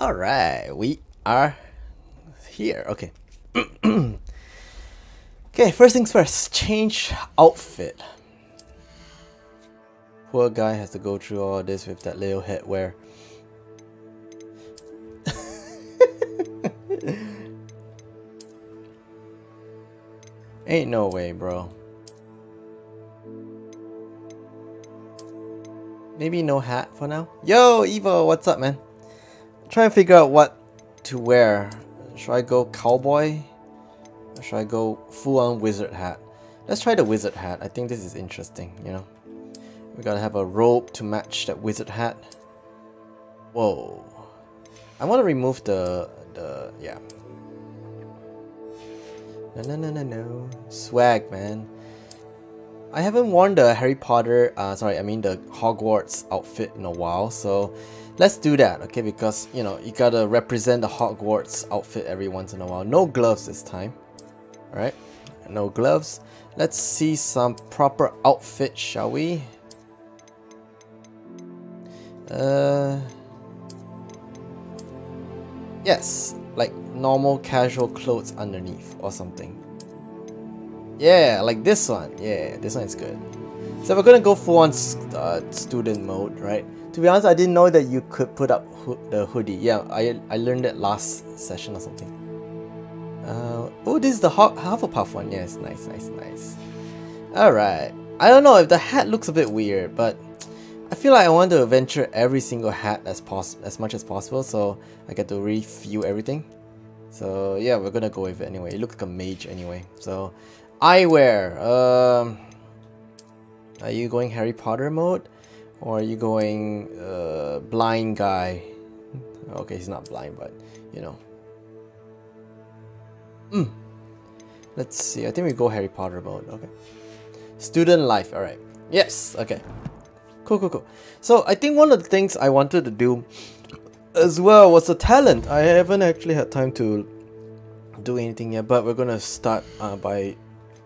All right, we are here. Okay. okay, first things first. Change outfit. Poor guy has to go through all this with that little headwear. Ain't no way, bro. Maybe no hat for now. Yo, Evo, what's up, man? Try and figure out what to wear. Should I go cowboy? Or should I go full-on wizard hat? Let's try the wizard hat. I think this is interesting, you know? We gotta have a robe to match that wizard hat. Whoa. I want to remove the, the, yeah. No, no, no, no, no. Swag, man. I haven't worn the Harry Potter, uh, sorry, I mean the Hogwarts outfit in a while, so let's do that, okay? Because, you know, you gotta represent the Hogwarts outfit every once in a while. No gloves this time, alright? No gloves. Let's see some proper outfit, shall we? Uh, yes, like normal casual clothes underneath or something. Yeah, like this one. Yeah, this one is good. So we're gonna go full on uh, student mode, right? To be honest, I didn't know that you could put up ho the hoodie. Yeah, I, I learned that last session or something. Uh, oh, this is the Hufflepuff one. Yes, nice, nice, nice. Alright. I don't know if the hat looks a bit weird, but I feel like I want to venture every single hat as pos as much as possible, so I get to review everything. So yeah, we're gonna go with it anyway. It looks like a mage anyway. So Eyewear. Um, are you going Harry Potter mode? Or are you going uh, blind guy? Okay, he's not blind, but you know. Mm. Let's see. I think we go Harry Potter mode. Okay. Student life. All right. Yes. Okay. Cool, cool, cool. So I think one of the things I wanted to do as well was the talent. I haven't actually had time to do anything yet, but we're gonna start uh, by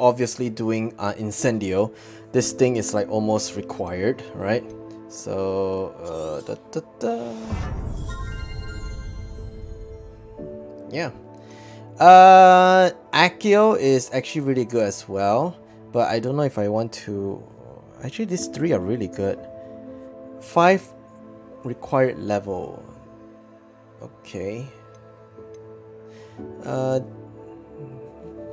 obviously doing uh, Incendio, this thing is like almost required, right? So, uh, da, da, da. yeah. Uh, Accio is actually really good as well, but I don't know if I want to. Actually, these three are really good. Five required level. Okay. Uh,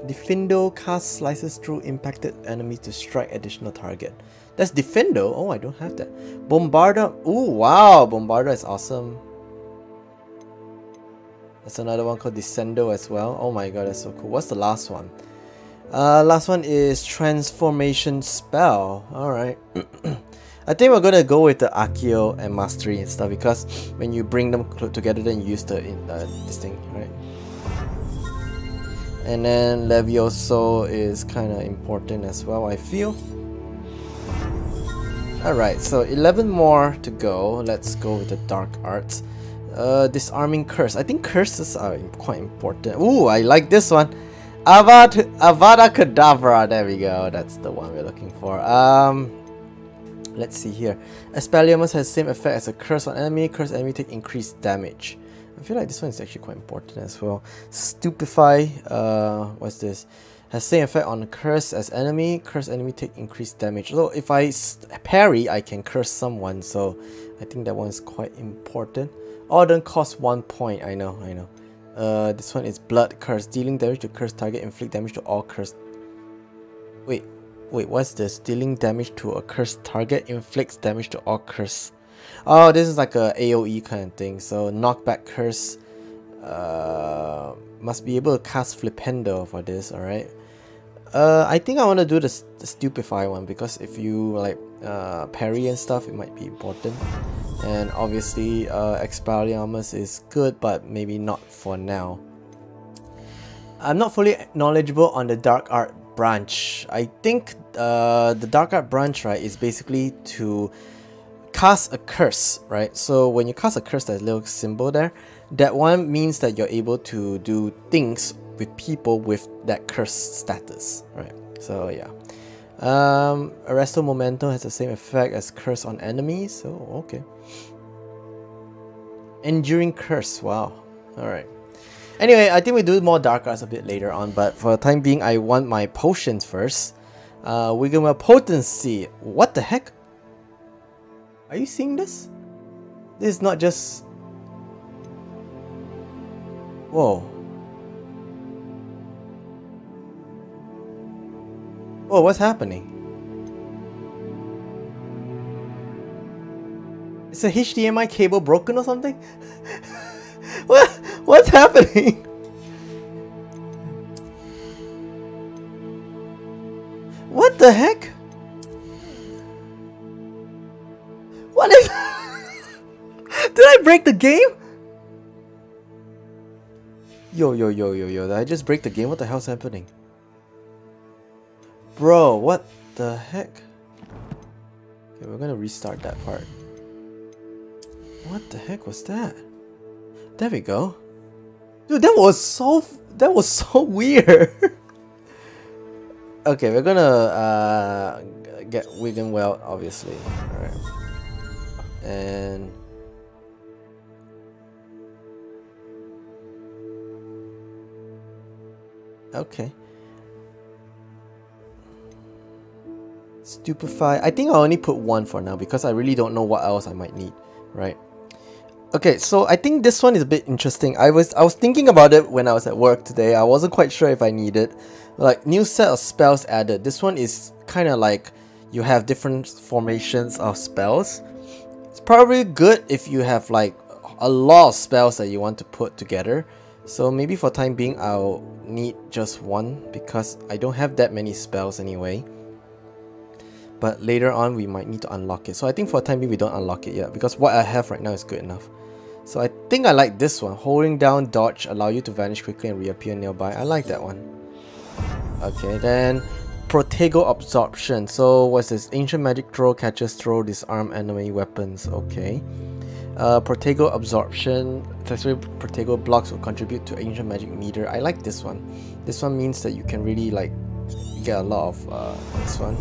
Diffindo cast slices through impacted enemies to strike additional target. That's Diffindo? Oh, I don't have that. Bombarda. Oh, wow. Bombarda is awesome. That's another one called Descendo as well. Oh my god, that's so cool. What's the last one? Uh, last one is Transformation Spell. Alright. I think we're gonna go with the Accio and Mastery and stuff because when you bring them together then you use the, in, uh, this thing, right? and then Levioso is kind of important as well I feel alright so 11 more to go. Let's go with the dark arts. Uh, disarming curse. I think curses are quite important. Ooh, I like this one. Avad Avada Kedavra. There we go. That's the one we're looking for. Um let's see here. Expelliarmus has same effect as a curse on enemy. Curse enemy take increased damage. I feel like this one is actually quite important as well. Stupefy, uh, what's this? Has same effect on curse as enemy. Curse enemy take increased damage. So if I parry, I can curse someone. So I think that one is quite important. Oh, then cost one point. I know, I know. Uh, this one is blood curse. Dealing damage to curse target, inflict damage to all cursed. Wait, wait, what's this? Dealing damage to a cursed target, inflicts damage to all curse. Oh, this is like a AoE kind of thing. So knockback curse. Uh, must be able to cast Flipendo for this, alright? Uh, I think I want to do the, the Stupefy one because if you like uh, parry and stuff, it might be important. And obviously, uh, Expelliarmus is good, but maybe not for now. I'm not fully knowledgeable on the Dark Art branch. I think uh, the Dark Art branch, right, is basically to cast a curse, right? So when you cast a curse, that little symbol there, that one means that you're able to do things with people with that curse status, right? So yeah. Um, Arresto Momento has the same effect as curse on enemies, so okay. Enduring Curse, wow. Alright. Anyway, I think we do more Dark Arts a bit later on, but for the time being, I want my potions first. Uh, to Potency. What the heck? Are you seeing this? This is not just... Whoa. Whoa, what's happening? Is a HDMI cable broken or something? what? What's happening? What the heck? What is... Did I break the game? Yo, yo, yo, yo, yo, did I just break the game? What the hell's happening? Bro, what the heck? Okay, we're gonna restart that part. What the heck was that? There we go. Dude, that was so that was so weird. okay, we're gonna uh, get Wiggenweld, obviously. Alright. And Okay. Stupefy. I think I'll only put one for now because I really don't know what else I might need, right? Okay, so I think this one is a bit interesting. I was I was thinking about it when I was at work today. I wasn't quite sure if I need it. Like new set of spells added. This one is kind of like you have different formations of spells. It's probably good if you have like a lot of spells that you want to put together. So maybe for time being I'll need just one because I don't have that many spells anyway. But later on we might need to unlock it. So I think for the time being we don't unlock it yet because what I have right now is good enough. So I think I like this one. Holding down dodge allow you to vanish quickly and reappear nearby. I like that one. Okay, then Protego Absorption. So what's this? Ancient Magic Throw catches throw disarm enemy weapons. Okay. Uh, Protego Absorption. Successfully Protego blocks will contribute to Ancient Magic meter. I like this one. This one means that you can really like get a lot of uh, this one.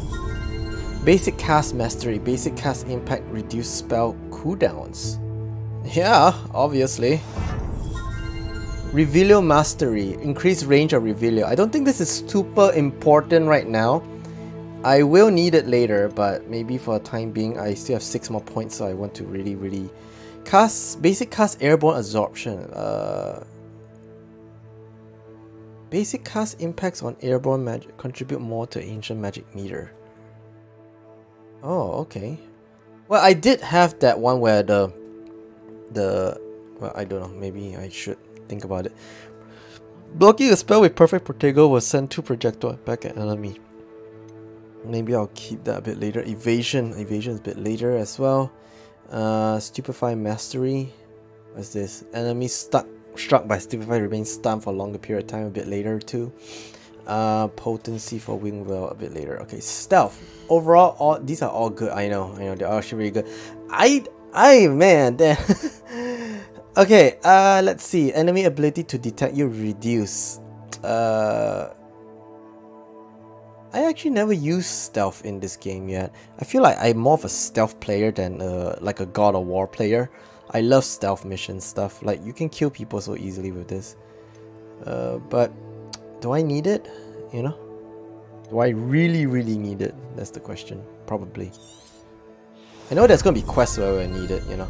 Basic Cast Mastery. Basic Cast Impact reduce spell cooldowns. Yeah, obviously. Revelio Mastery. Increase range of Revelio. I don't think this is super important right now. I will need it later, but maybe for the time being, I still have 6 more points, so I want to really, really... Cast... Basic Cast Airborne Absorption. Uh, basic Cast impacts on Airborne Magic contribute more to Ancient Magic meter. Oh, okay. Well, I did have that one where the the well I don't know maybe I should think about it. Blocking a spell with perfect protego will send two projectile back at enemy. Maybe I'll keep that a bit later. Evasion evasion is a bit later as well. Uh, stupefy mastery. What's this? Enemy stuck struck by stupefy remains stunned for a longer period of time a bit later too uh, potency for wing well a bit later okay stealth overall all these are all good I know I know they're actually really good I I man, damn. okay, uh, let's see. Enemy ability to detect you reduce. Uh, I actually never used stealth in this game yet. I feel like I'm more of a stealth player than uh, like a God of War player. I love stealth mission stuff. Like you can kill people so easily with this. Uh, but do I need it? You know? Do I really, really need it? That's the question. Probably. I know there's gonna be quests where I need it, you know.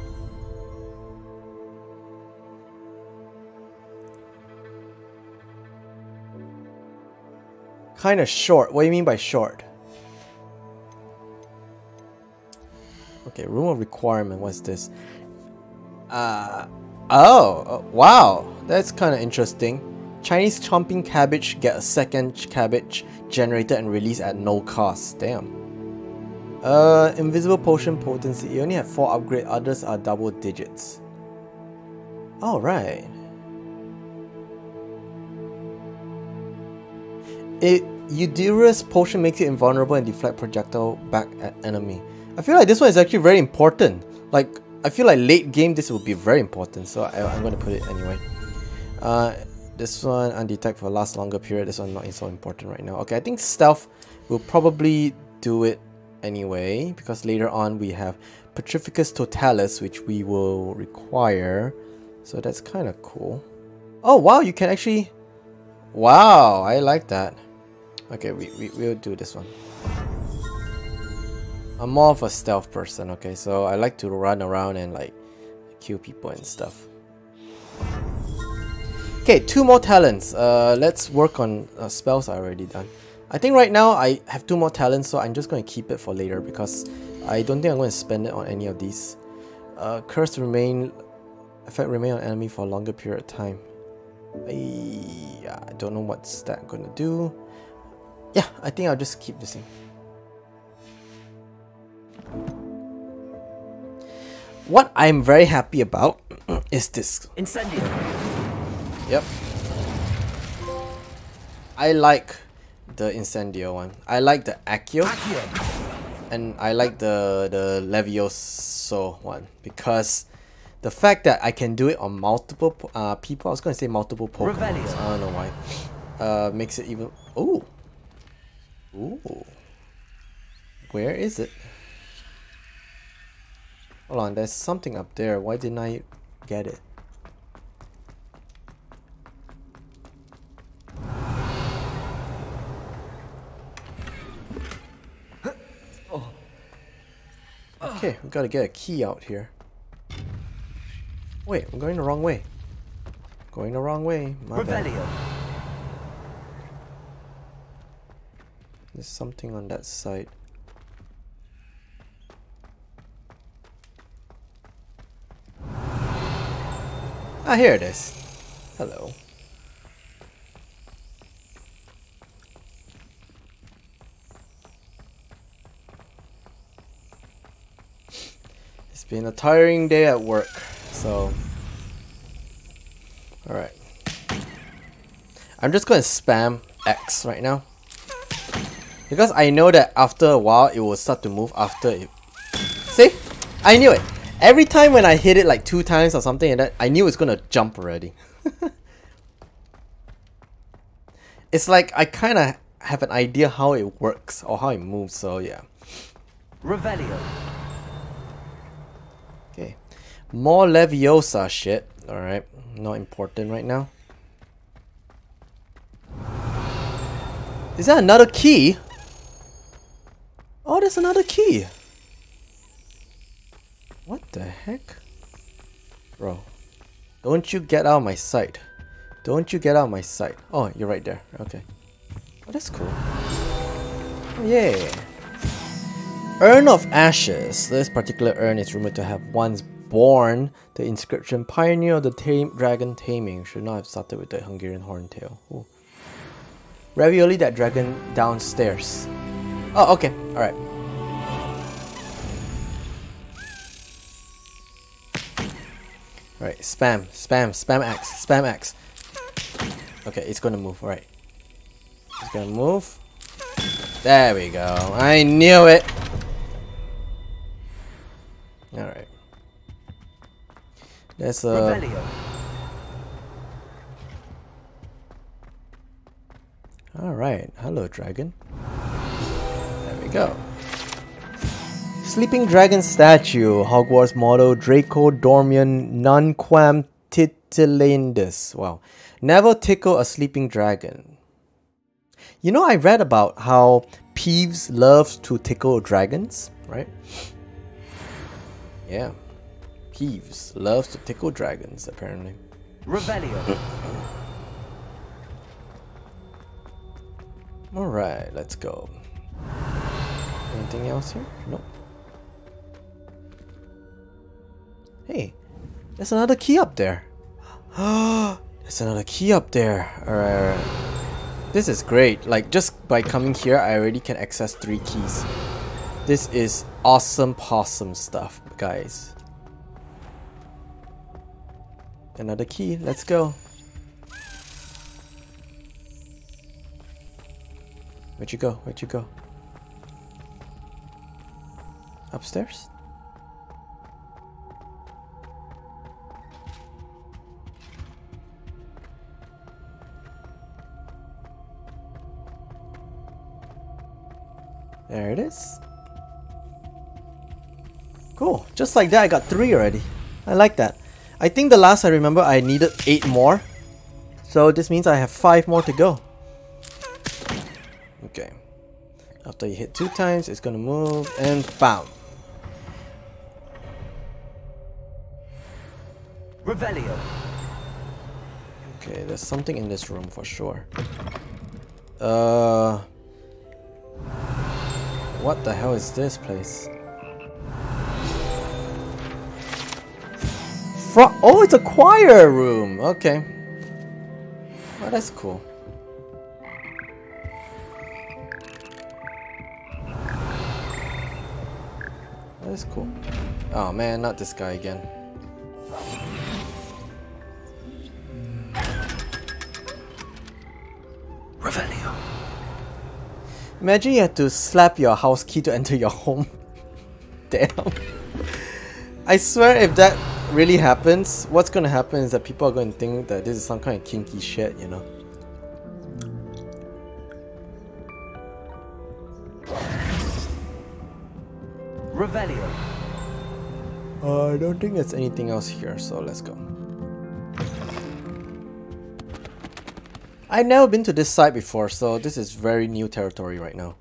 Kinda short. What do you mean by short? Okay, room of requirement. What's this? Uh, oh, oh wow. That's kind of interesting. Chinese chomping cabbage get a second cabbage generated and released at no cost. Damn. Uh, invisible potion potency. You only have 4 upgrade, others are double digits. Alright. It Edurus potion makes you invulnerable and deflect projectile back at enemy. I feel like this one is actually very important. Like, I feel like late game this will be very important, so I, am to put it anyway. Uh, this one undetect for last longer period. This one not so important right now. Okay, I think stealth will probably do it anyway, because later on we have Petrificus Totalis, which we will require. So that's kind of cool. Oh wow, you can actually... Wow, I like that. Okay, we, we, we'll do this one. I'm more of a stealth person, okay? So I like to run around and like kill people and stuff. Okay, two more talents. Uh, let's work on uh, spells I already done. I think right now I have two more talents, so I'm just going to keep it for later because I don't think I'm going to spend it on any of these. Uh, curse remain, effect remain on enemy for a longer period of time. I, I don't know what's that going to do. Yeah, I think I'll just keep the same. What I'm very happy about is this. Incendio. Yep. I like the Incendio one. I like the Accio. And I like the, the Levioso one because the fact that I can do it on multiple uh, people, I was going to say multiple Pokemon. I don't know why. Uh, makes it even... Ooh. Ooh. Where is it? Hold on, there's something up there. Why didn't I get it? Okay, we gotta get a key out here. Wait, I'm going the wrong way. Going the wrong way. My bad. There's something on that side. Ah, here it is. Hello. Been a tiring day at work, so... Alright. I'm just to spam X right now. Because I know that after a while, it will start to move after it... See? I knew it! Every time when I hit it like two times or something like that, I knew it's gonna jump already. it's like I kind of have an idea how it works or how it moves, so yeah. Revelio. More Leviosa shit. Alright. Not important right now. Is that another key? Oh, there's another key. What the heck? Bro. Don't you get out of my sight. Don't you get out of my sight. Oh, you're right there. Okay. Oh, that's cool. Oh, yeah. Urn of Ashes. This particular urn is rumored to have once borne the inscription Pioneer of the tame Dragon Taming. Should not have started with the Hungarian Horntail. Ooh. Ravioli that dragon downstairs. Oh, okay. Alright. Alright, spam, spam, spam X, spam X. Okay, it's gonna move, alright. It's gonna move. There we go. I knew it! Alright. There's uh, a... Alright, hello dragon. There we go. Sleeping Dragon Statue, Hogwarts motto Draco Dormiens Nunquam Titillandus. Wow. Never tickle a sleeping dragon. You know, I read about how Peeves loves to tickle dragons, right? Yeah. Peeves loves to tickle dragons, apparently. Revelio. Alright, let's go. Anything else here? Nope. Hey, there's another key up there. there's another key up there. Alright, alright. This is great. Like, just by coming here, I already can access three keys. This is awesome possum stuff, guys. Another key. Let's go. Where'd you go? Where'd you go? Upstairs? There it is. Cool. Just like that, I got three already. I like that. I think the last I remember I needed 8 more. So this means I have 5 more to go. Okay. After you hit 2 times, it's gonna move and bam. Revelio. Okay, there's something in this room for sure. Uh... What the hell is this place? Fro oh, it's a choir room! Okay. Oh, that's cool. That is cool. Oh man, not this guy again. Revelio. Imagine you had to slap your house key to enter your home. Damn. I swear if that really happens, what's gonna happen is that people are going to think that this is some kind of kinky shit, you know? Revelio. Uh, I don't think there's anything else here, so let's go. I've never been to this site before, so this is very new territory right now.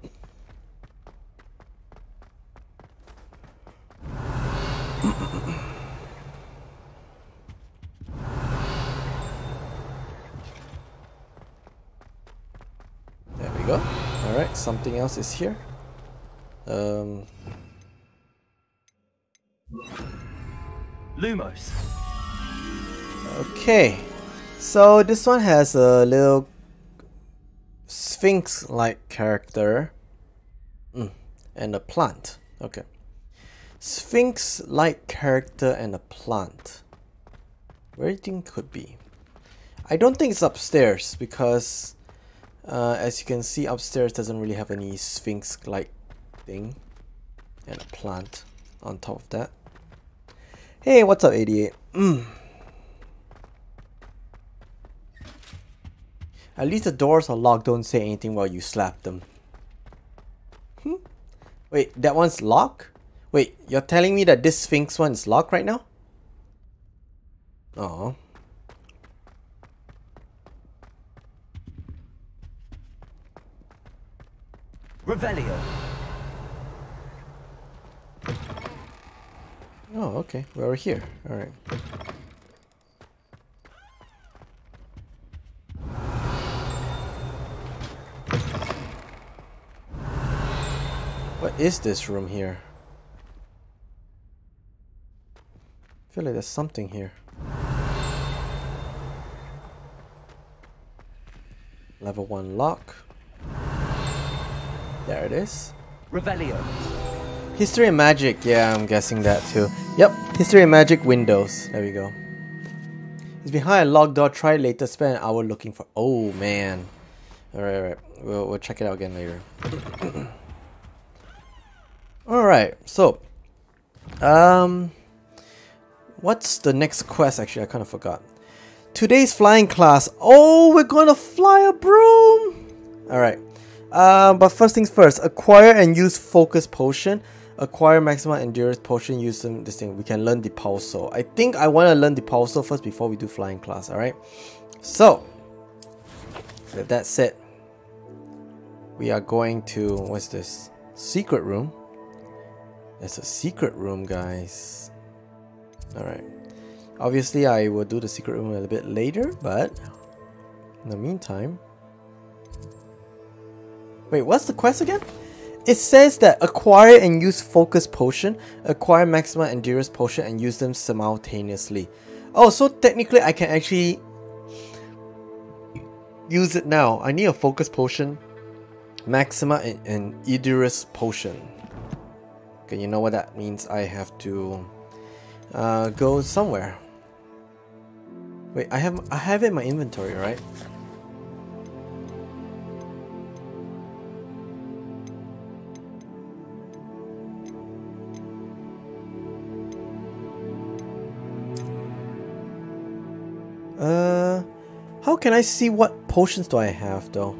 Go. Alright, something else is here. Um, Lumos. Okay, so this one has a little Sphinx-like character mm, and a plant. Okay, Sphinx-like character and a plant. Where do you think could be? I don't think it's upstairs because, uh, as you can see, upstairs doesn't really have any Sphinx-like thing and a plant on top of that. Hey, what's up, 88? Mm. At least the doors are locked, don't say anything while you slap them. Hmm? Wait, that one's locked? Wait, you're telling me that this Sphinx one is locked right now? Oh. Revelio. Oh, okay. We're here. Alright. What is this room here? I feel like there's something here. Level 1 lock. There it is. Revelio. History and Magic, yeah, I'm guessing that too. Yep, History and Magic Windows. There we go. It's behind a locked door. Try later. Spend an hour looking for. Oh man. Alright, alright. We'll, we'll check it out again later. alright, so. Um. What's the next quest? Actually, I kind of forgot. Today's flying class. Oh, we're gonna fly a broom! Alright. Uh, but first things first, acquire and use focus potion. Acquire maximum endurance potion using this thing. We can learn Depulso. I think I want to learn Depulso first before we do flying class, alright? So, with that said, we are going to, what's this? Secret room. There's a secret room, guys. Alright. Obviously, I will do the secret room a little bit later, but in the meantime, Wait, what's the quest again? It says that acquire and use focus potion, acquire maximum endurance potion and use them simultaneously. Oh, so technically I can actually use it now. I need a focus potion, maxima and, and endurance potion. Okay, you know what that means? I have to uh, go somewhere. Wait, I have I have it in my inventory, right? Uh, how can I see what potions do I have though?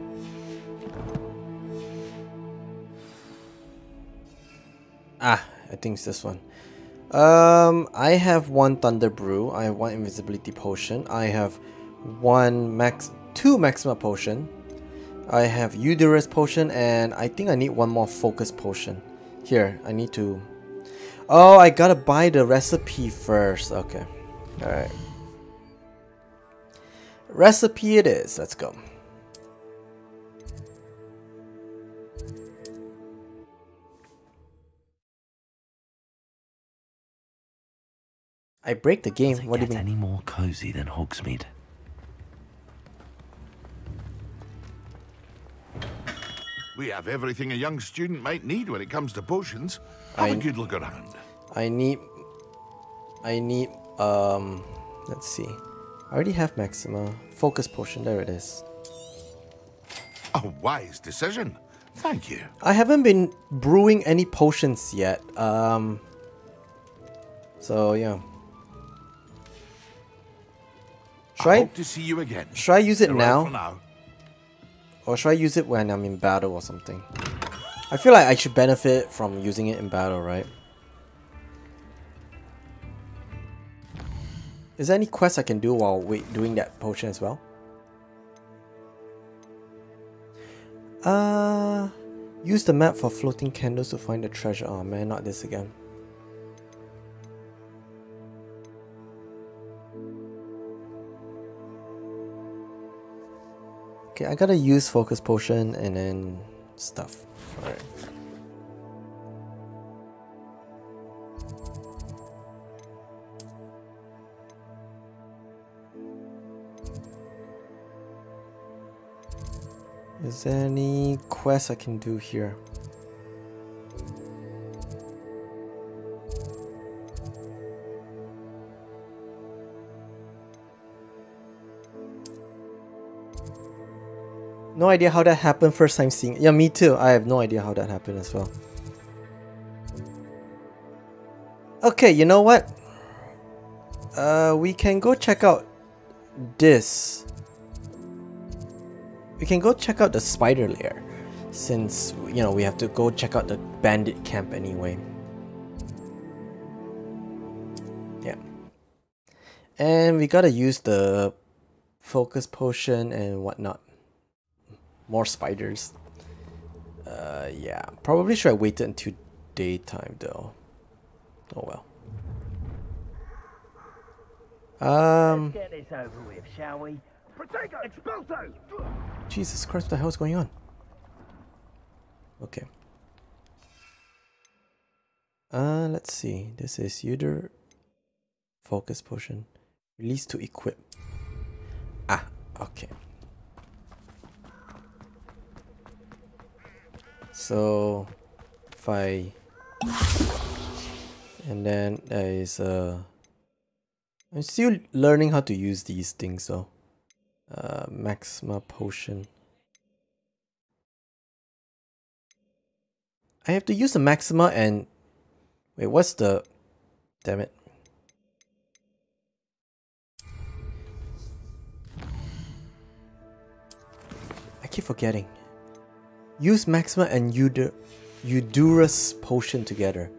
Ah, I think it's this one. Um, I have one Thunder Brew. I have one Invisibility Potion. I have one max, two Maxima Potion. I have Edurus Potion, and I think I need one more Focus Potion. Here, I need to... Oh, I gotta buy the recipe first. Okay. Alright. Recipe it is. Let's go. I break the game. Does it What do you get mean? any more cozy than Hogsmeade? We have everything a young student might need when it comes to potions. Have I- a good look around. I need I need um let's see. I already have Maxima. Focus potion, there it is. A wise decision. Thank you. I haven't been brewing any potions yet. Um so yeah. Should I I, hope to see you again. should I use it now? now. Or should I use it when I'm in battle or something? I feel like I should benefit from using it in battle, right? Is there any quest I can do while wait doing that potion as well? Uh, use the map for floating candles to find the treasure. Oh man, not this again. Okay, I gotta use focus potion and then stuff. Alright. Is there any quest I can do here? No idea how that happened first time seeing Yeah, me too. I have no idea how that happened as well. Okay, you know what? Uh, we can go check out this. We can go check out the spider lair. Since, you know, we have to go check out the bandit camp anyway. Yeah. And we gotta use the focus potion and whatnot more spiders. Uh, yeah, probably should have waited until daytime though. Oh well. Um, Get this over with, shall we? Protego! Jesus Christ, what the hell is going on? Okay. Uh, let's see. This is Euder focus potion. Release to equip. Ah, okay. So, if I and then there is a. I'm still learning how to use these things though. Uh, Maxima potion. I have to use the Maxima and wait. What's the? Damn it. I keep forgetting. Use Maxima and Eudur Edurus potion together.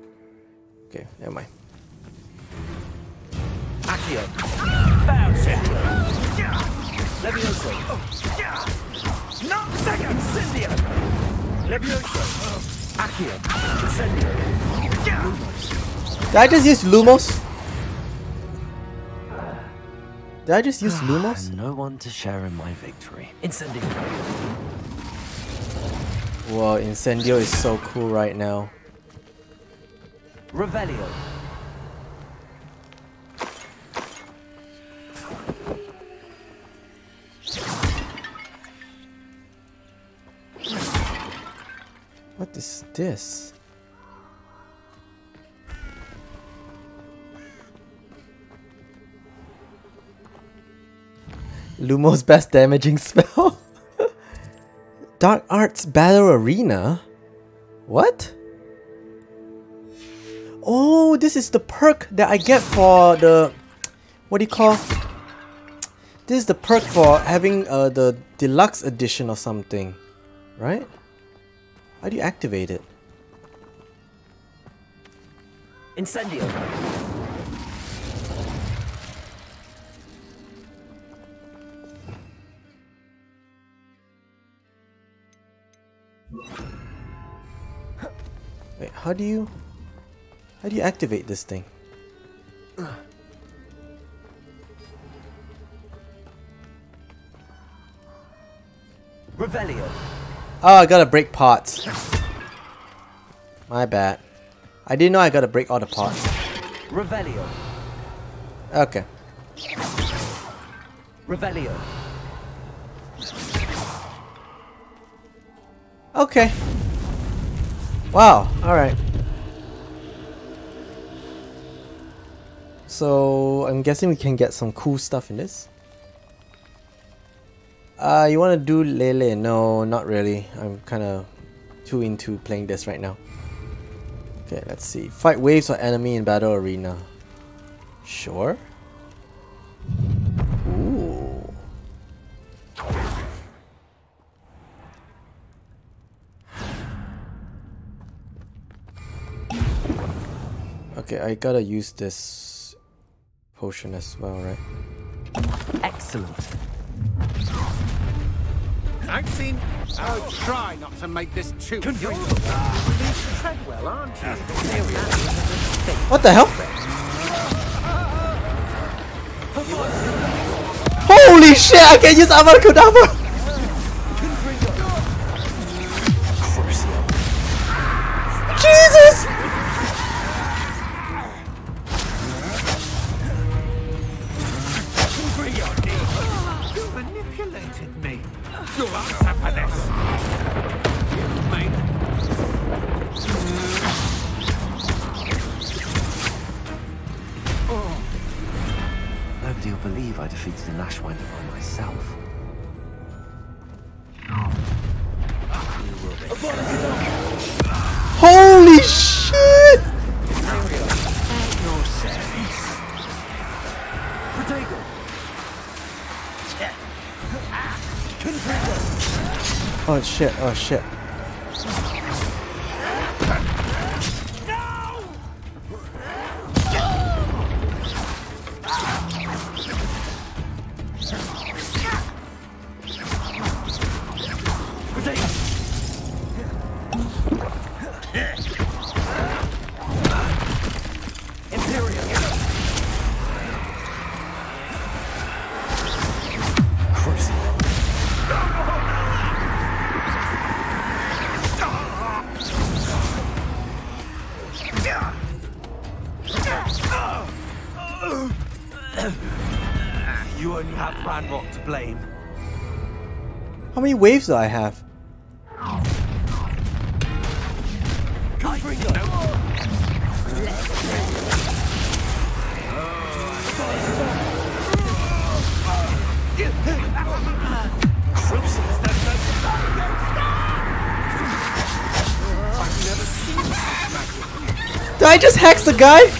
Okay, never mind. Accio. Bounce it. Levioso. Not second. Incendio. Levioso. Accio. Incendio. Did I just use Lumos? Did I just use ah, Lumos? No one to share in my victory. Incendio. Whoa, Incendio is so cool right now. Revelio. What is this? Lumos best damaging spell? Dark Arts Battle Arena? What? Oh, this is the perk that I get for the... What do you call... This is the perk for having uh, the deluxe edition or something. Right? How do you activate it? Incendio. Wait, how do you... How do you activate this thing? Revelio. Oh, I gotta break pots. My bad. I didn't know I gotta break all the pots. Revelio. Okay. Revelio. Okay. Wow, alright. So, I'm guessing we can get some cool stuff in this. Uh, you wanna do Lele? No, not really. I'm kinda too into playing this right now. Okay, let's see. Fight waves or enemy in battle arena. Sure. Ooh. Okay, I gotta use this potion as well, right? Excellent. Maxine, oh, try not to make this too. You're Treadwell, aren't you? What the hell? Holy shit, I can use Abracadabra! Jesus! Nobody will believe I defeated the Ashwinder by myself. Holy shit! Oh shit, oh shit. Many waves do I have? Did I just hex the guy?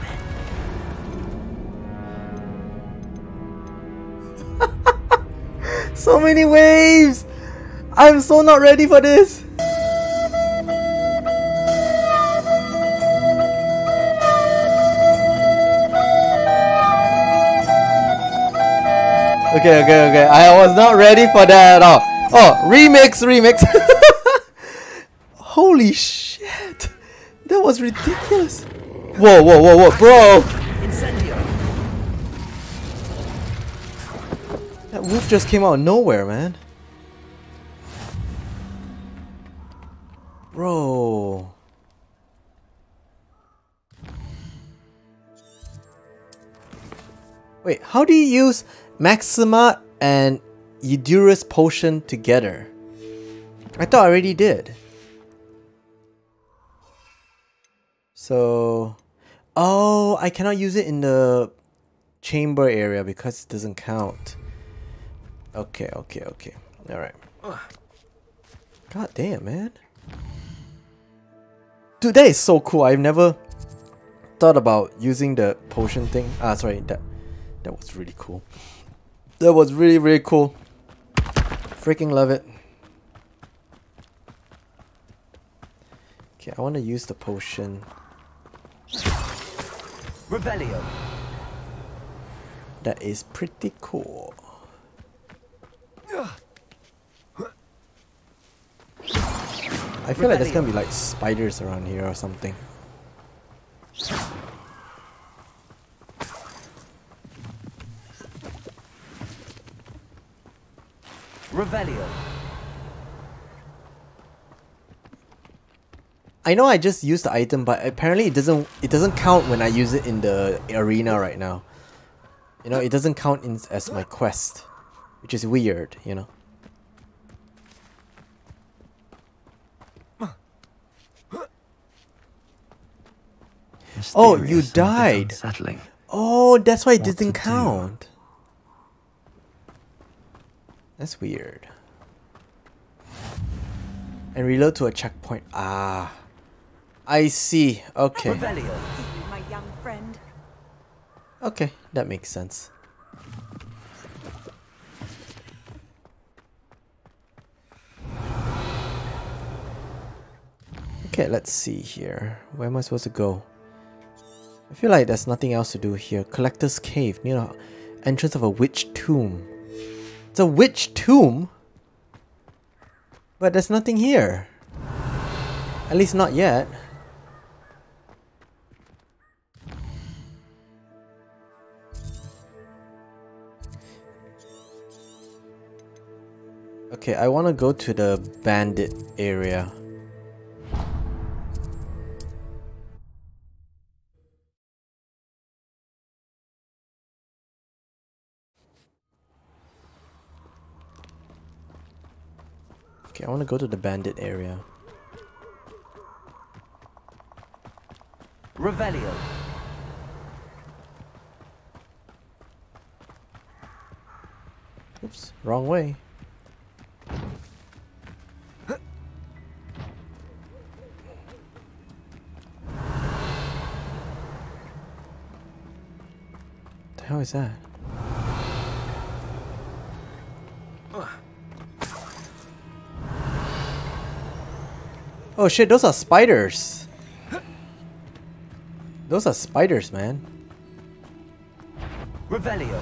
So not ready for this! Okay, okay, okay. I was not ready for that at all. Oh, remix, remix. Holy shit. That was ridiculous. Whoa, whoa, whoa, whoa, bro. That wolf just came out of nowhere, man. How do you use Maxima and Edurus potion together? I thought I already did. So, oh, I cannot use it in the chamber area because it doesn't count. Okay, okay, okay. Alright. God damn, man. Dude, that is so cool. I've never thought about using the potion thing. Ah, sorry, that that was really cool. That was really, really cool. Freaking love it. Okay, I want to use the potion. Revelio. That is pretty cool. I feel like there's gonna be like spiders around here or something. Revelio. I know I just used the item, but apparently it doesn't it doesn't count when I use it in the arena right now. You know, it doesn't count in, as my quest, which is weird, you know. Oh, you Mysterious and a bit died. Unsettling. Oh, that's why it What didn't to do? count. That's weird. And reload to a checkpoint. Ah. I see. Okay. Revelio. my young friend. Okay, that makes sense. Okay, let's see here. Where am I supposed to go? I feel like there's nothing else to do here. Collector's Cave, near the entrance of a witch tomb. It's a witch tomb? But there's nothing here. At least not yet. Okay, I want to go to the bandit area. Okay, I want to go to the bandit area. Revelio. Oops, wrong way. The hell is that? Oh shit, those are spiders. Those are spiders, man. Revelio.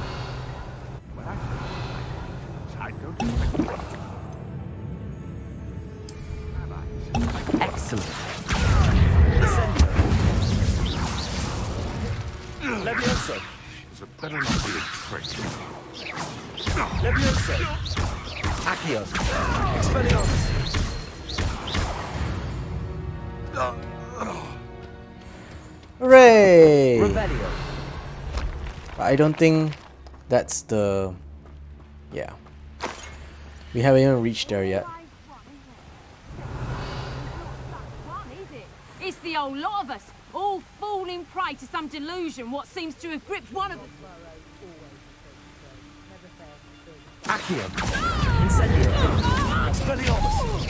I don't think that's the... Yeah. We haven't even reached there yet. Fun, is it? It's the old lot of us, all falling prey to some delusion what seems to have gripped one of us. Accio. Incendio. Expelliarmus.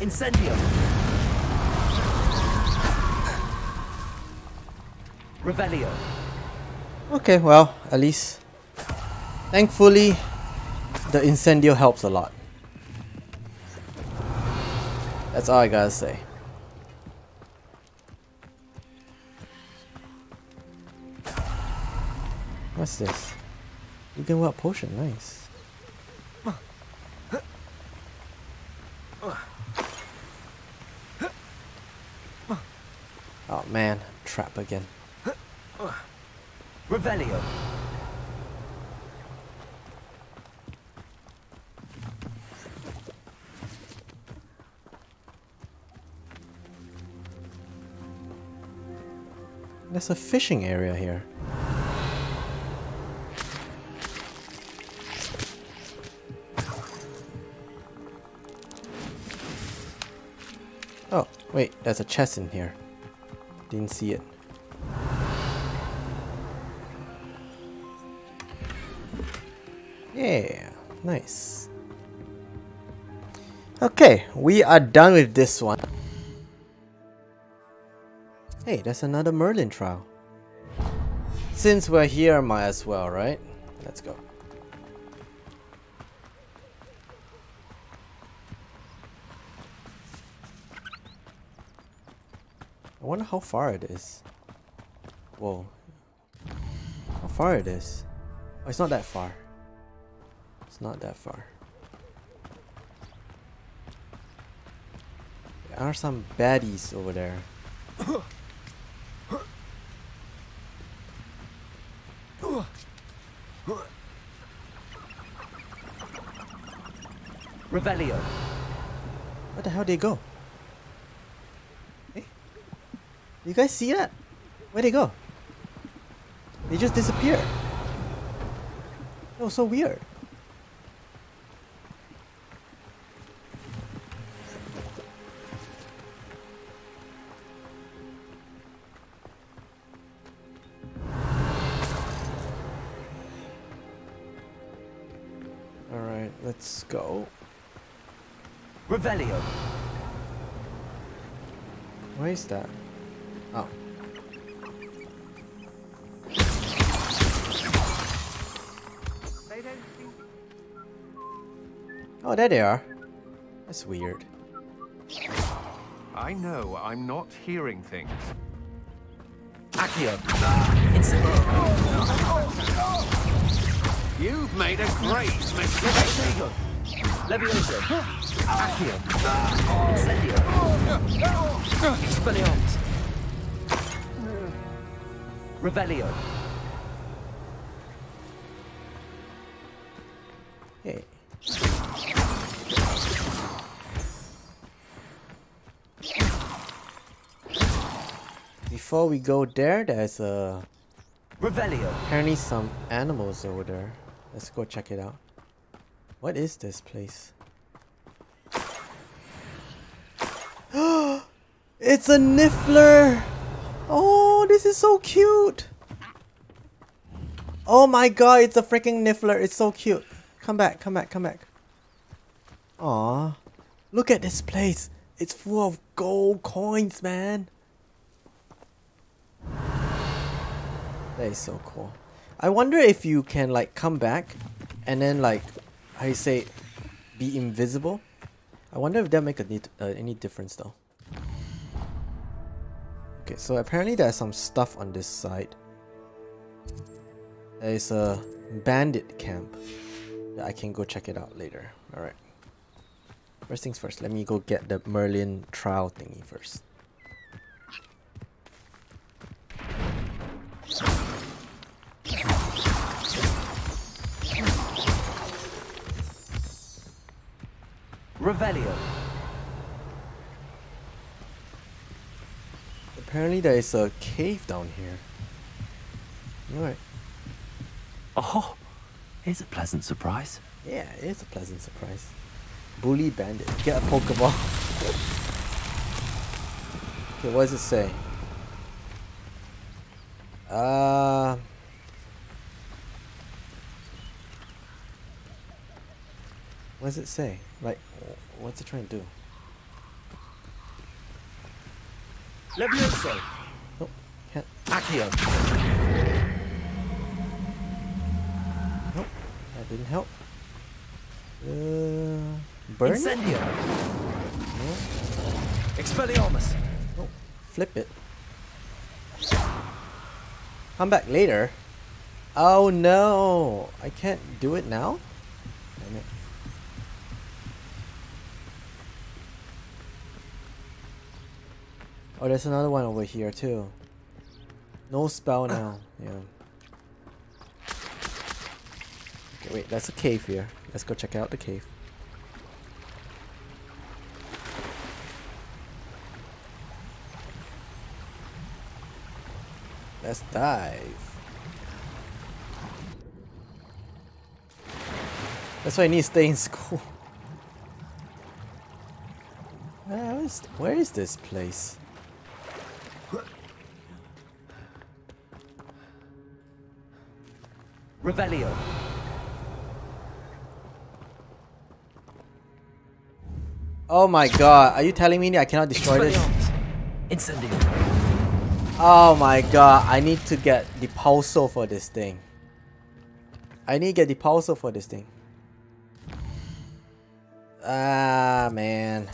Incendio. Revelio. Okay, well, at least. Thankfully, the incendio helps a lot. That's all I gotta say. What's this? You can what potion? Nice. Oh man, trap again. Revelio. There's a fishing area here. Oh, wait, there's a chest in here. Didn't see it. Yeah, nice. Okay, we are done with this one. Hey, there's another Merlin trial. Since we're here, might as well, right? Let's go. I wonder how far it is. Whoa. How far it is? Oh, it's not that far. It's not that far. There are some baddies over there. Revelio. Where the hell did they go? Hey? You guys see that? Where'd they go? They just disappeared. That was so weird. Alright, let's go. Revelio. Where is that? Oh. Oh, there they are. That's weird. I know I'm not hearing things. Accio. Incendio. You've made a great mistake. Levioso. Accio. Incendio. Expelliarmus. Revelio. Hey. Before we go there, there's a... Revelio. apparently some animals over there. Let's go check it out. What is this place? it's a Niffler! Oh, this is so cute! Oh my god, it's a freaking Niffler. It's so cute. Come back, come back, come back. Aw. Look at this place. It's full of gold coins, man. That is so cool. I wonder if you can like come back and then like how you say be invisible. I wonder if that make a uh, any difference though. Okay, so apparently there's some stuff on this side. There is a bandit camp. that I can go check it out later. Alright. First things first, let me go get the Merlin trial thingy first. Revelio. Apparently there is a cave down here. Alright. Oh, it's a pleasant surprise. Yeah, it is a pleasant surprise. Bully bandit. Get a Pokeball. okay, what does it say? Uh What does it say? Like, what's it trying to do? Levioso. Oh, can't. Accio. Nope, that didn't help. Uh, burn? Incendio. No, Expelliarmus. no, flip it. Come back later. Oh no, I can't do it now. Damn it. Oh, there's another one over here too. No spell now. Yeah. Okay, wait, that's a cave here. Let's go check out the cave. Let's dive. That's why I need to stay in school. Where is, where is this place? Revelio. Oh my god, are you telling me I cannot destroy this? Incendio. Oh my god, I need to get Depulso for this thing. I need to get Depulso for this thing. Ah, man.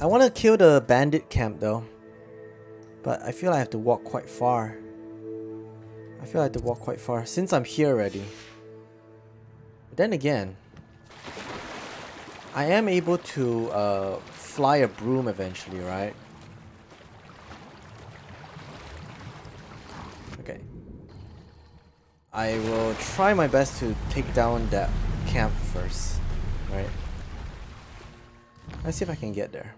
I want to kill the bandit camp though. But I feel I have to walk quite far. I feel I to walk quite far since I'm here already. But then again, I am able to uh, fly a broom eventually, right? Okay. I will try my best to take down that camp first, right? Let's see if I can get there.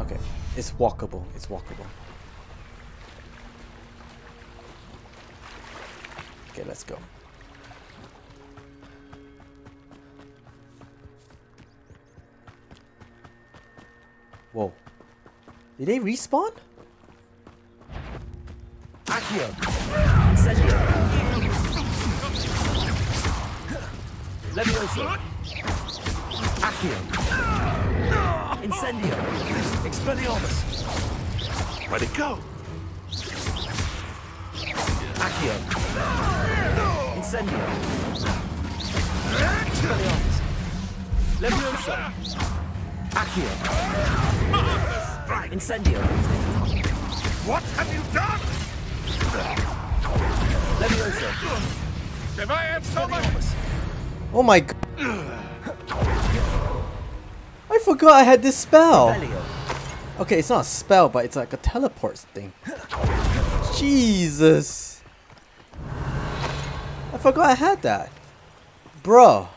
Okay, it's walkable. It's walkable. Okay, let's go. Whoa. Did they respawn? Incendio. Levioso. Accio. Incendio. Expelliarmus. Where'd it go? Accio. Incendio. Expelliarmus. Levioso. Accio. Incendio. What have you done? Levioso. If I had so much... Expelliarmus. Oh my god. I forgot I had this spell. Okay, it's not a spell, but it's like a teleport thing. Jesus. Forgot I had that. Bro.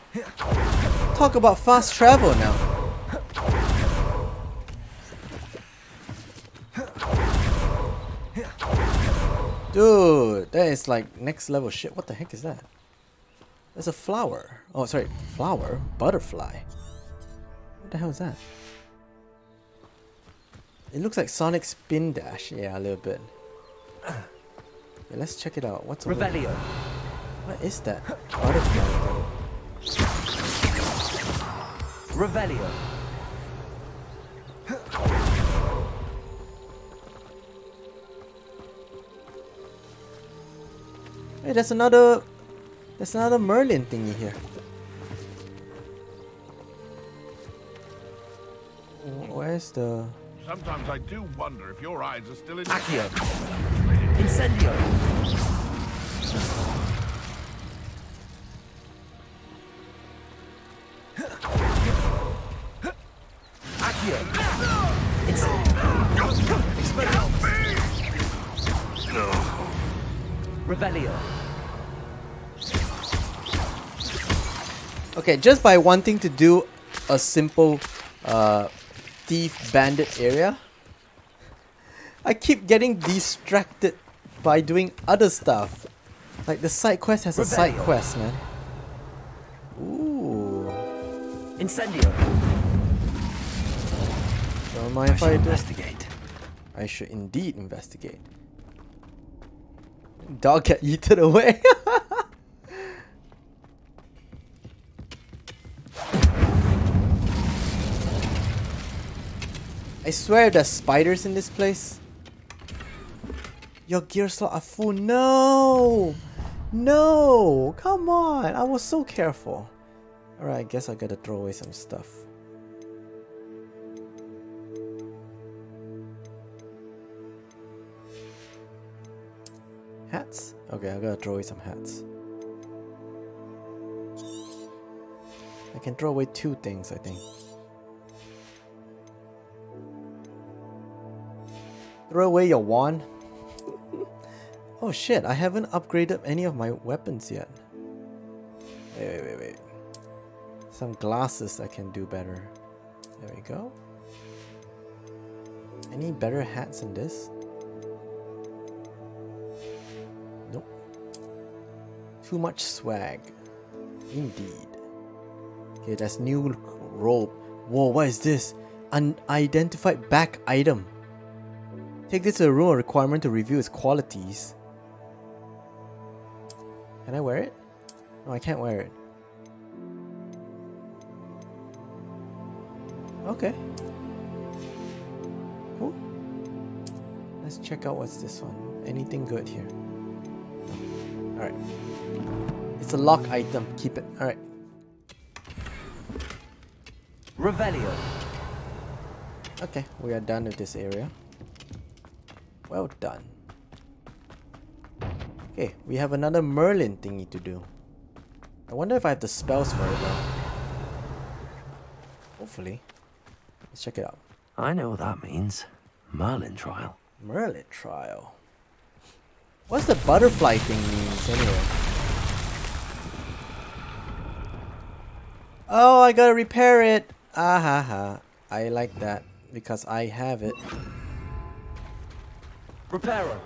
Talk about fast travel now. Dude, that is like next level shit. What the heck is that? There's a flower. Oh, sorry. Flower? Butterfly. What the hell is that? It looks like Sonic Spin Dash. Yeah, a little bit. Okay, let's check it out. What's over? Revelio. What is that? Butterfly thing. Revelio. Hey, there's another... There's another Merlin thingy here. Where's the... Sometimes I do wonder if your eyes are still in... Accio. Incendio. Okay, just by wanting to do a simple uh, thief bandit area, I keep getting distracted by doing other stuff. Like the side quest has a side quest, man. Ooh. Incendio. Don't mind I if I do. investigate. I should indeed investigate. Dog get eaten away. I swear there's spiders in this place. Your gear slot are full. No! No! Come on! I was so careful. Alright, I guess I gotta throw away some stuff. Hats? Okay, I gotta throw away some hats. I can throw away two things, I think. Throw away your wand. oh shit, I haven't upgraded any of my weapons yet. Wait, wait, wait, wait. Some glasses I can do better. There we go. Any better hats than this? Nope. Too much swag. Indeed. Okay, that's new robe. Whoa, what is this? An unidentified back item. Take this to a rule—a requirement to review its qualities. Can I wear it? No, I can't wear it. Okay. Cool. Let's check out what's this one. Anything good here? Alright. It's a lock item. Keep it. Alright. Revelio. Okay, we are done with this area. Well done. Okay, we have another Merlin thingy to do. I wonder if I have the spells for it though. Hopefully. Let's check it out. I know what that means. Merlin trial. Merlin trial. What's the butterfly thing means anyway? Oh, I gotta repair it. Ah ha ha. I like that because I have it. Reparo.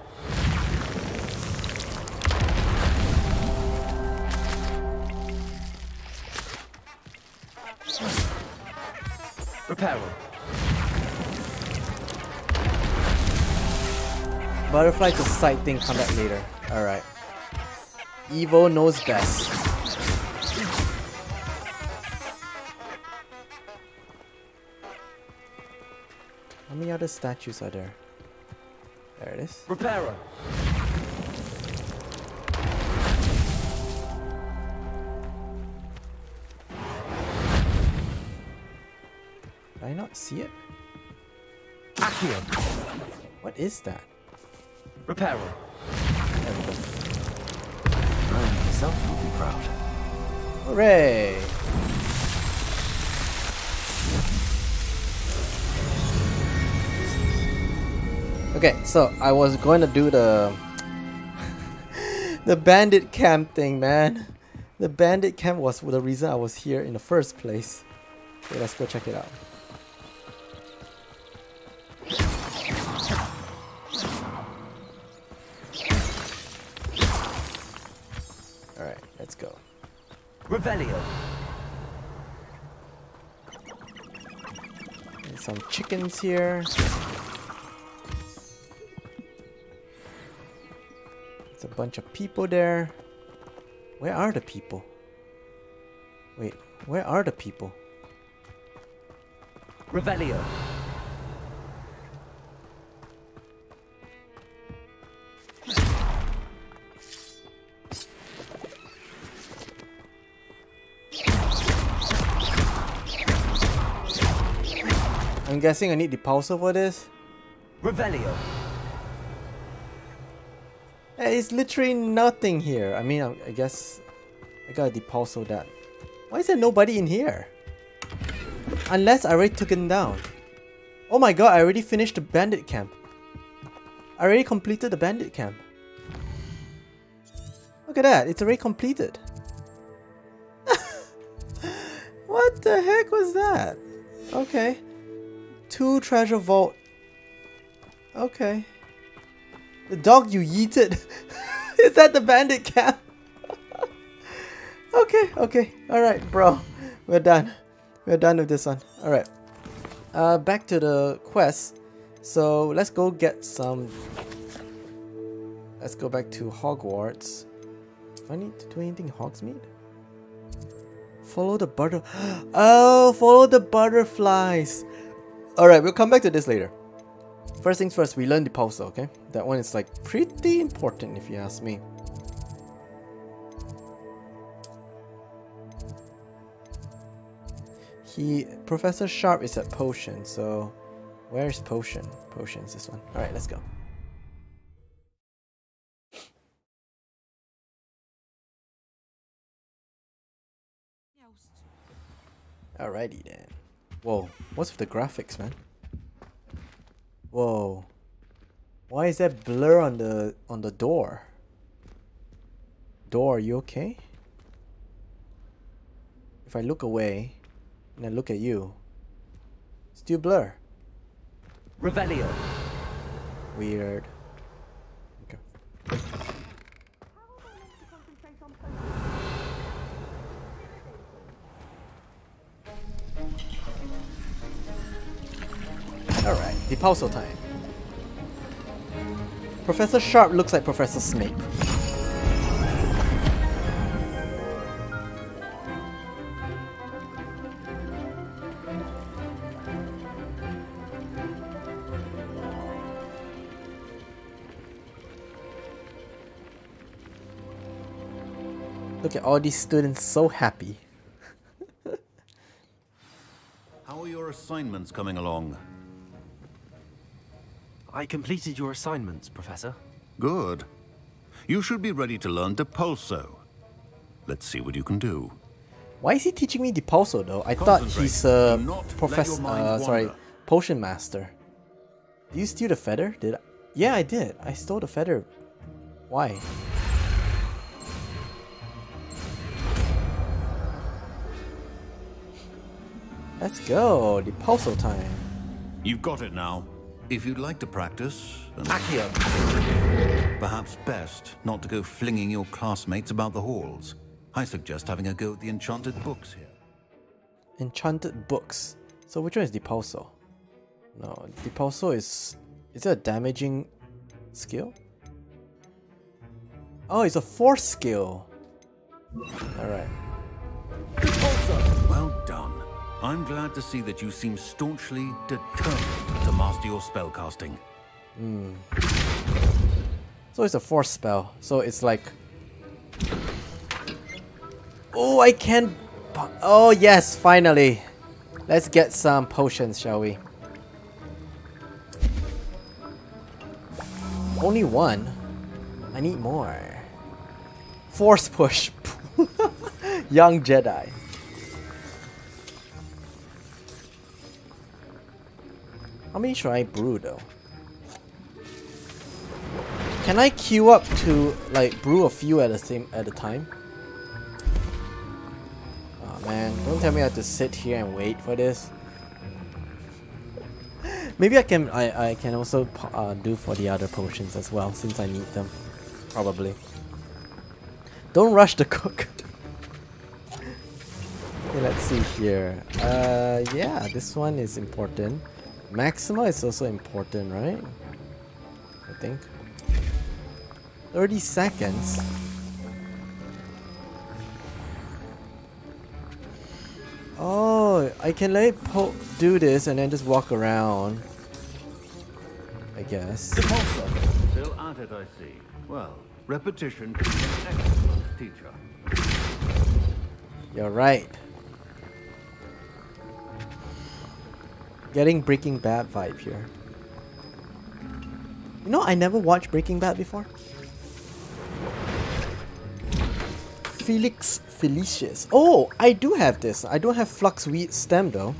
Reparo. Butterfly a side thing, come back later. Alright. Evo knows best. How many other statues are there? There it is. Reparo. Did I not see it? Accio. What is that? Repairer. There we go. I myself will be proud. Hooray! Okay, so I was going to do the the bandit camp thing, man. The bandit camp was the reason I was here in the first place. Okay, let's go check it out. Alright, let's go. Revelio. Some chickens here. There's a bunch of people there. Where are the people? Wait, where are the people? Revelio. I'm guessing I need Depulso for this. Revelio. Hey, it's literally nothing here. I mean, I, I guess I gotta Depulso that. Why is there nobody in here? Unless I already took him down. Oh my god, I already finished the bandit camp. I already completed the bandit camp. Look at that, it's already completed. What the heck was that? Okay. Two treasure vault. Okay. The dog you yeeted. Is that the bandit camp? okay, okay. Alright, bro. We're done. We're done with this one. Alright. Uh, back to the quest. So let's go get some... Let's go back to Hogwarts. Do I need to do anything in Hogsmeade? Follow the butter... Oh, follow the butterflies! Alright, we'll come back to this later. First things first, we learn Depulso, okay? That one is like pretty important if you ask me. He Professor Sharp is at potion, so where's potion? Potion is this one. Alright, let's go. Alrighty then. Whoa, what's with the graphics, man? Whoa. Why is that blur on the on the door? Door, are you okay? If I look away and I look at you, still blur. Revelio. Weird. Okay. The. Professor Sharp looks like Professor Snape. Look at all these students so happy. How are your assignments coming along? I completed your assignments, Professor. Good. You should be ready to learn Depulso. Let's see what you can do. Why is he teaching me Depulso though? I thought he's a Do not professor. Uh, sorry, potion master. Did you steal the feather? Did I? Yeah, I did. I stole the feather. Why? Let's go. Depulso time. You've got it now. If you'd like to practice, Accio. perhaps best not to go flinging your classmates about the halls. I suggest having a go at the enchanted books here. Enchanted books. So which one is Depulso? No, Depulso is... Is it a damaging skill? Oh, it's a force skill. Alright. Well done. I'm glad to see that you seem staunchly determined master your spellcasting. So it's a force spell. So it's like... Oh, I can... Oh, yes, finally. Let's get some potions, shall we? Only one? I need more. Force push. Young Jedi. How many should I brew though? Can I queue up to like brew a few at the same at a time? Oh man, don't tell me I have to sit here and wait for this. Maybe I can I, I can also uh, do for the other potions as well since I need them. Probably. Don't rush the cook. okay, let's see here. Uh, yeah, this one is important. Maxima is also important, right? I think. 30 seconds. Oh, I can let it po do this and then just walk around. I guess. Still at it, I see. Well, repetition be an excellent teacher. You're right. Getting Breaking Bad vibe here. You know, I never watched Breaking Bad before. Felix Felicis. Oh, I do have this. I don't have Fluxweed Stem though.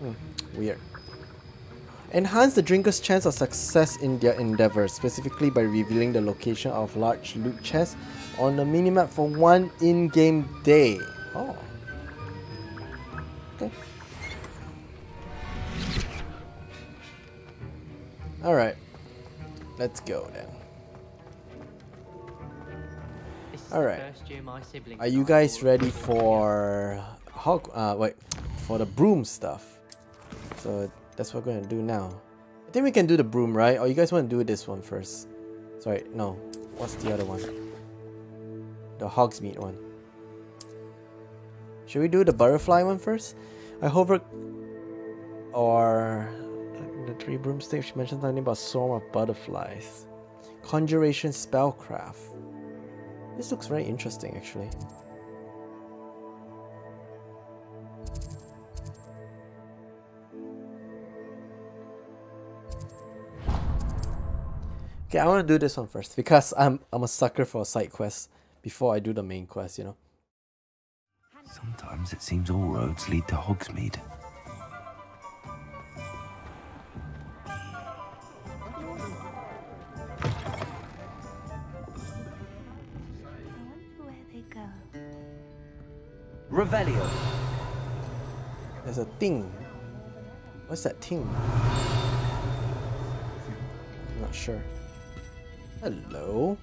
Hmm, weird. Enhance the drinker's chance of success in their endeavors, specifically by revealing the location of large loot chests on the minimap for one in-game day. Oh. Okay. Alright. Let's go then. This is the Alright. first year my siblings Are you guys ready for Hog uh wait for the broom stuff? So that's what we're gonna do now. I think we can do the broom, right? Or you guys want to do this one first? Sorry, no. What's the other one? The Hogsmeade one. Should we do the butterfly one first? I hover or the three broomsticks she mentioned something about swarm of butterflies. Conjuration spellcraft. This looks very interesting actually. Okay, I want to do this one first because I'm I'm a sucker for a side quests before I do the main quest, you know. Sometimes it seems all roads lead to Hogsmeade. Revelio. There's a thing. What's that thing? I'm not sure. Hello.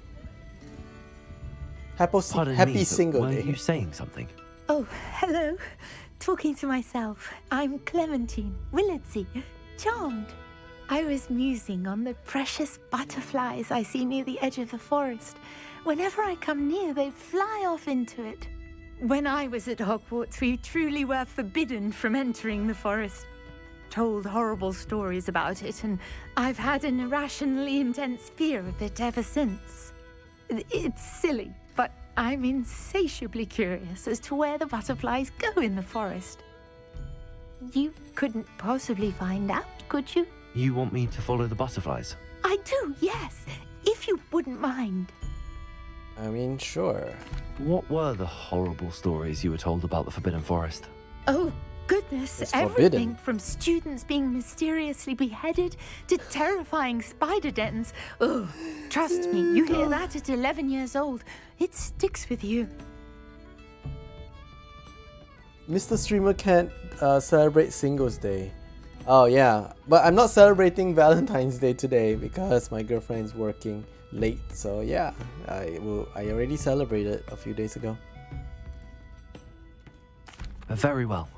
Happy, Pardon happy me, but single were day. you saying something? Oh, hello. Talking to myself. I'm Clementine Willardsey. Charmed. I was musing on the precious butterflies I see near the edge of the forest. Whenever I come near, they fly off into it. When I was at Hogwarts, we truly were forbidden from entering the forest. Told horrible stories about it, and I've had an irrationally intense fear of it ever since. It's silly, but I'm insatiably curious as to where the butterflies go in the forest. You couldn't possibly find out, could you? You want me to follow the butterflies? I do, yes, if you wouldn't mind. I mean, sure. What were the horrible stories you were told about the Forbidden Forest? Oh, goodness, It's everything forbidden. from students being mysteriously beheaded to terrifying spider dens. Oh, trust me, you hear that at 11 years old, it sticks with you. Mr. Streamer can't uh, celebrate Singles Day. Oh yeah, but I'm not celebrating Valentine's Day today because my girlfriend's working late. So yeah, I will. I already celebrated a few days ago. Very well.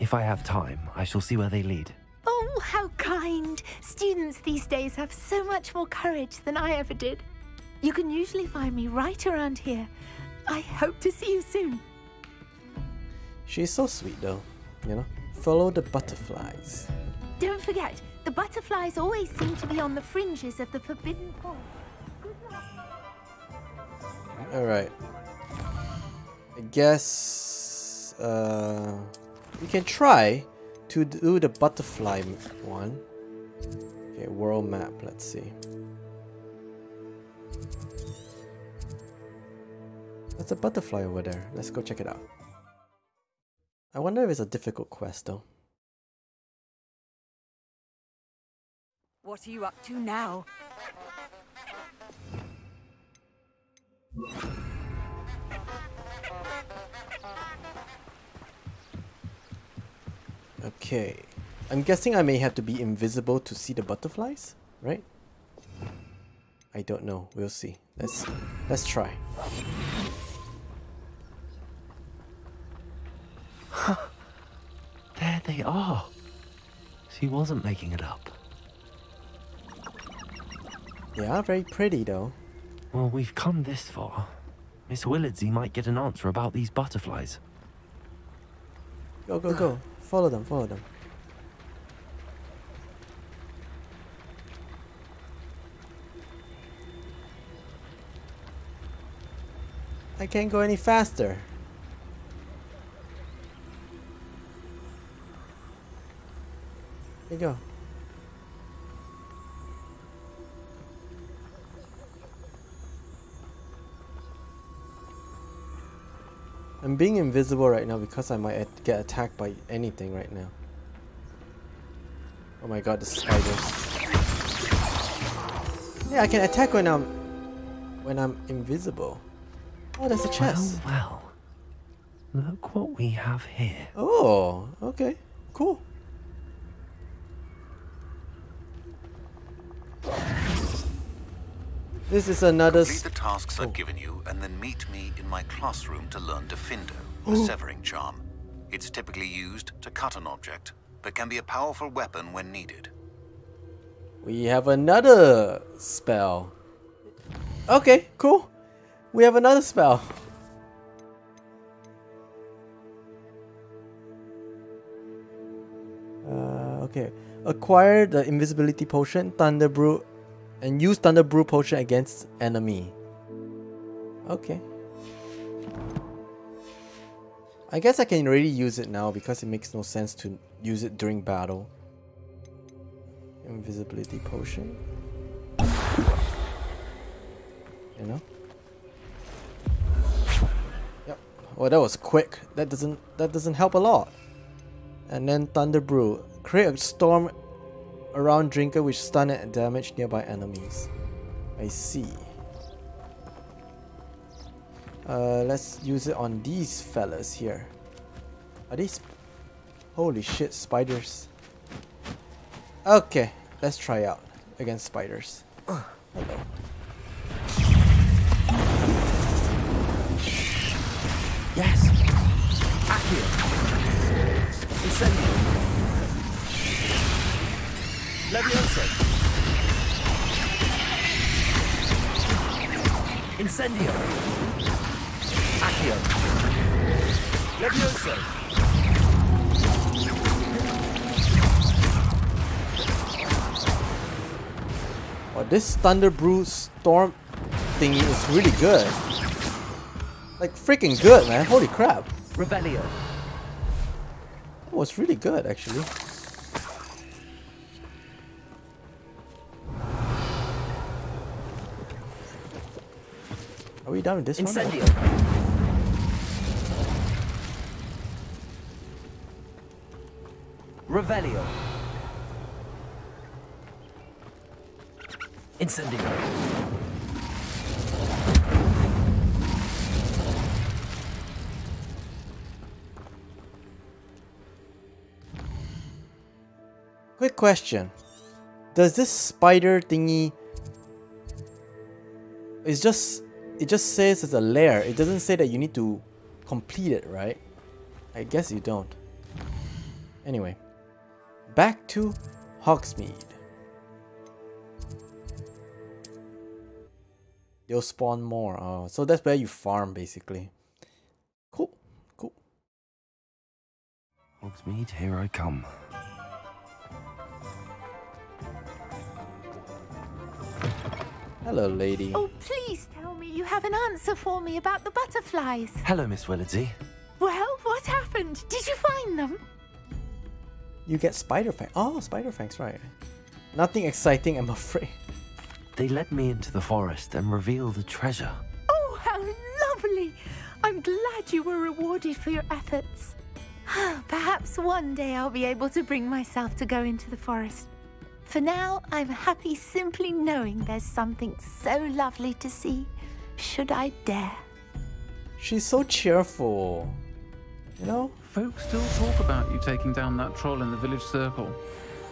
If I have time, I shall see where they lead. Oh, how kind! Students these days have so much more courage than I ever did. You can usually find me right around here. I hope to see you soon. She's so sweet though, you know. Follow the butterflies. Don't forget, the butterflies always seem to be on the fringes of the forbidden forest. All right. I guess uh, we can try to do the butterfly one. Okay, world map. Let's see. There's a butterfly over there. Let's go check it out. I wonder if it's a difficult quest though. What are you up to now? Okay. I'm guessing I may have to be invisible to see the butterflies, right? I don't know. We'll see. Let's let's try. There they are. She wasn't making it up. They are very pretty though. Well, we've come this far. Miss Willardsey might get an answer about these butterflies. Go go go. Follow them, follow them. I can't go any faster. There you go. I'm being invisible right now because I might get attacked by anything right now. Oh my god, the spiders. Yeah, I can attack when I'm when I'm invisible. Oh, there's a chest. Well, well. Look what we have here. Oh, okay. Cool. This is another. Complete the tasks I've given you, and then meet me in my classroom to learn Diffindo, the Oh. severing charm. It's typically used to cut an object, but can be a powerful weapon when needed. We have another spell. Okay, cool. We have another spell. Uh, okay. Acquire the invisibility potion, Thunder Brew, and use Thunder Brew potion against enemy. Okay. I guess I can already use it now because it makes no sense to use it during battle. Invisibility potion. You know? Yep. Well that was quick. That doesn't that doesn't help a lot. And then Thunder Brew. Create a storm around Drinker which stun and damage nearby enemies. I see. Uh, let's use it on these fellas here. Are these... Holy shit, spiders. Okay, let's try out against spiders. Hello. Yes. Accio. Incendio. Incendio. Accio. Levioso. Oh, this Thunder Brew Storm thingy is really good. Like freaking good, man. Holy crap. Revelio. That was really good, actually. Are we done with this Incendio. Revelio. Incendio. Quick question. Does this spider thingy it's just it just says it's a lair. It doesn't say that you need to complete it, right? I guess you don't. Anyway. Back to Hogsmeade. They'll spawn more. Oh, so that's where you farm basically. Cool. Cool. Hogsmeade, here I come. Hello, lady. Oh, please tell me you have an answer for me about the butterflies. Hello, Miss Willardsey. Well, what happened? Did you find them? You get spider fangs. Oh, spider fangs, right. Nothing exciting, I'm afraid. They led me into the forest and revealed the treasure. Oh, how lovely! I'm glad you were rewarded for your efforts. Perhaps one day I'll be able to bring myself to go into the forest. For now, I'm happy simply knowing there's something so lovely to see, should I dare. She's so cheerful. You know? Folks still talk about you taking down that troll in the village circle.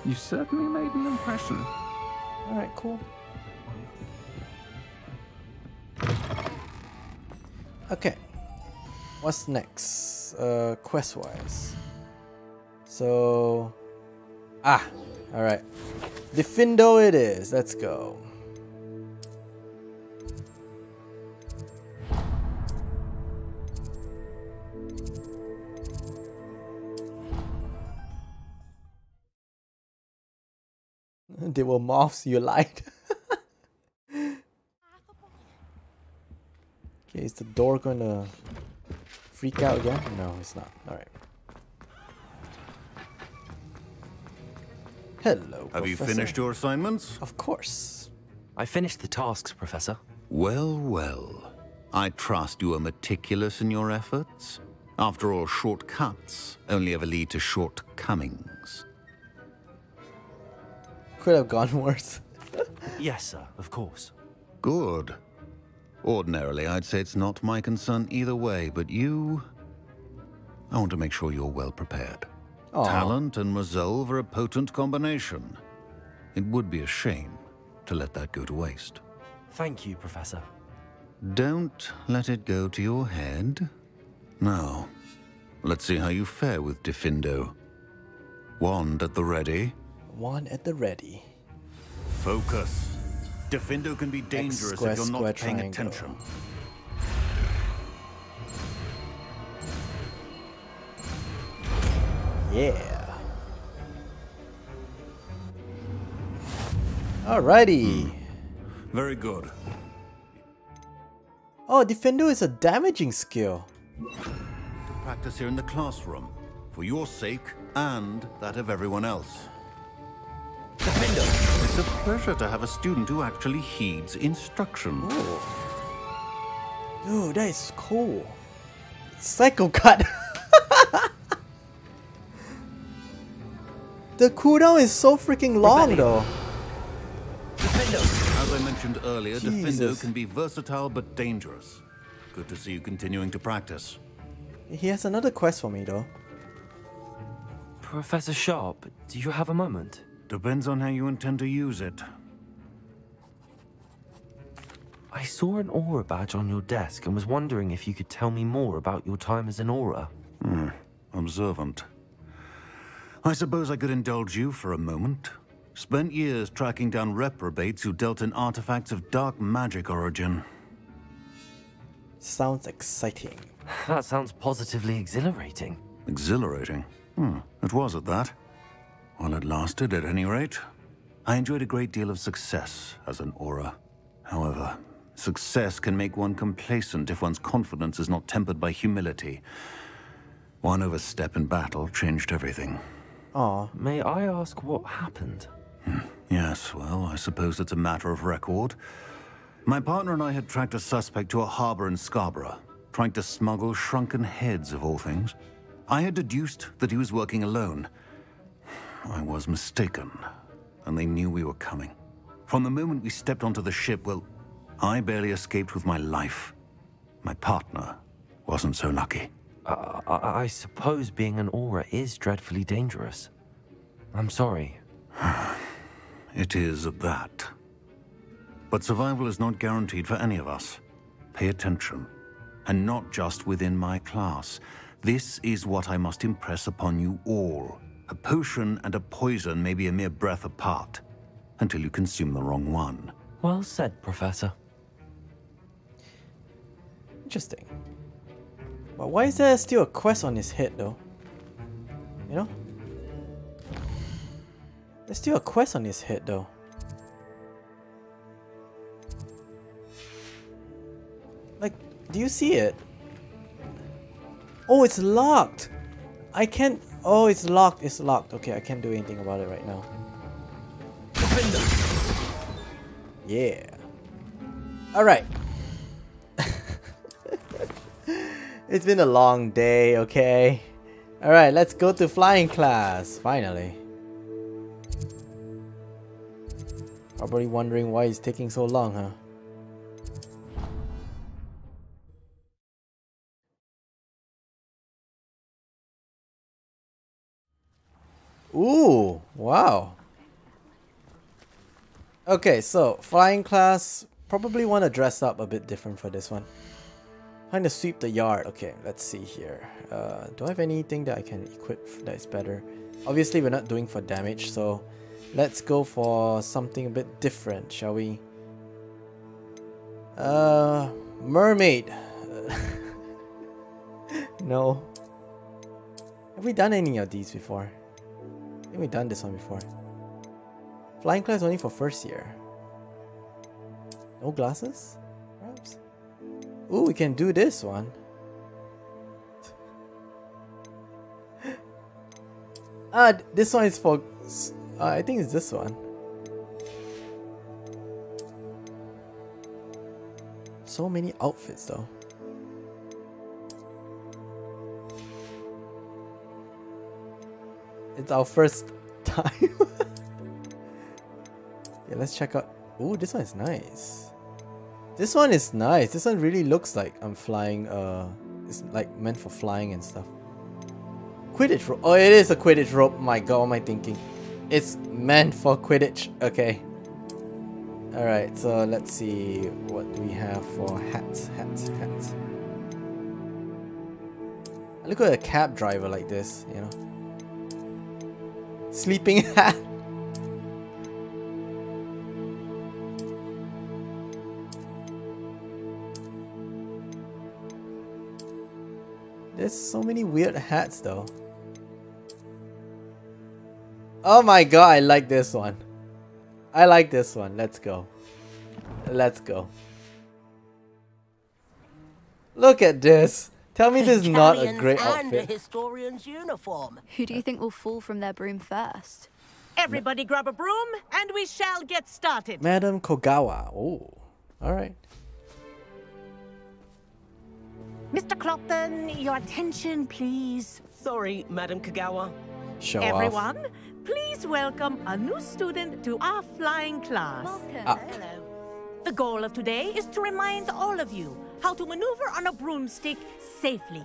You certainly made an impression. Alright, cool. Okay. What's next? Uh, quest wise. So. Ah! Alright. Diffindo it is. Let's go. They were moths, you lied. okay, is the door gonna freak out again? No, it's not. Alright. Hello, Have you finished your assignments? Of course. I finished the tasks, Professor. Well, well. I trust you are meticulous in your efforts. After all, shortcuts only ever lead to shortcomings. Could have gone worse. yes, sir, of course. Good. Ordinarily, I'd say it's not my concern either way, but you... I want to make sure you're well prepared. Aw. Talent and resolve are a potent combination. It would be a shame to let that go to waste. Thank you, Professor. Don't let it go to your head. Now, let's see how you fare with Diffindo. Wand at the ready. One at the ready. Focus. Diffindo can be dangerous if you're not paying triangle. attention. Yeah. Alrighty. Hmm. Very good. Oh, Diffindo is a damaging skill. To practice here in the classroom. For your sake and that of everyone else. Diffindo. It's a pleasure to have a student who actually heeds instruction. Dude, that is cool. Psycho cut. the cooldown is so freaking long though. Diffindo. As I mentioned earlier, Diffindo can be versatile but dangerous. Good to see you continuing to practice. He has another quest for me though. Professor Sharp, do you have a moment? Depends on how you intend to use it. I saw an Auror badge on your desk and was wondering if you could tell me more about your time as an Auror. Hmm. Observant. I suppose I could indulge you for a moment. Spent years tracking down reprobates who dealt in artifacts of dark magic origin. Sounds exciting. That sounds positively exhilarating. Exhilarating. Hmm, it was at that. While it lasted, at any rate. I enjoyed a great deal of success as an Auror. However, success can make one complacent if one's confidence is not tempered by humility. One overstep in battle changed everything. Aw. May I ask what happened? Yes, well, I suppose it's a matter of record. My partner and I had tracked a suspect to a harbor in Scarborough, trying to smuggle shrunken heads of all things. I had deduced that he was working alone. I was mistaken, and they knew we were coming. From the moment we stepped onto the ship, well, I barely escaped with my life. My partner wasn't so lucky. I, I, I suppose being an Auror is dreadfully dangerous. I'm sorry. It is that. But survival is not guaranteed for any of us. Pay attention. And not just within my class. This is what I must impress upon you all. A potion and a poison may be a mere breath apart, until you consume the wrong one. Well said, Professor. Interesting. But why is there still a quest on his head though? You know? There's still a quest on his head though. Like, do you see it? Oh, it's locked! I can't... Oh, it's locked. It's locked. Okay, I can't do anything about it right now. Diffindo. Yeah. Alright. It's been a long day, okay? Alright, let's go to flying class, finally. Probably wondering why it's taking so long, huh? Ooh, wow. Okay, so flying class, probably want to dress up a bit different for this one. Kind of sweep the yard. Okay, let's see here. Uh, do I have anything that I can equip that is better? Obviously, we're not doing for damage, so let's go for something a bit different, shall we? Uh, mermaid. no. Have we done any of these before? Think we've done this one before. Flying class only for first year. No glasses? Ooh, we can do this one. ah, th- this one is for... Uh, I think it's this one. So many outfits though. It's our first time. yeah, let's check out. Ooh, this one is nice. This one is nice. This one really looks like I'm flying. Uh, it's like meant for flying and stuff. Quidditch rope. Oh, it is a Quidditch rope. My god, what am I thinking? It's meant for Quidditch. Okay. Alright, so let's see what we have for hats, hats, hats. I look at a cab driver like this, you know. Sleeping hat. There's so many weird hats though. Oh my god, I like this one. I like this one. Let's go. Let's go. Look at this. Tell me this is not a great and a outfit. historian's uniform. Who do you think will fall from their broom first? Everybody grab a broom, and we shall get started. Madam Kagawa. Oh, alright. Mr. Clopton, your attention, please. Sorry, Madam Kagawa. Show off. Everyone, please welcome a new student to our flying class. Ah. Welcome. Up. The goal of today is to remind all of you how to maneuver on a broomstick safely.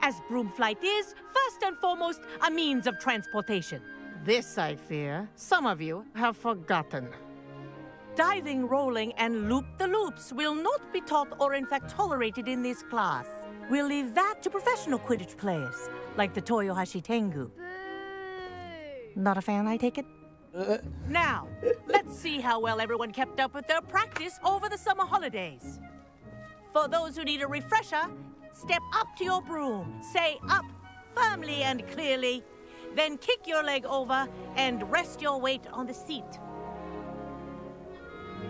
As broom flight is, first and foremost, a means of transportation. This, I fear, some of you have forgotten. Diving, rolling, and loop-the-loops will not be taught or in fact tolerated in this class. We'll leave that to professional Quidditch players, like the Toyohashi Tengu. Not a fan, I take it? Uh. Now, let's see how well everyone kept up with their practice over the summer holidays. For those who need a refresher, step up to your broom, say up firmly and clearly, then kick your leg over and rest your weight on the seat.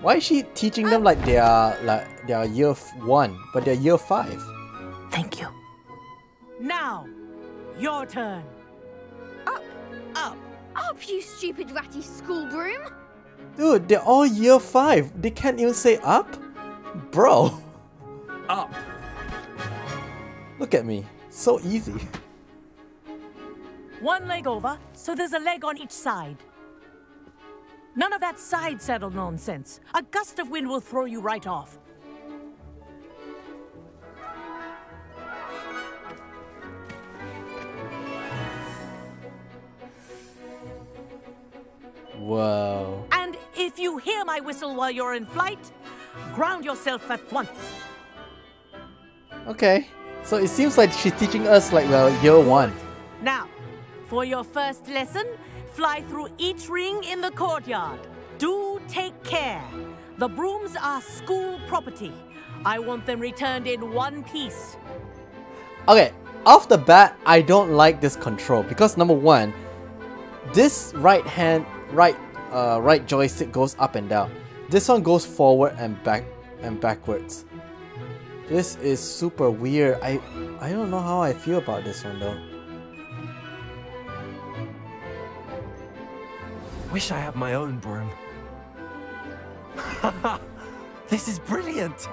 Why is she teaching them like they are like they are year one, but they're year five? Thank you. Now, your turn. Up, up, up, you stupid ratty school broom! Dude, they're all year five. They can't even say up? Bro. Up. Look at me. So easy. One leg over, so there's a leg on each side. None of that side saddle nonsense. A gust of wind will throw you right off. Whoa. And if you hear my whistle while you're in flight, ground yourself at once. Okay. So it seems like she's teaching us like well year one. Now, for your first lesson, fly through each ring in the courtyard. Do take care. The brooms are school property. I want them returned in one piece. Okay, off the bat, I don't like this control because number one, this right hand, right, uh, right joystick goes up and down. This one goes forward and back and backwards. This is super weird. I, I don't know how I feel about this one though. Wish I had my own broom. this is brilliant.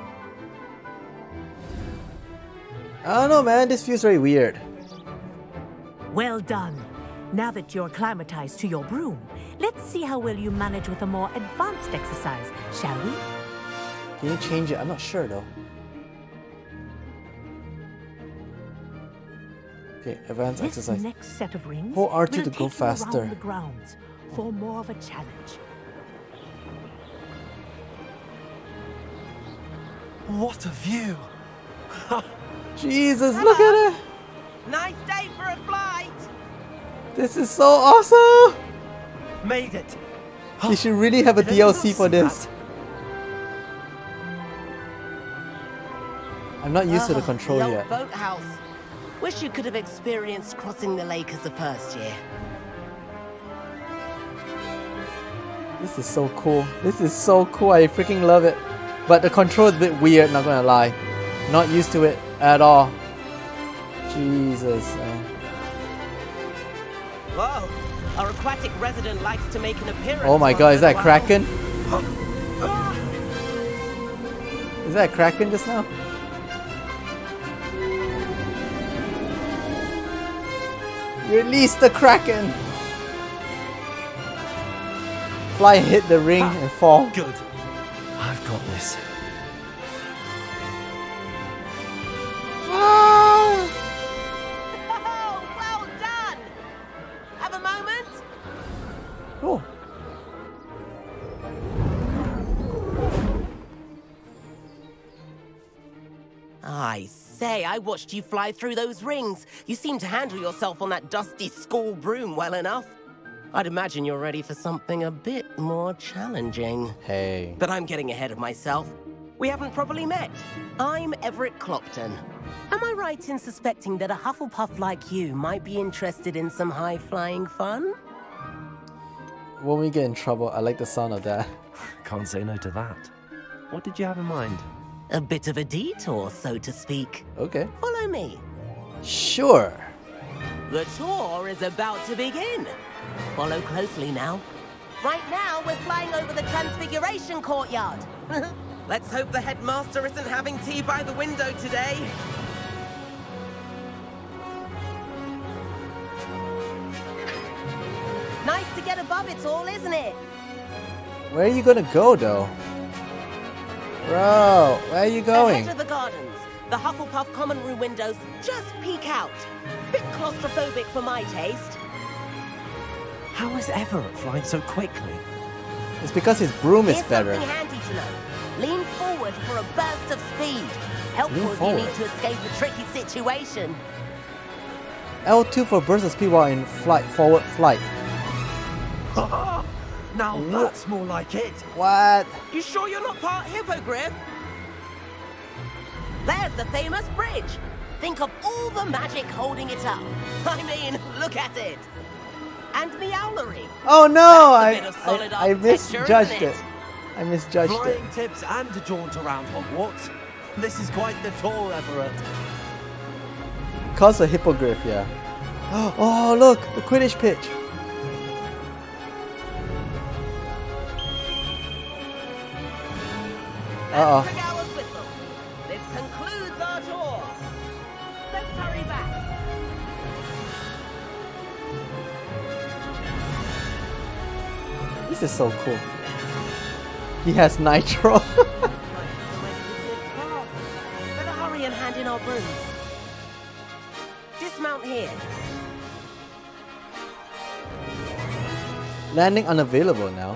I don't know, man. This feels very weird. Well done. Now that you're acclimatized to your broom, let's see how well you manage with a more advanced exercise, shall we? Can you change it? I'm not sure though. Okay, advanced This exercise. next set of rings Hold R2 will to take go you faster. around the grounds for more of a challenge. What a view! Jesus, look at it! Nice day for a flight. This is so awesome! Made it! They should really have a Did DLC for this. I'm not used to the Ah, control the yet. boathouse. Wish you could have experienced crossing the lake as the first year. This is so cool. This is so cool. I freaking love it. But the control is a bit weird, not gonna lie. Not used to it at all. Jesus. man. Whoa, our aquatic resident likes to make an appearance. Oh my god, is that. Kraken? Is that Kraken just now? Release the Kraken! Fly hit the ring ah, and fall. Good. I've got this. Cool. I say, I watched you fly through those rings. You seem to handle yourself on that dusty school broom well enough. I'd imagine you're ready for something a bit more challenging. Hey. But I'm getting ahead of myself. We haven't properly met. I'm Everett Clopton. Am I right in suspecting that a Hufflepuff like you might be interested in some high-flying fun? When we get in trouble, I like the sound of that. Can't say no to that. What did you have in mind? A bit of a detour, so to speak. Okay. Follow me. Sure. The tour is about to begin. Follow closely now. Right now, we're flying over the Transfiguration Courtyard. Let's hope the headmaster isn't having tea by the window today. Nice to get above it all, isn't it? Where are you gonna go, though? Bro, where are you going? Ahead of the gardens. The Hufflepuff common room windows just peek out. Bit claustrophobic for my taste. How is Everett flying so quickly? It's because his broom is Here's better. something handy to know. Lean forward for a burst of speed. Helpful Lean if you need to escape a tricky situation. L2 for burst of speed while in flight, forward flight. now that's more like it. What? You sure you're not part hippogriff? There's the famous bridge. Think of all the magic holding it up. I mean, look at it. And Meowlery. Oh no! I, That's a bit of solid I, I misjudged isn't it. I misjudged it. Flying tips and a jaunt around Hogwarts. This is quite the tour, Everett. Cause a hippogriff, yeah. Oh look, the Quidditch pitch. Uh oh. This concludes our tour. Let's hurry back. This is so cool. He has nitro. Better hurry and hand in our brooms. Dismount here. Landing unavailable now.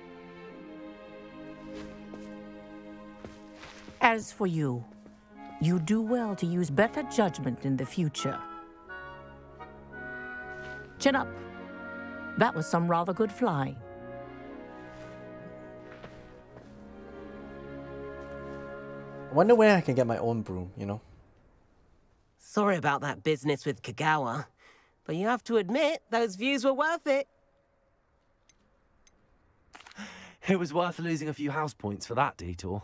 As for you, you do well to use better judgment in the future. Chin up. That was some rather good flying. I wonder where I can get my own broom, you know? Sorry about that business with Kagawa, but you have to admit those views were worth it. It was worth losing a few house points for that detour.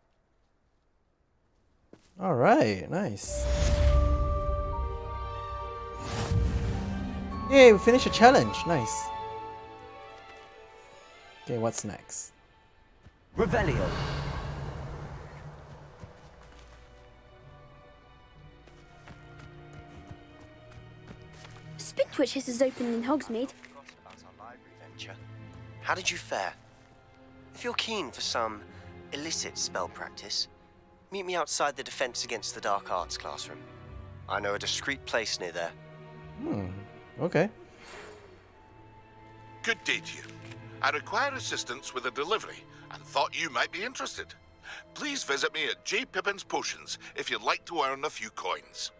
Alright, nice. Yay, we finished a challenge. Nice. Okay, what's next? Revelio. Spintwitches is open in Hogsmeade. How did you fare? If you're keen for some illicit spell practice, meet me outside the Defense Against the Dark Arts classroom. I know a discreet place near there. Hmm, okay. Good day to you. I require assistance with a delivery and thought you might be interested. Please visit me at J. Pippin's Potions if you'd like to earn a few coins.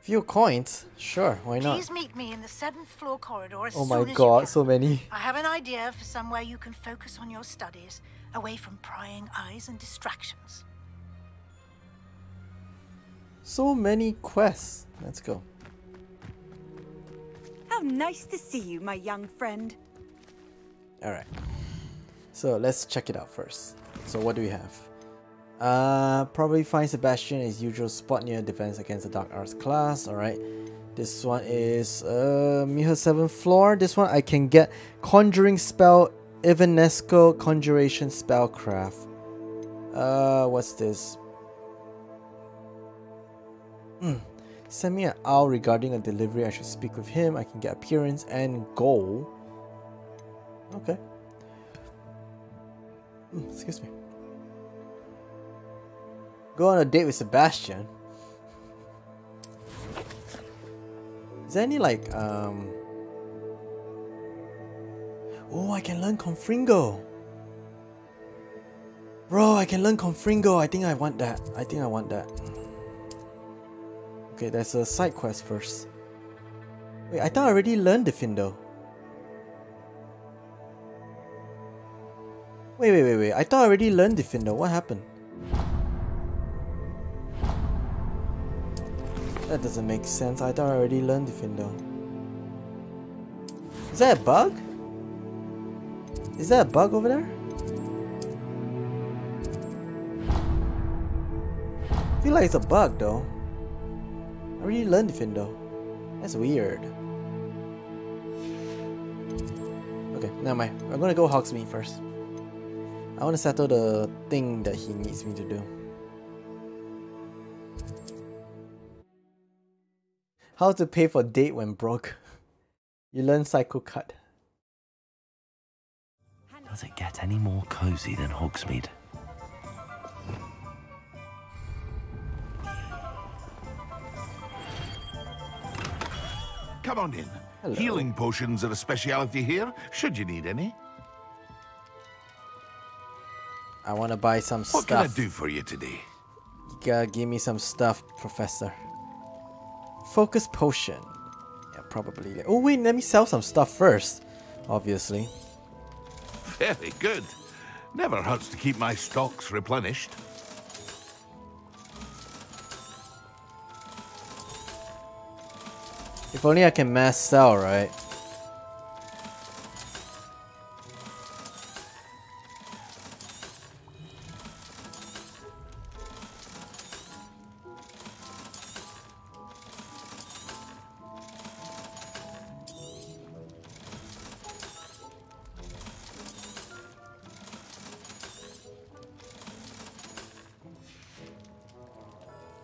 Few coins? Sure, why not? Please meet me in the seventh floor corridor as Oh soon my as you god, can. so many. I have an idea for somewhere you can focus on your studies, away from prying eyes and distractions. So many quests. Let's go. How nice to see you, my young friend. Alright. So let's check it out first. So what do we have? Uh, probably find Sebastian his usual spot near defense against the Dark Arts class. Alright. This one is uh, Miha 7th floor. This one I can get Conjuring Spell, Evanesco Conjuration Spellcraft. Uh, what's this? Hmm. Send me an owl regarding a delivery. I should speak with him. I can get appearance and goal. Okay. Mm, excuse me. Go on a date with Sebastian. Is there any like um Oh I can learn Confringo. Bro, I can learn Confringo. I think I want that. I think I want that. Okay, there's a side quest first. Wait, I thought I already learned Diffindo. Wait, wait, wait, wait. I thought I already learned Diffindo. What happened? That doesn't make sense. I thought I already learned Diffindo. Is that a bug? Is that a bug over there? I feel like it's a bug though. I really learned Diffindo. That's weird. Okay, never mind. I'm gonna go Hogsmeade first. I want to settle the thing that he needs me to do. How to pay for date when broke. You learn Psycho Cut. Does it get any more cozy than Hogsmeade? Come on in. Hello. Healing potions are a speciality here, should you need any. I want to buy some What can I stuff. do for you today? You uh, gotta give me some stuff, Professor. Focus potion. Yeah, probably. Oh wait, let me sell some stuff first. Obviously. Very good. Never hurts to keep my stocks replenished. If only I can mass sell, right?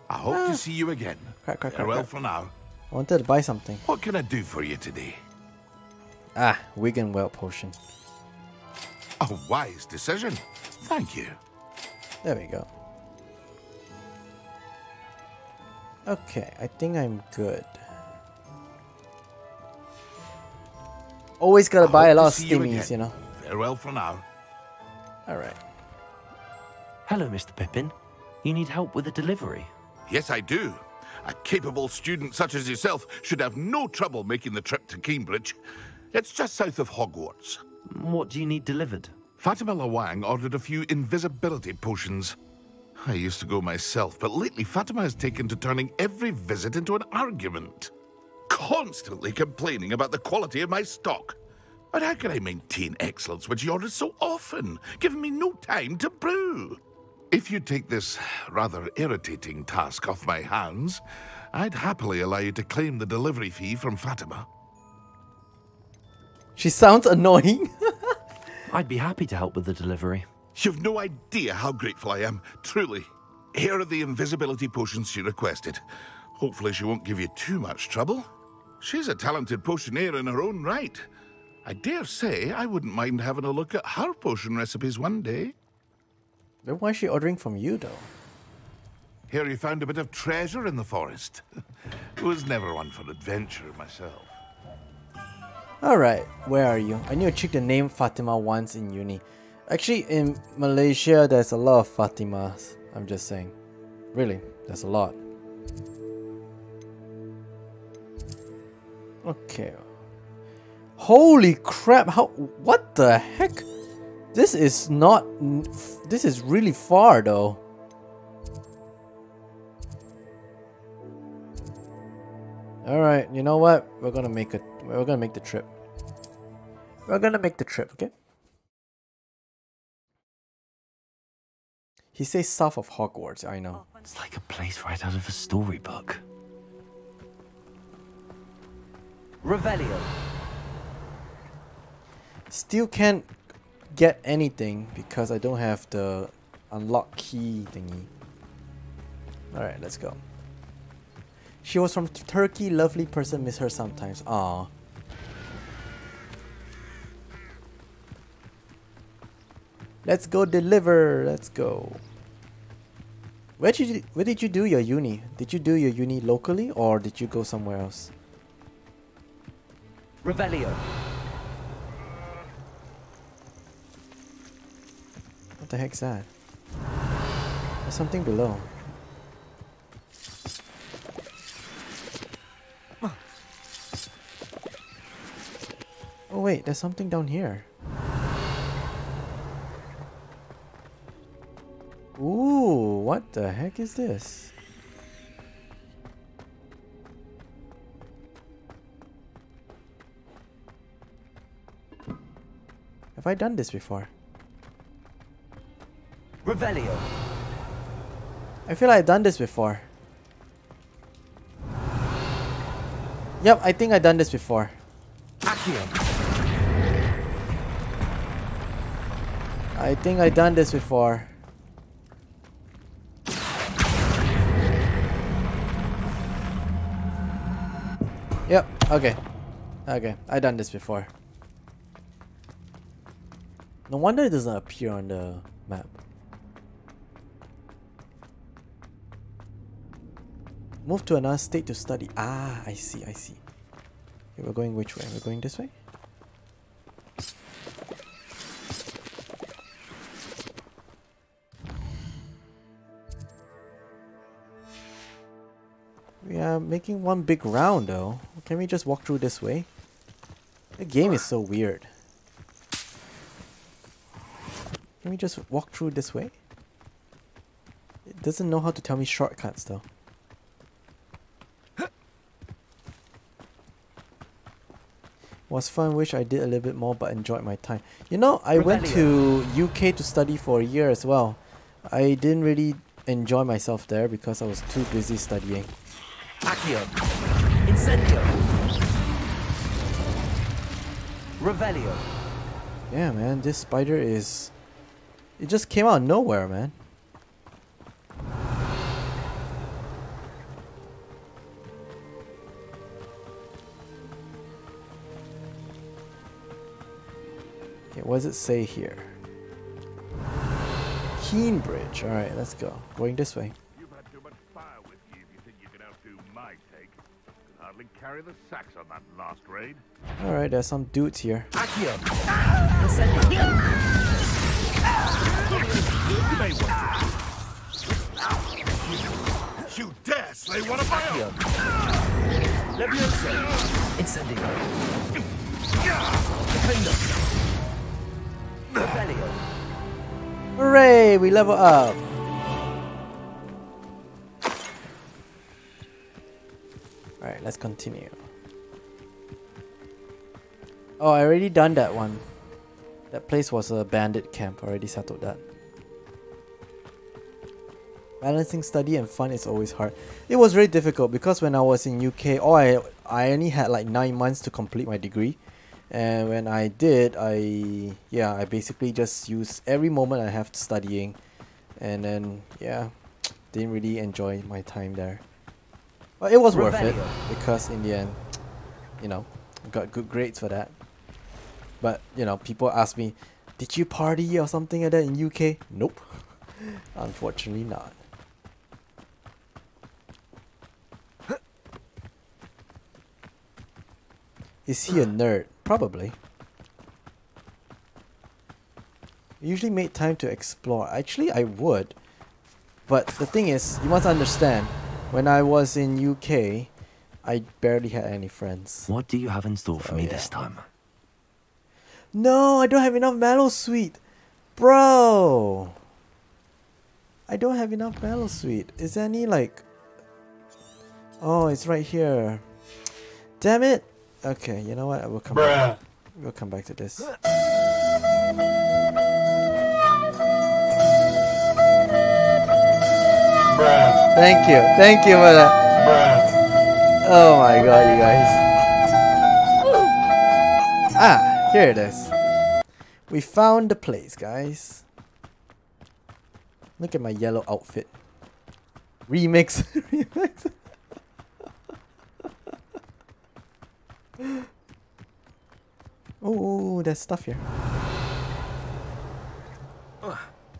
I hope Ah. to see you again. Crap, crap, crap, Farewell for now. I wanted to buy something. What can I do for you today? Ah, Wiggenweld potion. A wise decision. Thank you. There we go. Okay, I think I'm good. Always gotta I buy a lot of see you you know. Farewell for now. Alright. Hello, Mr. Pippin. You need help with a delivery? Yes, I do. A capable student such as yourself should have no trouble making the trip to Keenbridge. It's just south of Hogwarts. What do you need delivered? Fatima Lawang ordered a few invisibility potions. I used to go myself, but lately Fatima has taken to turning every visit into an argument. Constantly complaining about the quality of my stock. But how can I maintain excellence when she orders so often, giving me no time to brew? If you'd take this rather irritating task off my hands, I'd happily allow you to claim the delivery fee from Fatima. She sounds annoying. I'd be happy to help with the delivery. You've no idea how grateful I am, truly. Here are the invisibility potions she requested. Hopefully she won't give you too much trouble. She's a talented potioneer in her own right. I dare say I wouldn't mind having a look at her potion recipes one day. Then why is she ordering from you though? Here you found a bit of treasure in the forest. Was never one for adventure myself. Alright, where are you? I knew a chick that named Fatima once in uni. Actually, in Malaysia, there's a lot of Fatimas. I'm just saying. Really, there's a lot. Okay. Holy crap, how- what the heck? This is not, this is really far though. Alright, you know what? We're gonna make it. We're gonna make the trip. We're gonna make the trip, okay? He says south of Hogwarts, I know. It's like a place right out of a storybook. Revelio. Still can't get anything because I don't have the unlock key thingy. Alright, let's go. She was from Turkey, lovely person, miss her sometimes. Ah. Let's go deliver. Let's go. Where did you where did you do your uni? Did you do your uni locally or did you go somewhere else? Revelio. The heck's that? There's something below. Oh wait, there's something down here. Ooh, what the heck is this? Have I done this before? Revelio. I feel like I've done this before. Yep, I think I've done this before. Accio. I think I've done this before. Yep, okay. Okay, I've done this before. No wonder it doesn't appear on the map. Move to another state to study. Ah, I see, I see. Okay, we're going which way? We're going this way? We are making one big round though. Can we just walk through this way? The game is so weird. Can we just walk through this way? It doesn't know how to tell me shortcuts though. Was fun, wish I did a little bit more but enjoyed my time. You know, I went to UK to study for a year as well. I didn't really enjoy myself there because I was too busy studying. Accio. Incendio. Revelio. Yeah, man, this spider is... It just came out of nowhere, man. Okay, what does it say here? Keenbridge. Alright, let's go. Going this way. Hardly carry the sacks on that last raid. Alright, there's some dudes here. Accio. You dare slay one of my own! Leviosa. Incendio. Diffindo. Hooray! We level up! Alright, let's continue. Oh, I already done that one. That place was a bandit camp. Already settled that. Balancing study and fun is always hard. It was very difficult because when I was in UK, oh, I I only had like nine months to complete my degree, and when I did, I yeah, I basically just used every moment I have studying, and then yeah, didn't really enjoy my time there. But it was worth it because in the end, you know, got good grades for that. But you know, people ask me, "Did you party or something like that in UK?" Nope, unfortunately not. Is he a nerd? Probably. Usually made time to explore. Actually, I would. But the thing is, you must understand, when I was in UK, I barely had any friends. What do you have in store for me yeah. this time? No, I don't have enough Mallowsweet. Bro! I don't have enough Mallowsweet. Is there any like... Oh, it's right here. Damn it! Okay, you know what? I will come back. We'll come back to this. Thank you. Thank you for that. Oh my god, you guys. Ah, here it is. We found the place, guys. Look at my yellow outfit. Remix. Remix. oh, there's stuff here.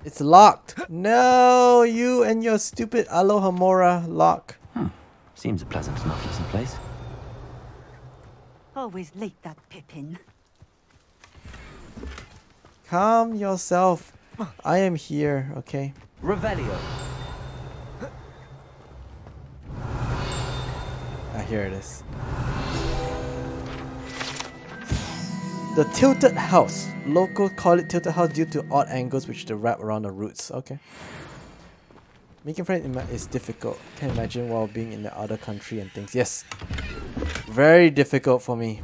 It's locked. No, you and your stupid Alohomora lock. Seems a pleasant enough looking place. Always late, that Pippin. Calm yourself. I am here, okay? Revelio. Ah, here it is. The tilted house. Locals call it tilted house due to odd angles which they wrap around the roots. Okay. Making friends is difficult. Can imagine while being in the other country and things. Yes. Very difficult for me.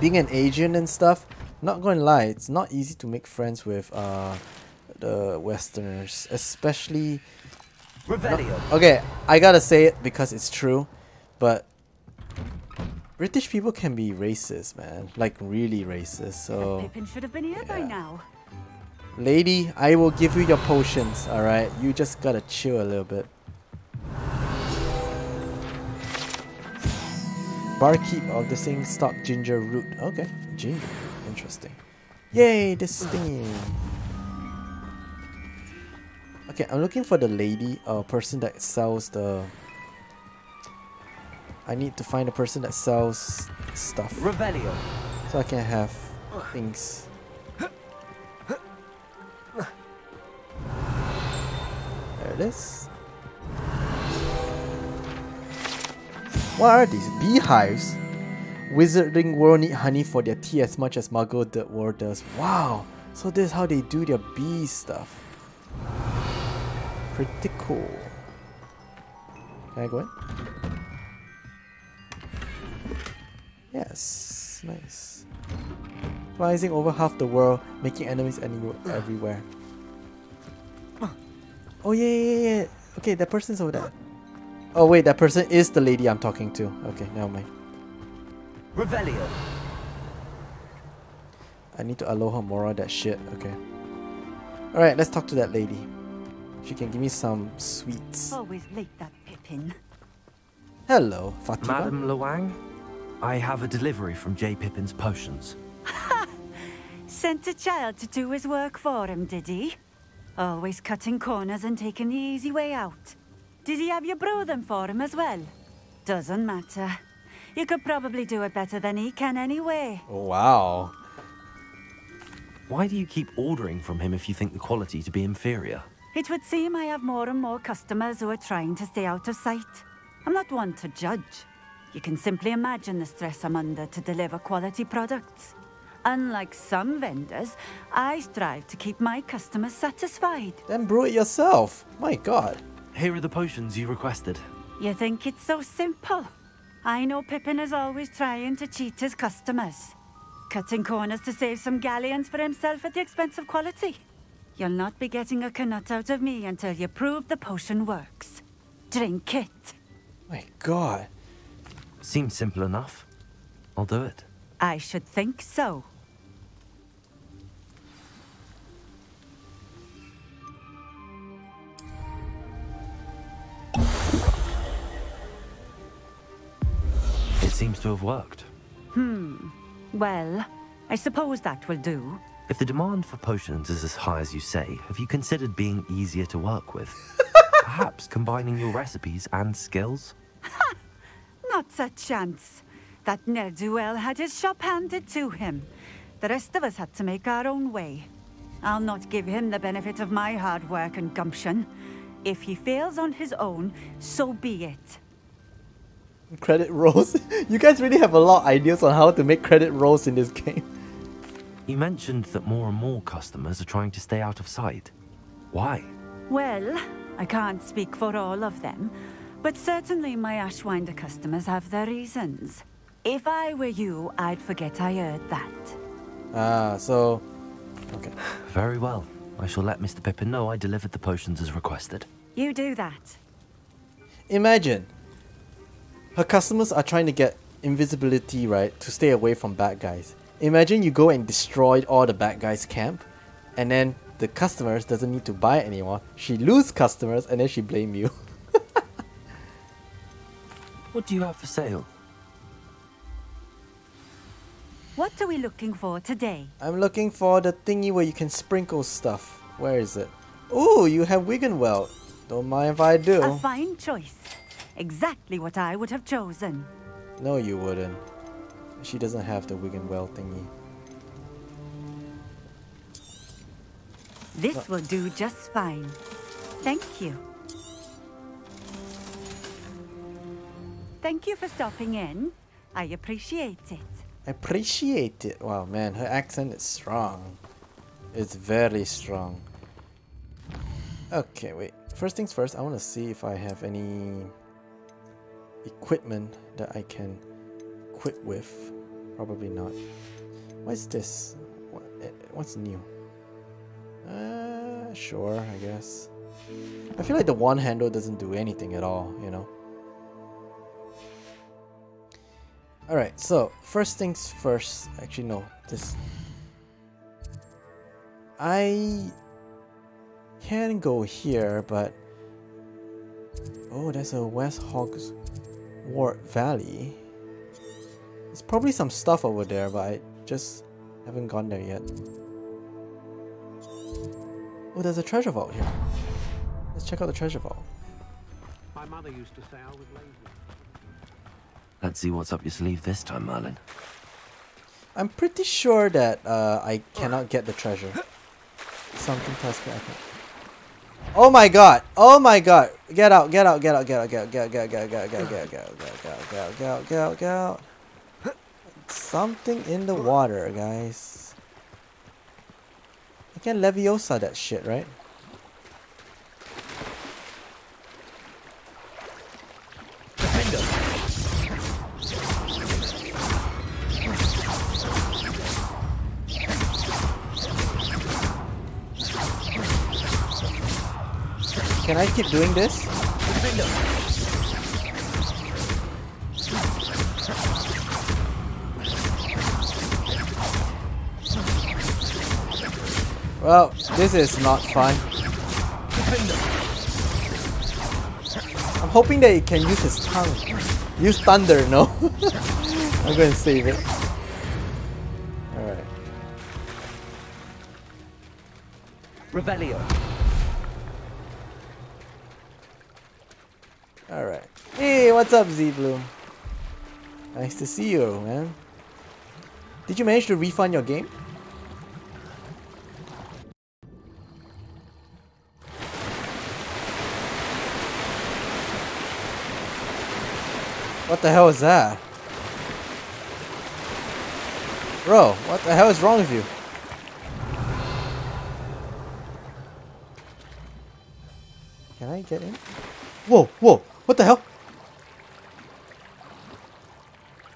Being an Asian and stuff, not going to lie, it's not easy to make friends with uh the Westerners, especially. Revelio. Okay, I gotta say it because it's true, but British people can be racist, man. Like really racist. So, Pippin should have been here by now. lady, I will give you your potions. All right, you just gotta chill a little bit. Barkeep of the sing stock ginger root. Okay, ginger. Interesting. Yay, this thing. Okay, I'm looking for the lady or person that sells the. I need to find a person that sells stuff. Revelio. So I can have things. There it is. What are these? Beehives? Wizarding world need honey for their tea as much as Muggle Dirt world does. Wow! So this is how they do their bee stuff. Pretty cool. Can I go in? Yes, nice. Flying over half the world, making enemies anywhere, everywhere. Oh yeah, yeah, yeah. Okay, that person's over there. Oh wait, that person is the lady I'm talking to. Okay, never mind. Revelio. I need to Alohomora that shit. Okay. All right, let's talk to that lady. She can give me some sweets. Always late, that Pippin. Hello, Fatima. Madam Lawang, I have a delivery from J. Pippin's potions. Sent a child to do his work for him, did he? Always cutting corners and taking the easy way out. Did he have you brew them for him as well? Doesn't matter. You could probably do it better than he can anyway. Oh, wow. Why do you keep ordering from him if you think the quality to be inferior? It would seem I have more and more customers who are trying to stay out of sight. I'm not one to judge. You can simply imagine the stress I'm under to deliver quality products. Unlike some vendors, I strive to keep my customers satisfied. Then brew it yourself. My god. Here are the potions you requested. You think it's so simple? I know Pippin is always trying to cheat his customers. Cutting corners to save some galleons for himself at the expense of quality. You'll not be getting a Knut out of me until you prove the potion works. Drink it. My god. Seems simple enough. I'll do it. I should think so. It seems to have worked. Hmm. Well, I suppose that will do. If the demand for potions is as high as you say, have you considered being easier to work with? Perhaps combining your recipes and skills? Not a chance. That ne'er-do-well had his shop handed to him. The rest of us had to make our own way. I'll not give him the benefit of my hard work and gumption. If he fails on his own, so be it. Credit rolls. you guys really have a lot of ideas on how to make credit rolls in this game. You mentioned that more and more customers are trying to stay out of sight. Why? Well, I can't speak for all of them, But certainly my Ashwinder customers have their reasons. If I were you, I'd forget I heard that. Ah, so... Okay. Very well. I shall let Mr. Pippin know I delivered the potions as requested. You do that. Imagine. Her customers are trying to get invisibility, right? To stay away from bad guys. Imagine you go and destroy all the bad guys' camp. And then the customers doesn't need to buy anymore. She lose customers and then she blame you. what do you have for sale? What are we looking for today? I'm looking for the thingy where you can sprinkle stuff. Where is it? Ooh, you have Wiggenweld. Don't mind if I do. A fine choice. Exactly what I would have chosen. No, you wouldn't. She doesn't have the Wiggenweld thingy. This will do just fine. Thank you. Thank you for stopping in. I appreciate it. Appreciate it. Wow, man, her accent is strong. It's very strong. Okay, wait. First things first, I want to see if I have any equipment that I can quit with. Probably not. What's this? Eh, what's new? Uh, sure, I guess. I feel like the one handle doesn't do anything at all, you know? Alright, so first things first. Actually, no. This. I can go here, but. Oh, there's a West Hogs Ward Valley. There's probably some stuff over there, but I just haven't gone there yet. Oh, there's a treasure vault here. Let's check out the treasure vault. My mother used to say I was lazy. Let's see what's up your sleeve this time, Merlin. I'm pretty sure that uh, I cannot get the treasure. Something tells me I can. Oh my god! Oh my god! Get out! Get out! Get out! Get out! Get out! Get out! Get out! Get out! Get out! Get out! Get out! Get out! Get out! Get out! Get out! Get out! Something in the water, guys. I can Leviosa that shit, right? Can I keep doing this? Well, this is not fun. I'm hoping that he can use his tongue. Use thunder, no? I'm to save it. Alright. Revelio. Alright. Hey, what's up, Z? Nice to see you, man. Did you manage to refund your game? What the hell is that? Bro, what the hell is wrong with you? Can I get in? Whoa, whoa, what the hell?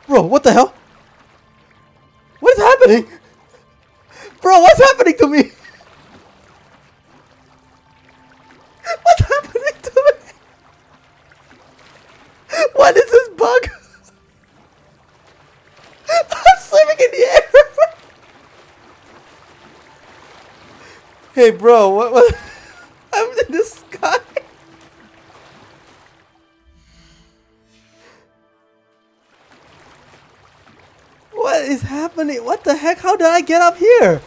Bro, what the hell? What is happening? Bro, what's happening to me? What's happening to me? What is this bug? I'm swimming in the air. hey, bro, what? what? Happening? What the heck? How did I get up here?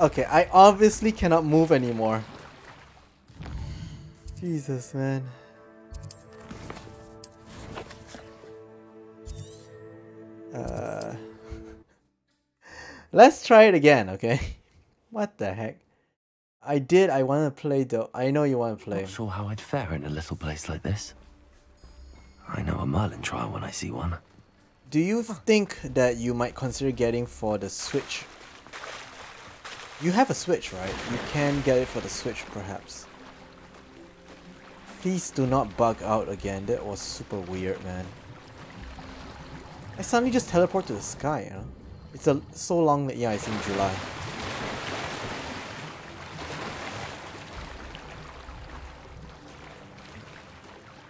Okay, I obviously cannot move anymore. Jesus, man. Uh, let's try it again, okay? What the heck? I did. I want to play though. I know you want to play. Not sure how I'd fare in a little place like this. I know a Merlin trial when I see one. Do you think that you might consider getting for the Switch? You have a Switch, right? You can get it for the Switch, perhaps. Please do not bug out again. That was super weird, man. I suddenly just teleport to the sky, you know? It's a so long that yeah, it's in July.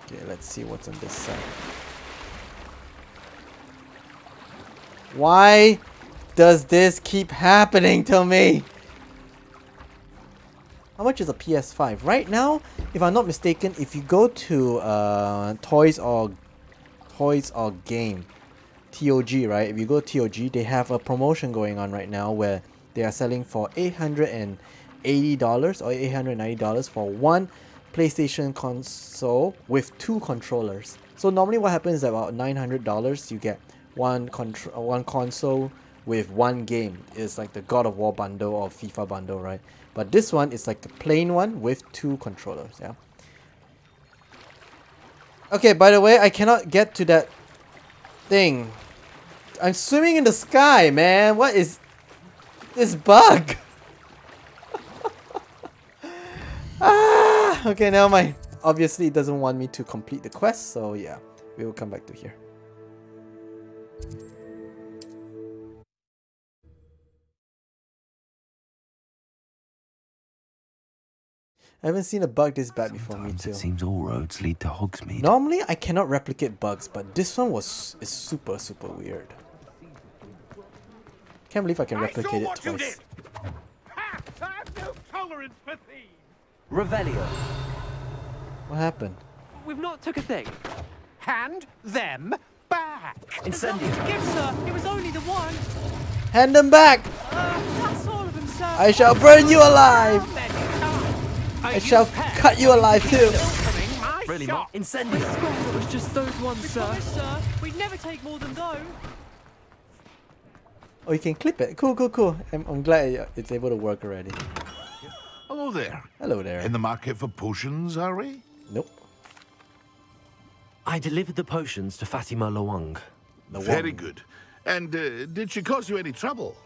Okay, let's see what's on this side. Why does this keep happening to me? How much is a PS5? Right now, if I'm not mistaken, if you go to uh, Toys or Toys or Game, TOG, right? If you go to TOG, they have a promotion going on right now where they are selling for $880 or $890 for one PlayStation console with two controllers. So normally what happens is about $900 you get one contr one console with one game. It's like the God of War bundle or FIFA bundle, right? But this one is like the plain one with two controllers, yeah. Okay, by the way, I cannot get to that thing. I'm swimming in the sky, man. What is this bug? ah, okay, now my obviously it doesn't want me to complete the quest, so yeah, we will come back to here. I haven't seen a bug this bad before me too. It seems all roads lead to Hogsmeade. Normally I cannot replicate bugs, but this one was is super super weird. Can't believe I can replicate it twice. Revelio. What happened? We've not took a thing. Hand them back. Incendio. Give, sir. It was only the one. Hand them back! Uh, that's all of them, sir. I shall burn you alive! I shall cut you alive too! Really, Mark? Incendio. It was just those ones, we sir. Promise, sir. We'd never take more than those. Oh, you can clip it. Cool, cool, cool. I'm, I'm glad it's able to work already. Hello there. Hello there. In the market for potions, are we? Nope. I delivered the potions to Fatima Lawang. Very good. And uh, did she cause you any trouble?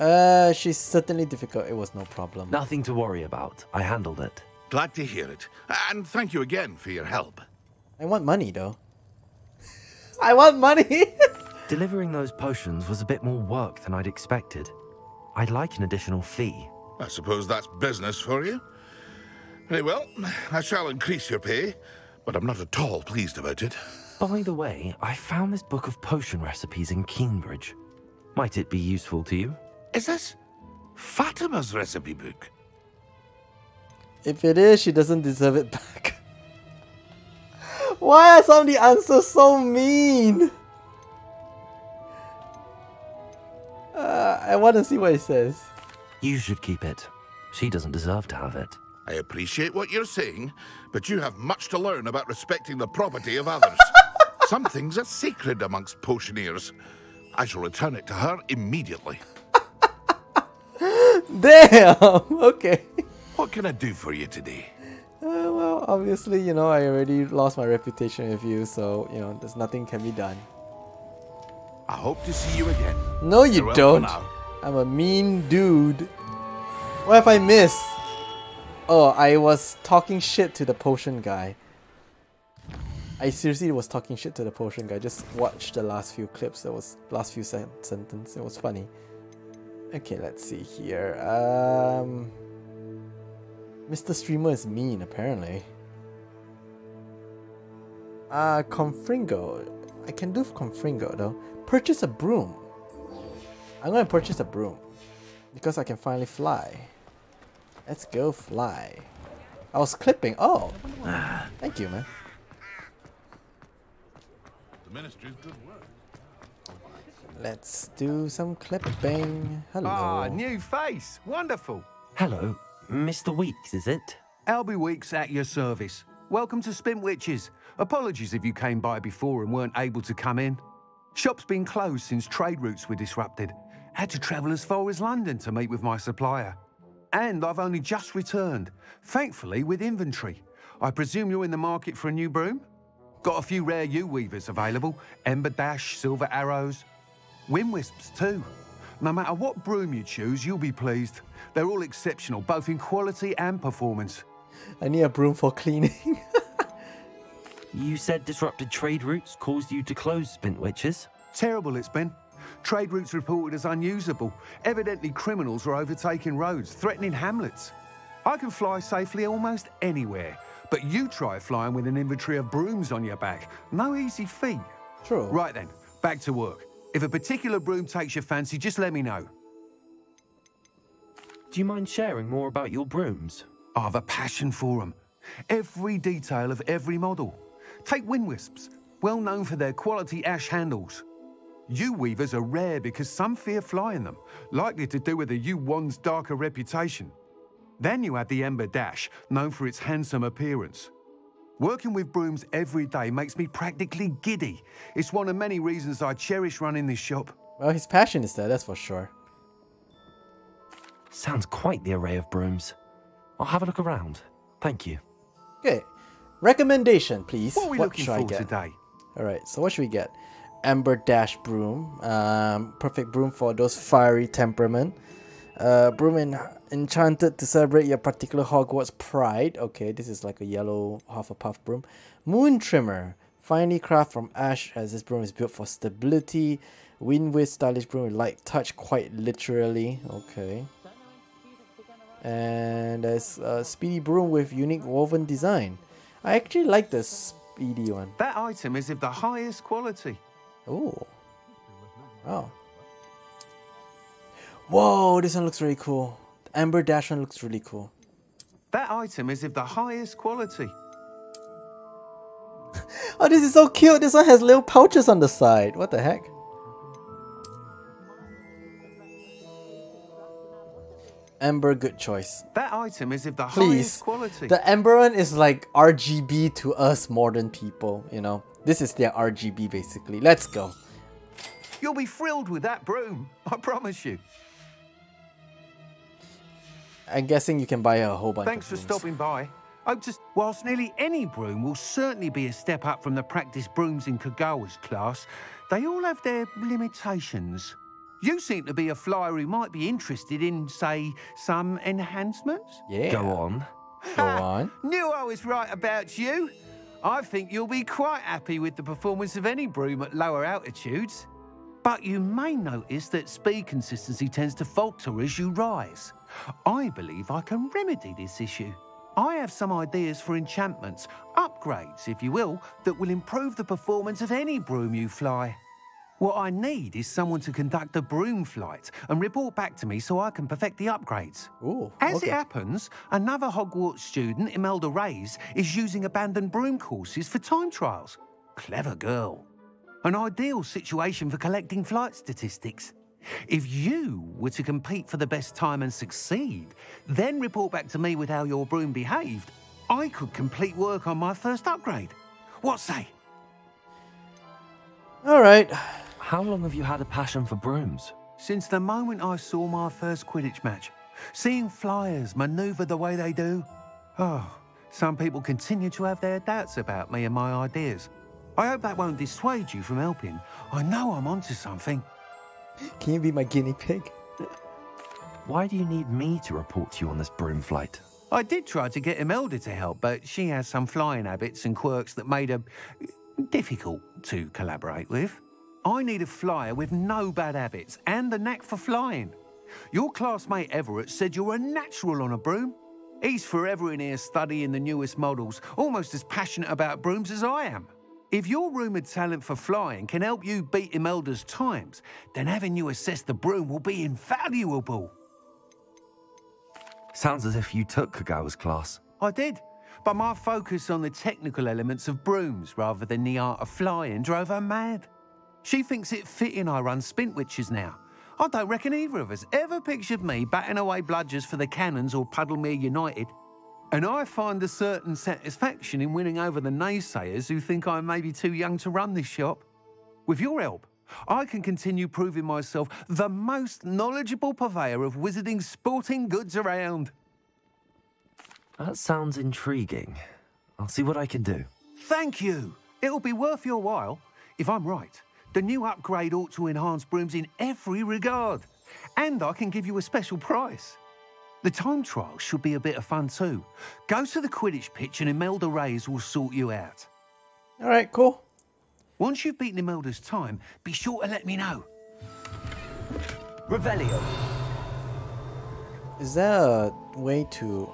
Uh, she's certainly difficult. It was no problem. Nothing to worry about. I handled it. Glad to hear it. And thank you again for your help. I want money, though. I want money! Delivering those potions was a bit more work than I'd expected. I'd like an additional fee. I suppose that's business for you. Very well, I shall increase your pay, but I'm not at all pleased about it. By the way, I found this book of potion recipes in Keenbridge. Might it be useful to you? Is this Fatima's recipe book? If it is, she doesn't deserve it back. Why are some of the answers so mean? Uh, I want to see what it says. You should keep it. She doesn't deserve to have it. I appreciate what you're saying, but you have much to learn about respecting the property of others. Some things are sacred amongst potioneers. I shall return it to her immediately. Damn! Okay. What can I do for you today? Uh, well, obviously, you know, I already lost my reputation with you, so, you know, there's nothing can be done. I hope to see you again. No, you don't. I'm a mean dude. What have I missed? Oh, I was talking shit to the potion guy. I seriously was talking shit to the potion guy. Just watch the last few clips. That was last few sen sentence. It was funny. Okay, let's see here. Um, Mr. Streamer is mean, apparently. Uh, Confringo. I can do Confringo, though. Purchase a broom. I'm gonna purchase a broom. Because I can finally fly. Let's go fly. I was clipping. Oh. Thank you, man. The ministry's good work. Let's do some clipping. Hello. Ah, new face. Wonderful. Hello. Mr. Weekes, is it? Albie Weekes at your service. Welcome to Spintwitches. Apologies if you came by before and weren't able to come in. Shop's been closed since trade routes were disrupted. Had to travel as far as London to meet with my supplier. And I've only just returned, thankfully with inventory. I presume you're in the market for a new broom? Got a few rare yew weavers available, Ember Dash, Silver Arrows, Wind Wisps too. No matter what broom you choose, you'll be pleased. They're all exceptional, both in quality and performance. I need a broom for cleaning. you said disrupted trade routes caused you to close Spintwitches? Terrible it's been. Trade routes reported as unusable. Evidently criminals are overtaking roads, threatening hamlets. I can fly safely almost anywhere, but you try flying with an inventory of brooms on your back. No easy feat. True. Right then, back to work. If a particular broom takes your fancy, just let me know. Do you mind sharing more about your brooms? I have a passion for them. Every detail of every model. Take wind wisps, well known for their quality ash handles. Yew weavers are rare because some fear flying them, likely to do with the yew wand's darker reputation. Then you have the Ember Dash, known for its handsome appearance. Working with brooms every day makes me practically giddy. It's one of many reasons I cherish running this shop. Well, his passion is there, that's for sure. Sounds quite the array of brooms. I'll have a look around. Thank you. Okay. Recommendation, please. What are we what looking should I for get? today? Alright, so what should we get? Ember Dash Broom. Um, perfect broom for those fiery temperament. Uh, broom en enchanted to celebrate your particular Hogwarts pride. Okay, this is like a yellow Hufflepuff broom. Moon Trimmer. Finely crafted from ash as this broom is built for stability. Wind with stylish broom with light touch quite literally. Okay. And there's a speedy broom with unique woven design. I actually like the speedy one. That item is of the highest quality. Oh. Wow. Whoa, this one looks really cool. The Ember Dash one looks really cool. That item is of the highest quality. Oh, this is so cute. This one has little pouches on the side. What the heck? Ember, good choice. That item is of the Please. highest quality. The Ember one is like RGB to us modern people, you know? This is their RGB basically. Let's go. You'll be thrilled with that broom, I promise you. I'm guessing you can buy a whole bunch of. Thanks for stopping by. Oh, just whilst nearly any broom will certainly be a step up from the practice brooms in Kagawa's class, they all have their limitations. You seem to be a flyer who might be interested in, say, some enhancements. Yeah. Go on. Go on. Knew I was right about you. I think you'll be quite happy with the performance of any broom at lower altitudes. But you may notice that speed consistency tends to falter as you rise. I believe I can remedy this issue. I have some ideas for enchantments, upgrades, if you will, that will improve the performance of any broom you fly. What I need is someone to conduct a broom flight and report back to me so I can perfect the upgrades. Ooh, As okay. it happens, another Hogwarts student, Imelda Reyes, is using abandoned broom courses for time trials. Clever girl. An ideal situation for collecting flight statistics. If you were to compete for the best time and succeed, then report back to me with how your broom behaved, I could complete work on my first upgrade. What say? All right. How long have you had a passion for brooms? Since the moment I saw my first Quidditch match, seeing flyers maneuver the way they do. Oh, some people continue to have their doubts about me and my ideas. I hope that won't dissuade you from helping. I know I'm onto something. Can you be my guinea pig? Why do you need me to report to you on this broom flight? I did try to get Imelda to help, but she has some flying habits and quirks that made her difficult to collaborate with. I need a flyer with no bad habits and the knack for flying. Your classmate Everett said you're a natural on a broom. He's forever in here studying the newest models, almost as passionate about brooms as I am. If your rumoured talent for flying can help you beat Imelda's times, then having you assess the broom will be invaluable. Sounds as if you took Kagawa's class. I did, but my focus on the technical elements of brooms rather than the art of flying drove her mad. She thinks it fitting I run Spintwitches now. I don't reckon either of us ever pictured me batting away bludgers for the Cannons or Puddlemere United. And I find a certain satisfaction in winning over the naysayers who think I may be too young to run this shop. With your help, I can continue proving myself the most knowledgeable purveyor of wizarding sporting goods around. That sounds intriguing. I'll see what I can do. Thank you. It'll be worth your while. If I'm right, the new upgrade ought to enhance brooms in every regard. And I can give you a special price. The time trial should be a bit of fun too. Go to the Quidditch pitch and Imelda Reyes will sort you out. All right, cool. Once you've beaten Imelda's time, be sure to let me know. Revelio. Is there a way to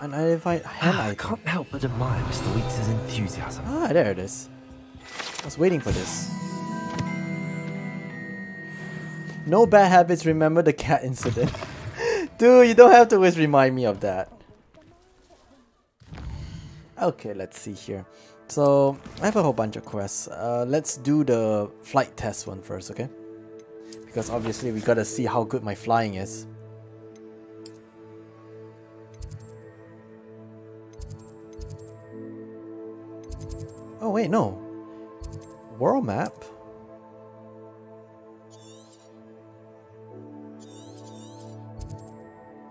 unidentified hand I item? can't help but admire Mr. Weekes' enthusiasm. Ah, there it is. I was waiting for this. No bad habits, remember the cat incident. Dude, you don't have to always remind me of that. Okay, let's see here. So, I have a whole bunch of quests. Uh, let's do the flight test one first, okay? Because obviously we gotta see how good my flying is. Oh wait, no. World map?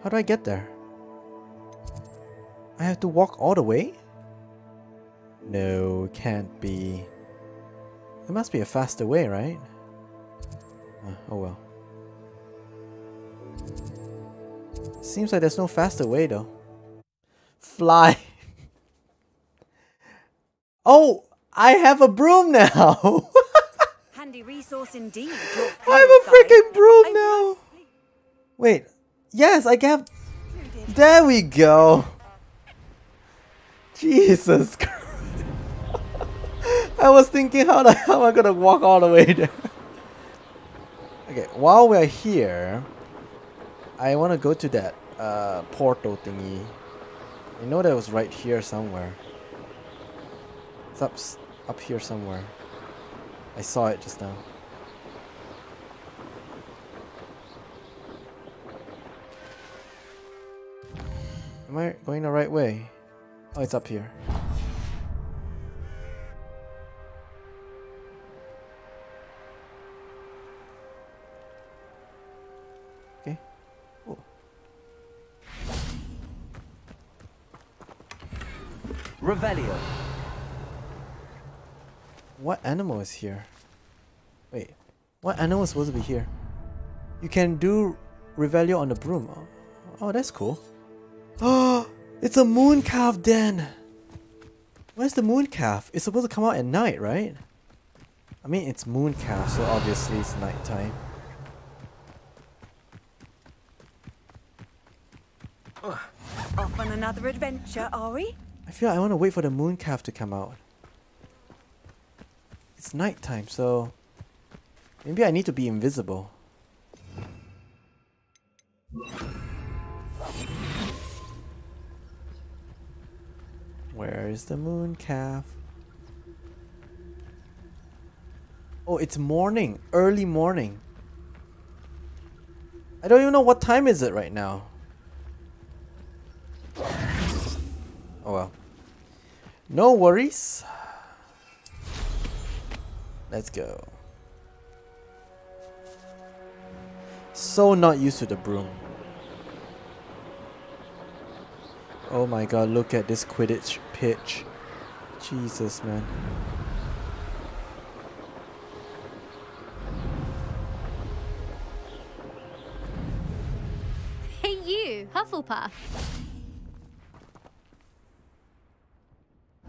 How do I get there? I have to walk all the way? No, can't be. There must be a faster way, right? Uh, oh well. Seems like there's no faster way though. Fly. oh, I have a broom now. Handy resource indeed. I have a freaking broom now. Wait. Yes, I have. There we go. Jesus Christ. I was thinking how the hell am I gonna walk all the way there? Okay, while we're here, I wanna go to that uh, portal thingy. I know that was right here somewhere. It's up, up here somewhere. I saw it just now. Am I going the right way? Oh, it's up here. Okay. Revelio. What animal is here? Wait, what animal is supposed to be here? You can do Revelio on the broom. Oh, oh that's cool. Oh, it's a moon calf den. Where's the moon calf? It's supposed to come out at night, right? I mean, it's moon calf, so obviously it's nighttime. Off on another adventure, are we? I feel like I want to wait for the moon calf to come out. It's nighttime, so maybe I need to be invisible. Where is the moon calf? Oh, it's morning, early morning. I don't even know what time is it right now. Oh well. No worries. Let's go. So not used to the broom. Oh my god, look at this Quidditch pitch. Jesus, man. Hey you, Hufflepuff.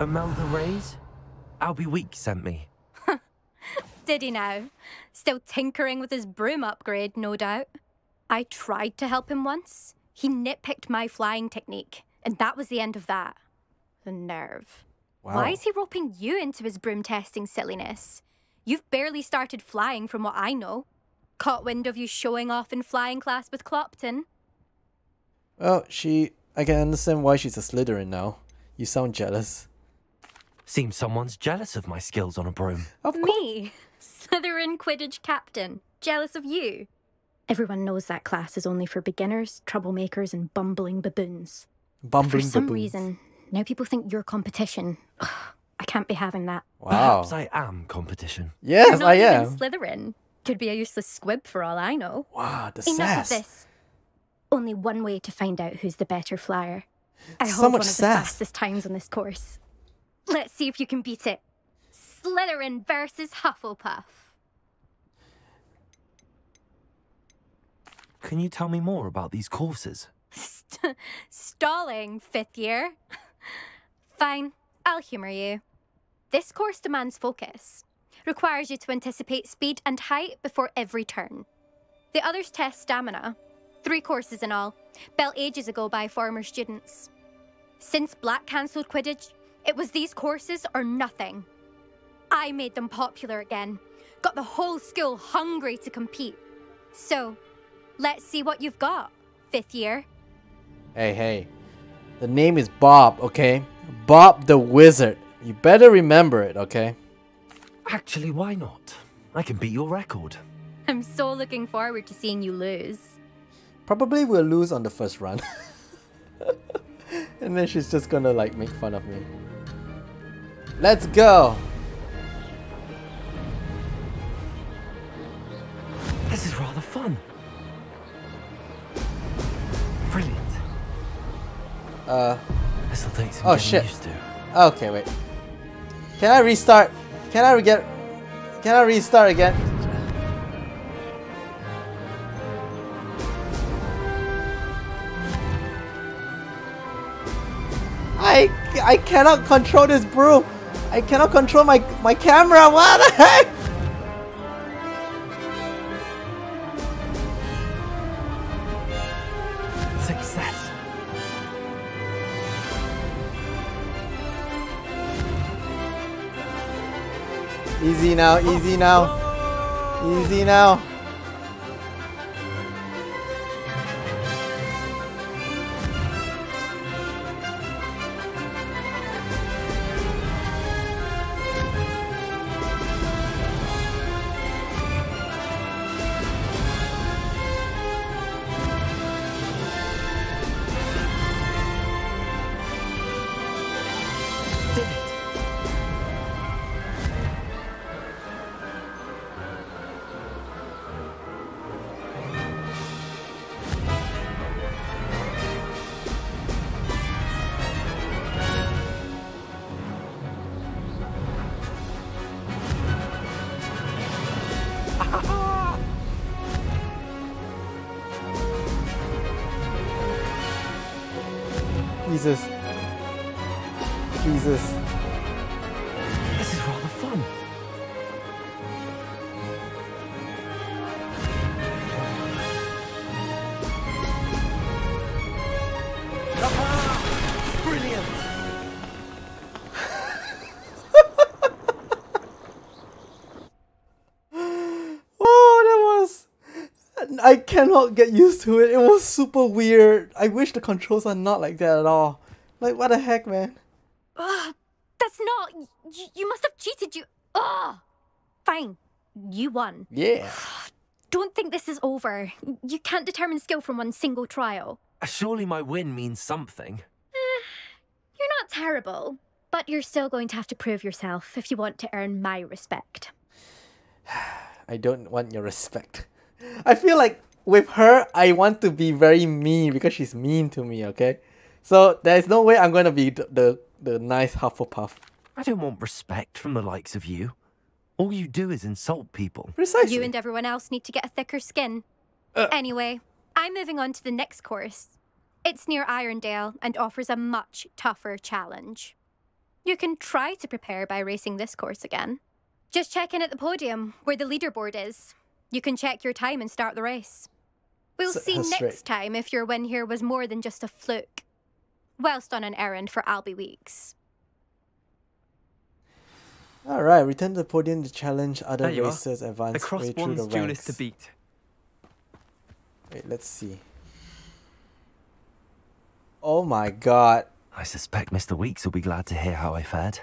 Imelda Reyes? Albie Weekes sent me. Did he now? Still tinkering with his broom upgrade, no doubt. I tried to help him once. He nitpicked my flying technique, and that was the end of that. The nerve. Why is he roping you into his broom testing silliness? You've barely started flying from what I know. Caught wind of you showing off in flying class with Clopton. Well, she. I can understand why she's a Slytherin now. You sound jealous. Seems someone's jealous of my skills on a broom. Of Me? Slytherin Quidditch captain. Jealous of you? Everyone knows that class is only for beginners, troublemakers, and bumbling baboons. Bumbling for some baboons. reason, now people think you're competition. Ugh, I can't be having that. Wow. Perhaps I am competition. Yes, not I even am. Slytherin. Could be a useless squib for all I know. Wow, the Enough sass. of this. Only one way to find out who's the better flyer. I So hold much one of sass. the fastest times on this course. Let's see if you can beat it. Slytherin versus Hufflepuff. Can you tell me more about these courses? St- stalling, fifth year. Fine, I'll humour you. This course demands focus, requires you to anticipate speed and height before every turn. The others test stamina. Three courses in all, built ages ago by former students. Since Black cancelled Quidditch, it was these courses or nothing. I made them popular again, got the whole school hungry to compete. So, let's see what you've got, fifth year. Hey, hey. The name is Bob, okay? Bob the Wizard. You better remember it, okay? Actually, why not? I can beat your record. I'm so looking forward to seeing you lose. Probably we'll lose on the first run. and then she's just gonna like make fun of me. Let's go! This is rather fun. Uh. Take some Oh shit. used to. Okay, wait. Can I restart? Can I get? Can I restart again? I I cannot control this broom. I cannot control my my camera. What the heck? Easy now, easy now. Easy now. Cannot get used to it. It was super weird. I wish the controls are not like that at all. Like, what the heck, man? Ugh, that's not. You, you must have cheated. You. Ugh. Fine. You won. Yeah. Don't think this is over. You can't determine skill from one single trial. Uh, surely my win means something. Eh, you're not terrible, but you're still going to have to prove yourself if you want to earn my respect. I don't want your respect. I feel like with her, I want to be very mean because she's mean to me, okay? So there's no way I'm gonna be the, the, the nice Hufflepuff. I don't want respect from the likes of you. All you do is insult people. Precisely. You and everyone else need to get a thicker skin. Uh. Anyway, I'm moving on to the next course. It's near Irondale and offers a much tougher challenge. You can try to prepare by racing this course again. Just check in at the podium where the leaderboard is. You can check your time and start the race. We'll see that's next time if your win here was more than just a fluke. Whilst on an errand for Albie Weekes. Alright, return to the podium to challenge other There you are. racers advance The cross way through one's the duelist ranks. to beat. Wait, let's see. Oh my god. I suspect Mr. Weekes will be glad to hear how I fared.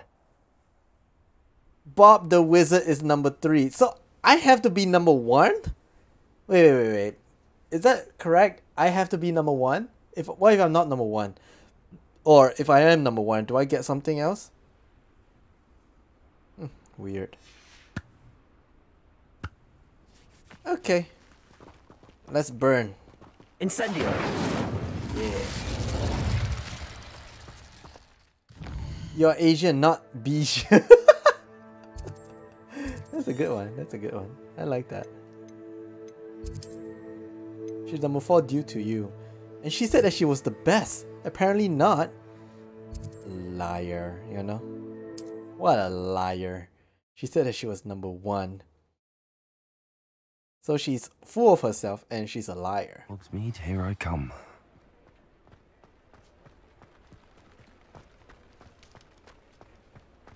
Bob the Wizard is number three. So I have to be number one? Wait, wait, wait, wait. Is that correct? I have to be number one? If what if I'm not number one? Or if I am number one, do I get something else? Hmm, weird. Okay. Let's burn. Incendio. Yeah. You're Asian, not Bijou. That's a good one. That's a good one. I like that. She's number four due to you. And she said that she was the best. Apparently not. Liar, you know? What a liar. She said that she was number one. So she's full of herself and she's a liar. Hogsmeade, here I come.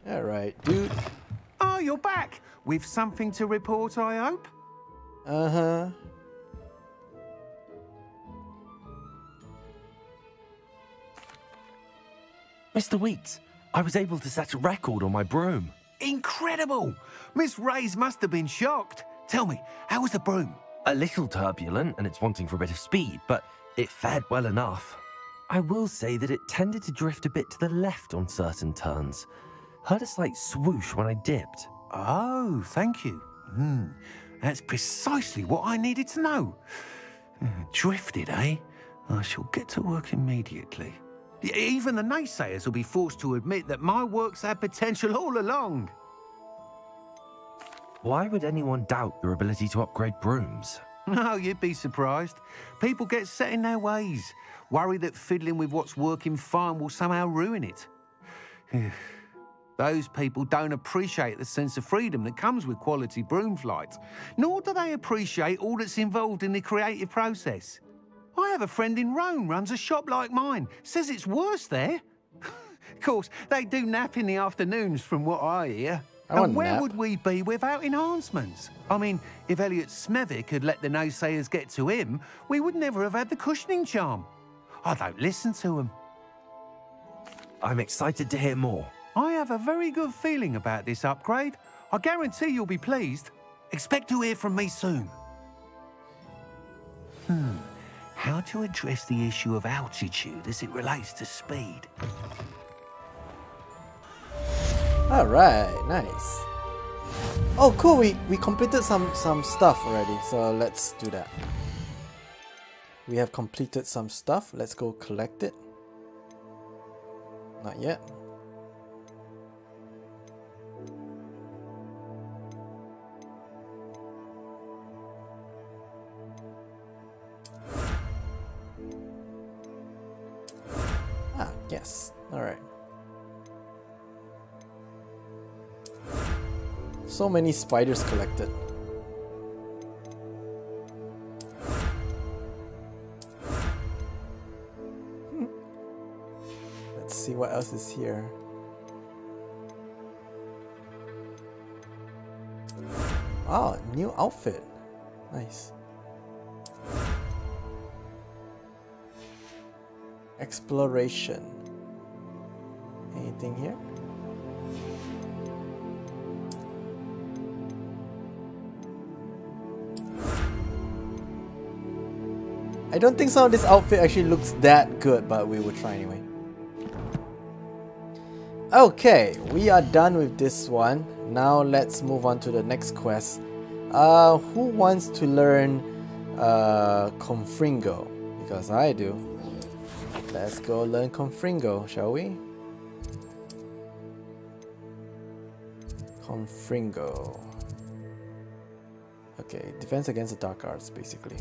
Alright, dude. Oh, you're back. With something to report, I hope? Uh-huh. Mr. Weekes, I was able to set a record on my broom. Incredible! Miss Reyes must have been shocked. Tell me, how was the broom? A little turbulent and it's wanting for a bit of speed, but it fared well enough. I will say that it tended to drift a bit to the left on certain turns. Heard a slight swoosh when I dipped. Oh, thank you. Hmm, that's precisely what I needed to know. Uh, Drifted, eh? I shall get to work immediately. Even the naysayers will be forced to admit that my work's had potential all along. Why would anyone doubt your ability to upgrade brooms? Oh, you'd be surprised. People get set in their ways, worry that fiddling with what's working fine will somehow ruin it. Those people don't appreciate the sense of freedom that comes with quality broom flight, nor do they appreciate all that's involved in the creative process. I have a friend in Rome runs a shop like mine, says it's worse there. of course, they do nap in the afternoons from what I hear. I want and where nap. would we be without enhancements? I mean, if Elliot Smethwyck had let the naysayers get to him, we would never have had the cushioning charm. I don't listen to them. I'm excited to hear more. I have a very good feeling about this upgrade. I guarantee you'll be pleased. Expect to hear from me soon. Hmm. How to address the issue of altitude as it relates to speed? Alright, nice. Oh cool, we, we completed some, some stuff already, so let's do that. We have completed some stuff, let's go collect it. Not yet. Yes. Alright. So many spiders collected. Let's see what else is here. Ah, new outfit. Nice. Exploration. Here? I don't think some of this outfit actually looks that good, but we will try anyway. Okay, we are done with this one. Now let's move on to the next quest. Uh, who wants to learn uh, Confringo? Because I do. Let's go learn Confringo, shall we? Confringo. Okay, defense against the dark arts, basically.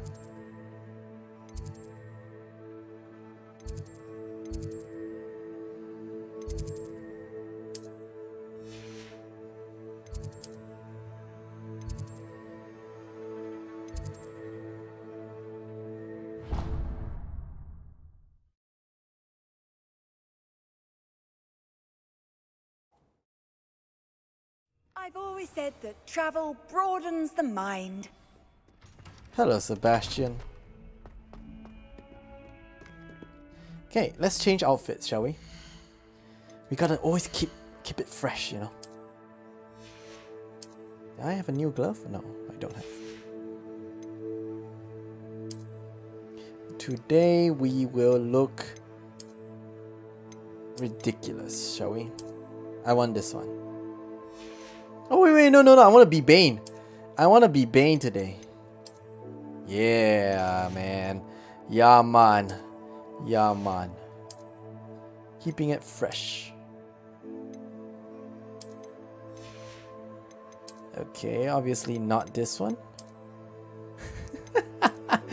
Said that travel broadens the mind. Hello, Sebastian. Okay, let's change outfits, shall we? We gotta always keep keep it fresh, you know. Do I have a new glove? No, I don't have. Today we will look ridiculous, shall we? I want this one. Oh, wait, wait, no, no, no. I want to be Bane. I want to be Bane today. Yeah, man. Yeah, man. Yeah, man. Keeping it fresh. Okay, obviously not this one.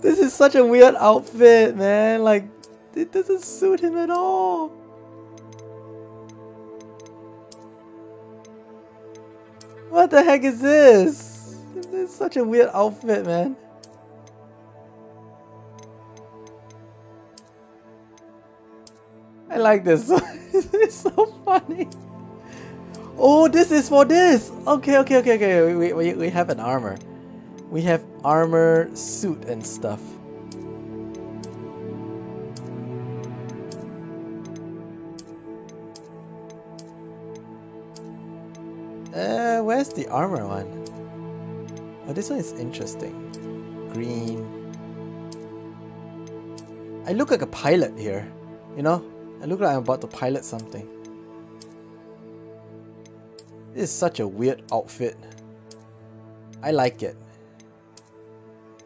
this is such a weird outfit, man. Like, it doesn't suit him at all. What the heck is this? This is such a weird outfit, man. I like this. it's so funny. Oh, this is for this. Okay, okay, okay, okay. We, we, we have an armor. We have armor, suit, and stuff. Where's the armor one? Oh, this one is interesting. Green. I look like a pilot here, you know? I look like I'm about to pilot something. This is such a weird outfit. I like it.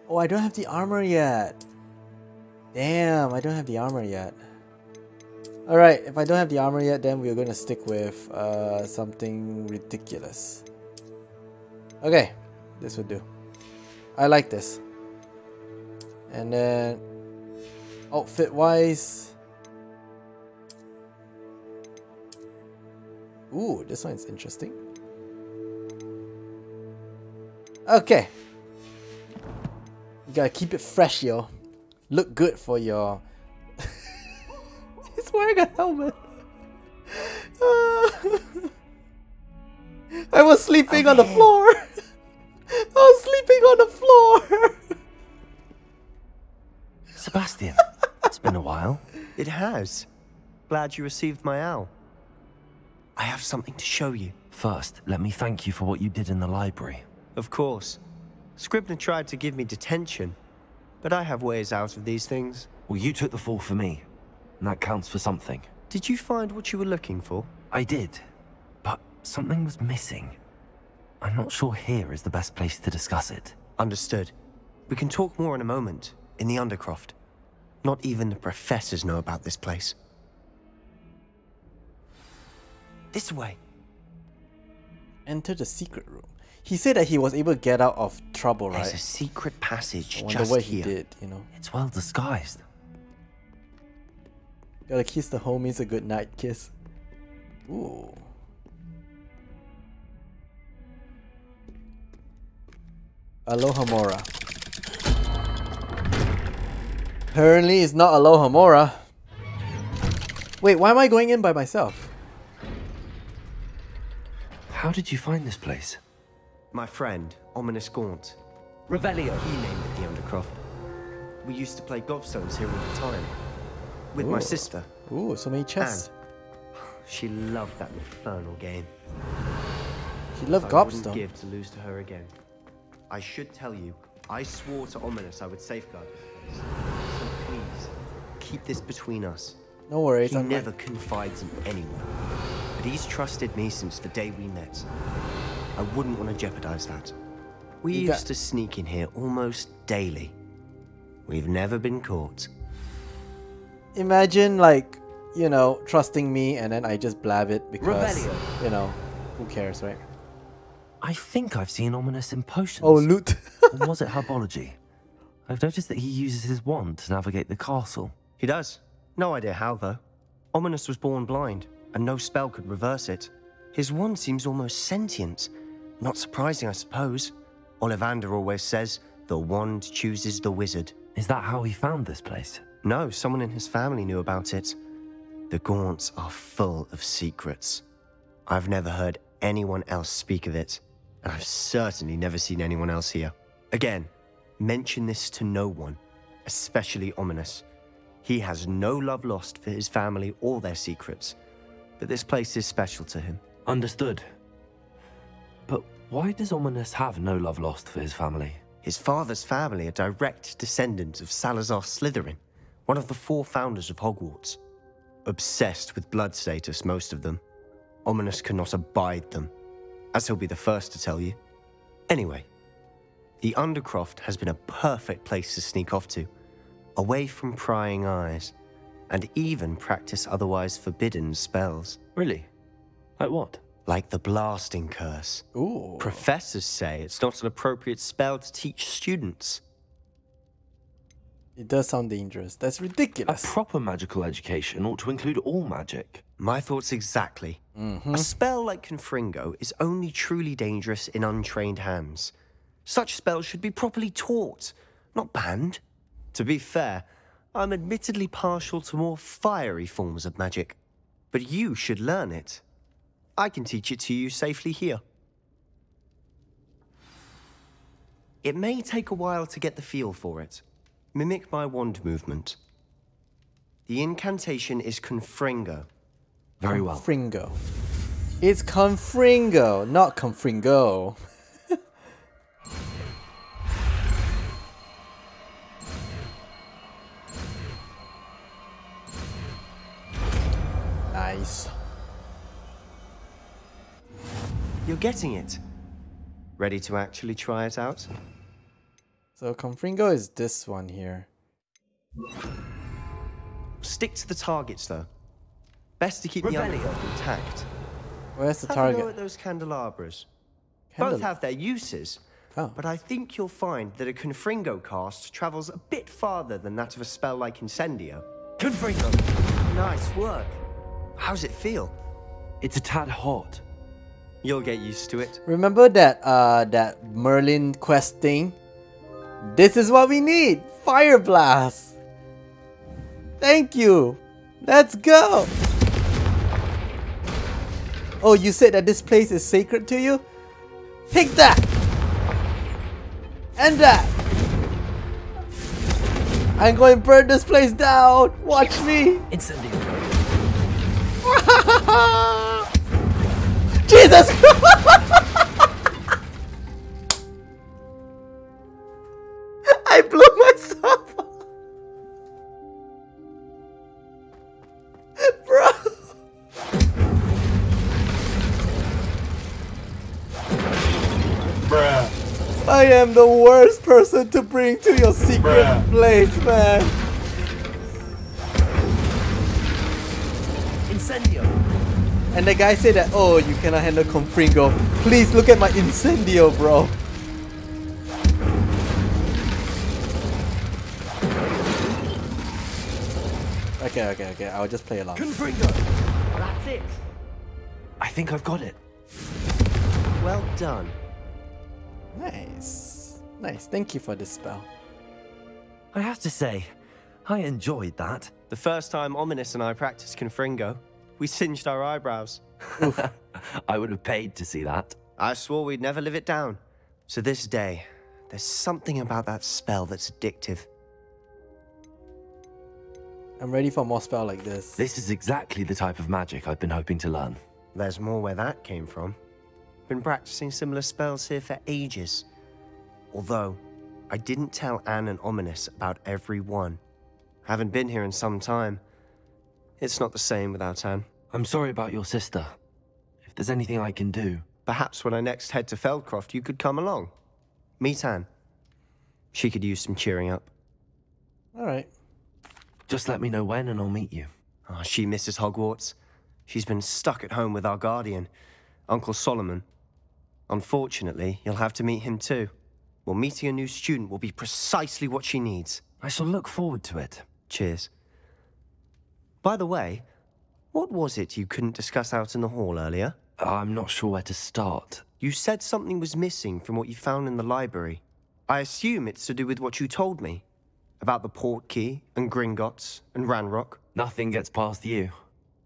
Oh, I don't have the armor yet. Damn, I don't have the armor yet. Alright, if I don't have the armor yet, then we're gonna stick with uh, something ridiculous. Okay, this would do. I like this. And then, oh, outfit wise. Ooh, this one's interesting. Okay. You gotta keep it fresh, yo. Look good for your He's wearing a helmet. I was sleeping on the floor. I was sleeping on the floor. Sebastian, it's been a while. It has. Glad you received my owl. I have something to show you. First, let me thank you for what you did in the library. Of course. Scribner tried to give me detention, but I have ways out of these things. Well, you took the fall for me, and that counts for something. Did you find what you were looking for? I did, but something was missing. I'm not sure here is the best place to discuss it. Understood. We can talk more in a moment, in the Undercroft. Not even the professors know about this place. This way. Enter the secret room. He said that he was able to get out of trouble, right? There's a secret passage I wonder just what here. he did, you know. It's well disguised. Gotta kiss the homies a good night kiss. Ooh. Alohomora. Apparently it's not Alohomora. Wait, why am I going in by myself? How did you find this place? My friend, Ominis Gaunt. Revelio. He named it the Undercroft. We used to play gobstones here all the time. With my sister. Ooh, so many chests. Anne. She loved that infernal game. She loved I wouldn't Gobstone. give to lose to her again. I should tell you, I swore to Ominis I would safeguard this place. So please, keep this between us. No worries, He I'm never confides in anyone. But he's trusted me since the day we met. I wouldn't want to jeopardize that. We You used got- to sneak in here almost daily. We've never been caught. Imagine like, you know, trusting me and then I just blab it because Revelio. you know, who cares, right? I think I've seen Ominis in potions. Oh, loot. or was it herbology? I've noticed that he uses his wand to navigate the castle. He does. No idea how, though. Ominis was born blind, and no spell could reverse it. His wand seems almost sentient. Not surprising, I suppose. Ollivander always says, the wand chooses the wizard. Is that how he found this place? No, someone in his family knew about it. The Gaunts are full of secrets. I've never heard anyone else speak of it, and I've certainly never seen anyone else here. Again, mention this to no one, especially Ominis. He has no love lost for his family or their secrets, but this place is special to him. Understood. But why does Ominis have no love lost for his family? His father's family are direct descendants of Salazar Slytherin, one of the four founders of Hogwarts. Obsessed with blood status, most of them. Ominis cannot abide them, as he'll be the first to tell you. Anyway, the Undercroft has been a perfect place to sneak off to, away from prying eyes, and even practice otherwise forbidden spells. Really? Like what? Like the blasting curse. Ooh. Professors say it's not an appropriate spell to teach students. It does sound dangerous. That's ridiculous. A proper magical education ought to include all magic. My thoughts exactly. Mm-hmm. A spell like Confringo is only truly dangerous in untrained hands. Such spells should be properly taught, not banned. To be fair, I'm admittedly partial to more fiery forms of magic. But you should learn it. I can teach it to you safely here. It may take a while to get the feel for it. Mimic my wand movement. The incantation is Confringo. Very well. Confringo. It's Confringo, not Confringo. nice. You're getting it. Ready to actually try it out? So Confringo is this one here. Stick to the targets, though. Best to keep the Revelio. underworld intact. Where's the Have a go target? at those candelabras. Candela- Both have their uses, Oh. but I think you'll find that a Confringo cast travels a bit farther than that of a spell like Incendio. Confringo! Nice work. How's it feel? It's a tad hot. You'll get used to it. Remember that uh that Merlin quest thing? This is what we need! Fire blast! Thank you! Let's go! Oh, you said that this place is sacred to you? Take that! And that! I'm going to burn this place down! Watch me! Incendio. Jesus I blew I am the worst person to bring to your secret place, man. Incendio. And the guy said that, oh, you cannot handle Confringo. Please look at my Incendio, bro. Okay, okay, okay. I'll just play along. Confringo. That's it. I think I've got it. Well done. Nice. Nice. Thank you for the spell. I have to say, I enjoyed that. The first time Ominis and I practiced Confringo, we singed our eyebrows. I would have paid to see that. I swore we'd never live it down. So this day, there's something about that spell that's addictive. I'm ready for more spell like this. This is exactly the type of magic I've been hoping to learn. There's more where that came from. Been practicing similar spells here for ages. Although, I didn't tell Anne and Ominis about every one. I Haven't been here in some time. It's not the same without Anne. I'm sorry about your sister. If there's anything I can do. Perhaps when I next head to Feldcroft, you could come along. Meet Anne. She could use some cheering up. Alright. Just let me know when and I'll meet you. Oh, she misses Hogwarts. She's been stuck at home with our guardian, Uncle Solomon. Unfortunately, you'll have to meet him too. Well, meeting a new student will be precisely what she needs. I shall look forward to it. Cheers. By the way, what was it you couldn't discuss out in the hall earlier? I'm not sure where to start. You said something was missing from what you found in the library. I assume it's to do with what you told me. About the port key, and Gringotts, and Ranrock. Nothing gets past you.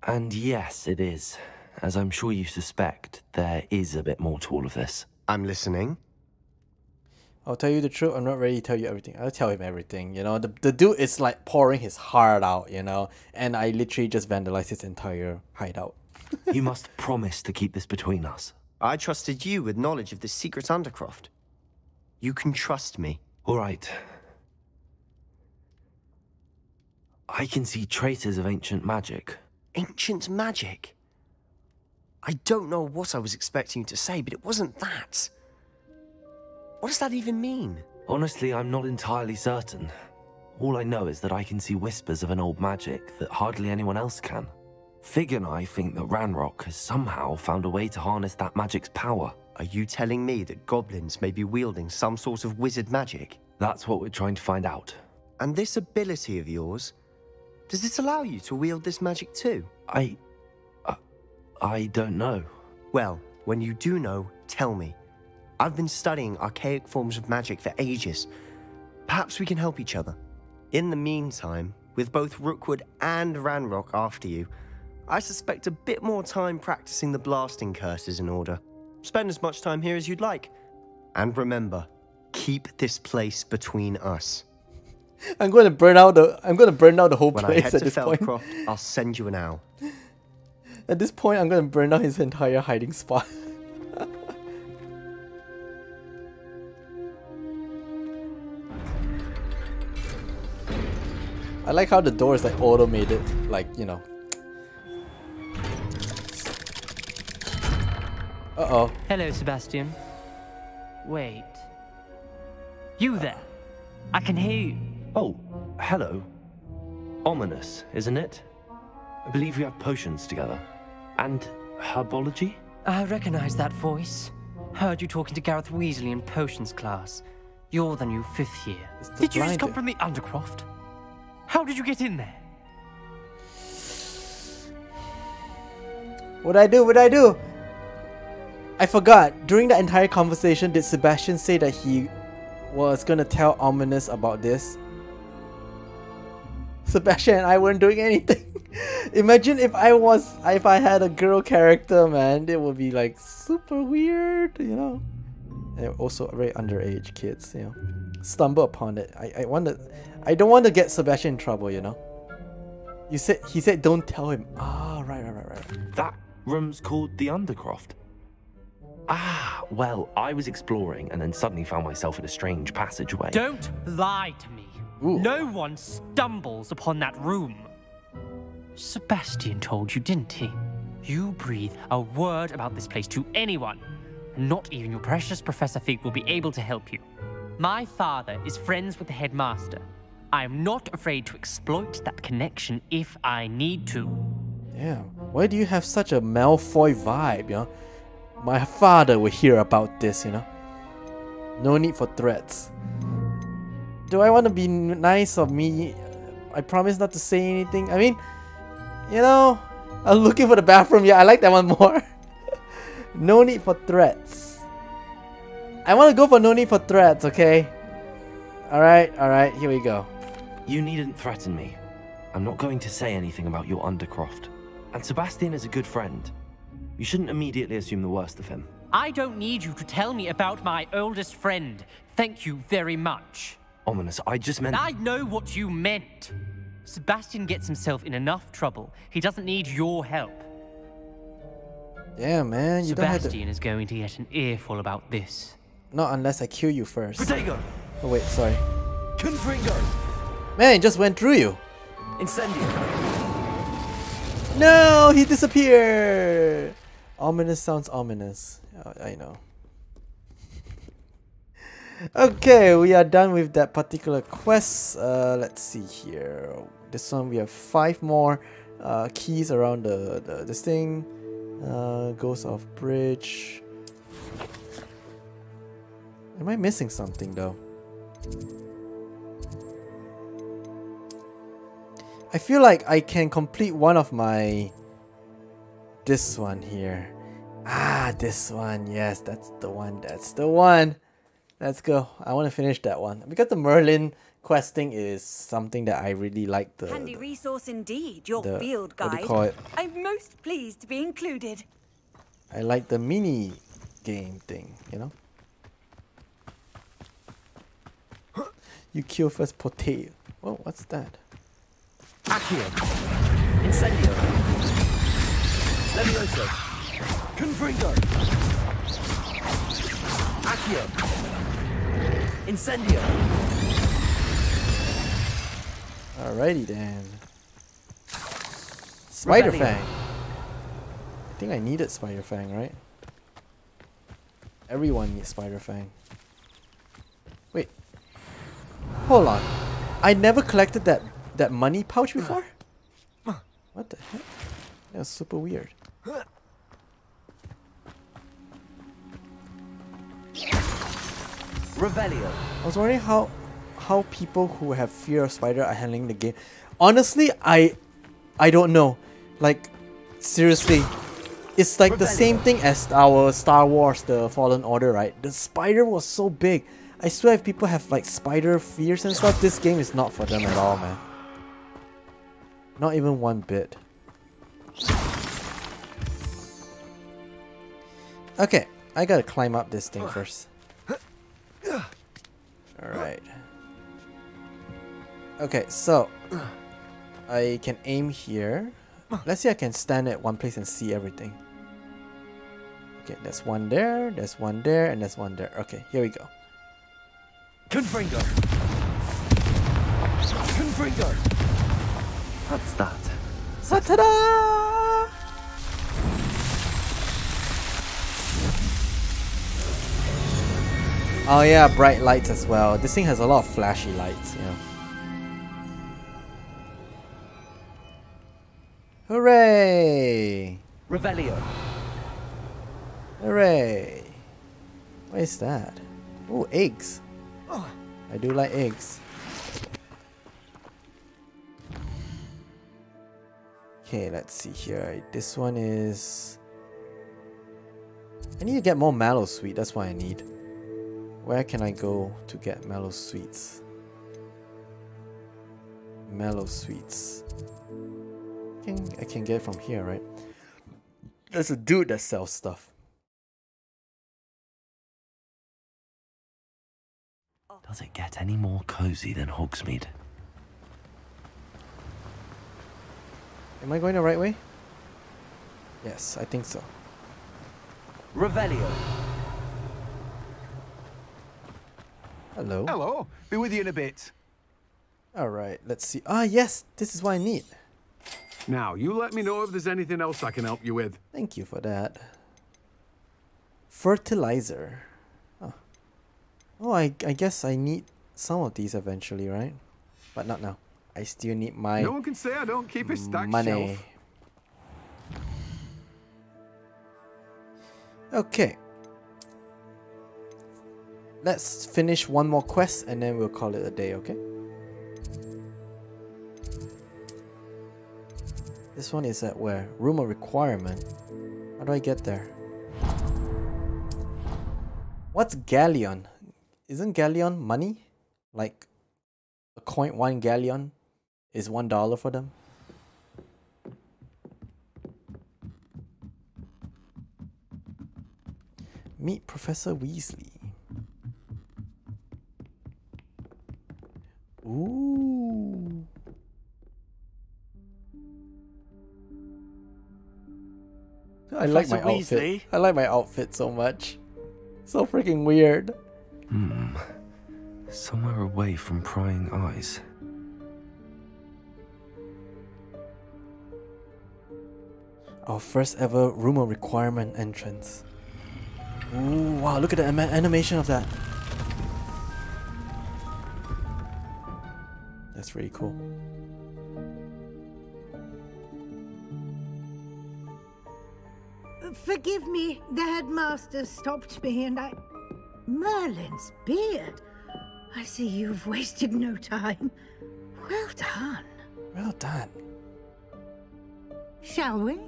And yes, it is. As I'm sure you suspect, there is a bit more to all of this. I'm listening. I'll tell you the truth. I'm not ready to tell you everything. I'll tell him everything. You know, the, the dude is like pouring his heart out, you know, and I literally just vandalized his entire hideout. you must promise to keep this between us. I trusted you with knowledge of this secret Undercroft. You can trust me. All right. I can see traces of ancient magic. Ancient magic? I don't know what I was expecting you to say, but it wasn't that. What does that even mean? Honestly, I'm not entirely certain. All I know is that I can see whispers of an old magic that hardly anyone else can. Fig and I think that Ranrock has somehow found a way to harness that magic's power. Are you telling me that goblins may be wielding some sort of wizard magic? That's what we're trying to find out. And this ability of yours, does it allow you to wield this magic too? I. Uh, I don't know. Well, when you do know, tell me. I've been studying archaic forms of magic for ages. Perhaps we can help each other. In the meantime, with both Rookwood and Ranrock after you, I suspect a bit more time practicing the blasting curse is in order. Spend as much time here as you'd like. And remember, keep this place between us. I'm going to burn out the I'm going to burn out the whole When I place head at to this point. Feldcroft, I'll send you an owl. At this point, I'm going to burn out his entire hiding spot. I like how the door is like automated, like, you know. Uh-oh. Hello, Sebastian. Wait. You there? I can hear you. Oh, hello. Ominis, isn't it? I believe we have potions together. And herbology? I recognize that voice. Heard you talking to Garreth Weasley in potions class. You're the new fifth year. the Did you just come from the Undercroft? How did you get in there? What'd I do? What'd I do? I forgot. During the entire conversation, did Sebastian say that he was gonna tell Ominis about this? Sebastian and I weren't doing anything. Imagine if I was, if I had a girl character, man. It would be like super weird, you know. And also very underage kids, you know. Stumble upon it. I, I to, I don't want to get Sebastian in trouble, you know. You said he said don't tell him. Ah, right, right, right, right. That room's called the Undercroft. Ah, well, I was exploring and then suddenly found myself in a strange passageway. Don't lie to me. No one stumbles upon that room. Sebastian told you, didn't he? You breathe a word about this place to anyone, and not even your precious Professor Fig will be able to help you. My father is friends with the headmaster. I am not afraid to exploit that connection if I need to. Damn, why do you have such a Malfoy vibe, you know? My father will hear about this, you know? No need for threats. Do I want to be nice of me? I promise not to say anything. I mean, you know, I'm looking for the bathroom. Yeah, I like that one more. no need for threats. I want to go for no need for threats, okay? Alright, alright, here we go. You needn't threaten me. I'm not going to say anything about your Undercroft. And Sebastian is a good friend. You shouldn't immediately assume the worst of him. I don't need you to tell me about my oldest friend. Thank you very much. Ominis, I just meant. I know what you meant. Sebastian gets himself in enough trouble. He doesn't need your help. Damn, man, you don't have to. Sebastian is going to get an earful about this. Not unless I kill you first. Protego! Oh, wait, sorry. Confringo! Man, it just went through you. Incendio! No, he disappeared. Ominis sounds ominous. Uh, I know. okay, we are done with that particular quest. Uh, let's see here. This one we have five more uh, keys around the, the this thing. Uh, Ghost of Bridge. Am I missing something though? I feel like I can complete one of my this one here. Ah, this one. Yes, that's the one. That's the one. Let's go. I want to finish that one because the Merlin questing is something that I really like. The, Handy resource indeed, your the- field what do guide. you call it? I'm most pleased to be included. I like the mini game thing. You know. You kill first potato. Whoa, what's that? Accio! Incendio! Levioso! Confringo! Accio! Incendio! Alrighty then. Spider Rebellion. Fang. I think I needed Spider Fang, right? Everyone needs Spider Fang. Wait. Hold on. I never collected that that money pouch before? What the heck? That's super weird. Revelio! I was wondering how how people who have fear of spider are handling the game. Honestly, I I don't know. Like seriously, it's like the same thing as our Star Wars The Fallen Order, right? The spider was so big. I swear if people have like spider fears and stuff, this game is not for them at all, man. Not even one bit. Okay, I gotta climb up this thing first. Alright. Okay, so I can aim here. Let's see I can stand at one place and see everything. Okay, there's one there, there's one there, and there's one there. Okay, here we go. Confringo! Confringo! What's that? Ta-da! Oh yeah, bright lights as well. This thing has a lot of flashy lights, yeah. Hooray! Revelio. Hooray! What is that? Oh, eggs. I do like eggs. Okay, let's see here. This one is... I need to get more Mallowsweet, that's what I need. Where can I go to get Mallowsweets? Mallow sweets. I can, I can get from here, right? There's a dude that sells stuff. Does it get any more cozy than Hogsmeade? Am I going the right way? Yes, I think so. Revelio. Hello. Hello. Be with you in a bit. Alright, let's see. Ah, yes, this is what I need. Now, you let me know if there's anything else I can help you with. Thank you for that. Fertilizer. Oh, oh I, I guess I need some of these eventually, right? But not now. I still need my No one can say I don't keep a stacked money. shelf. Okay. Let's finish one more quest and then we'll call it a day, okay? This one is at where? Room of requirement. How do I get there? What's galleon? Isn't galleon money? Like a coin, one galleon is one dollar for them? Meet Professor Weasley. Ooh. I like my Professor outfit. I like my outfit so much. So freaking weird. Hmm. Somewhere away from prying eyes. Our first ever room of requirement entrance. Ooh, wow, look at the animation of that. That's really cool. Forgive me, the headmaster stopped me and I. Merlin's beard. I see you've wasted no time. Well done. Well done. Shall we?